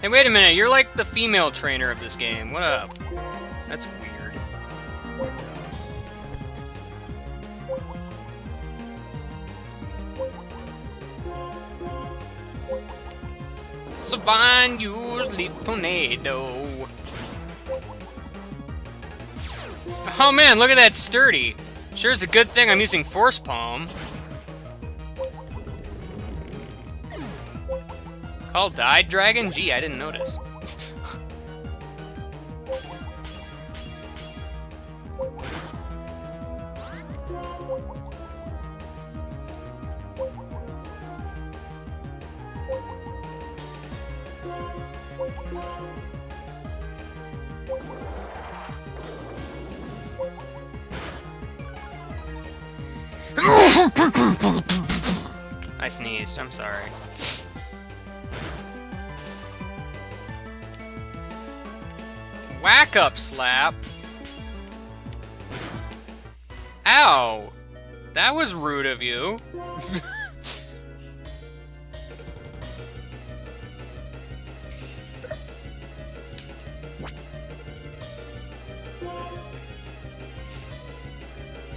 Hey, wait a minute, you're like the female trainer of this game. What up? That's Servine, use leaf tornado. Oh man, look at that sturdy. Sure is a good thing I'm using Force Palm. Called Died Dragon? Gee, I didn't notice. I sneezed, I'm sorry. Whack up, slap! Ow! That was rude of you.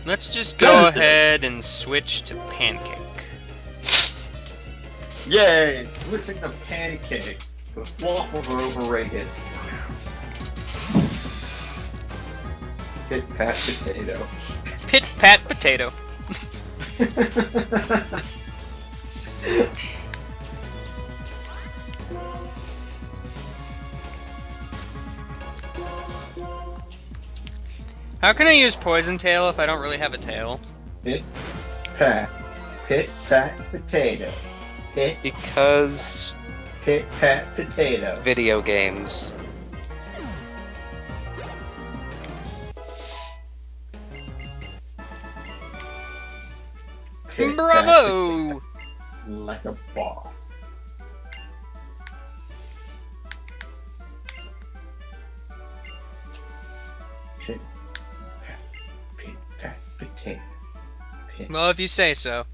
Let's just go ahead and switch to pancake. Yay! Switching to pancakes. The waffles are overrated. Pit pat potato. Pit pat potato. How can I use poison tail if I don't really have a tail? Pit pat. Pit pat potato. Pit Because pit pat potato. video games. Pit Bravo! potato. Like a boss. Well, if you say so.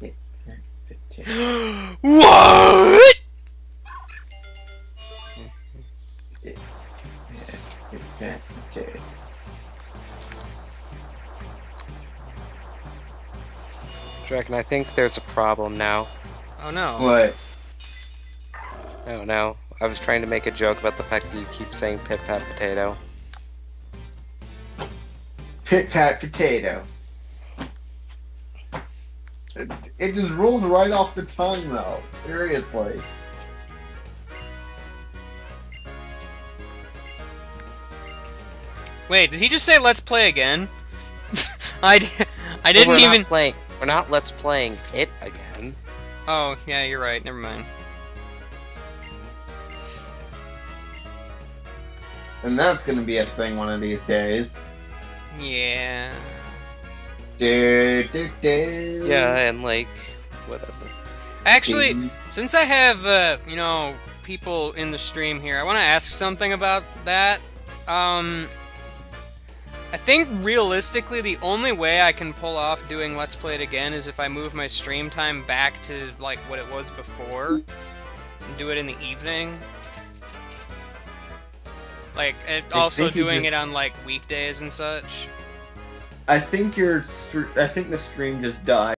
pat potato. what? Pit pat potato. Draken, I think there's a problem now. Oh no. What? Oh, I don't know. I was trying to make a joke about the fact that you keep saying pit pat potato. Pit pat potato. It, it just rolls right off the tongue, though. Seriously. Wait, did he just say let's play again? I, But didn't we're even. Not playing, we're not let's playing it again. Oh, yeah, you're right. Never mind. And that's gonna be a thing one of these days. Yeah. Do, do, do. Yeah, and like, whatever. Actually, since I have, uh, you know, people in the stream here, I want to ask something about that. Um, I think realistically, the only way I can pull off doing Let's Play It Again is if I move my stream time back to, like, what it was before. And do it in the evening. Like, also doing just- it on, like, weekdays and such. I think your I think the stream just died.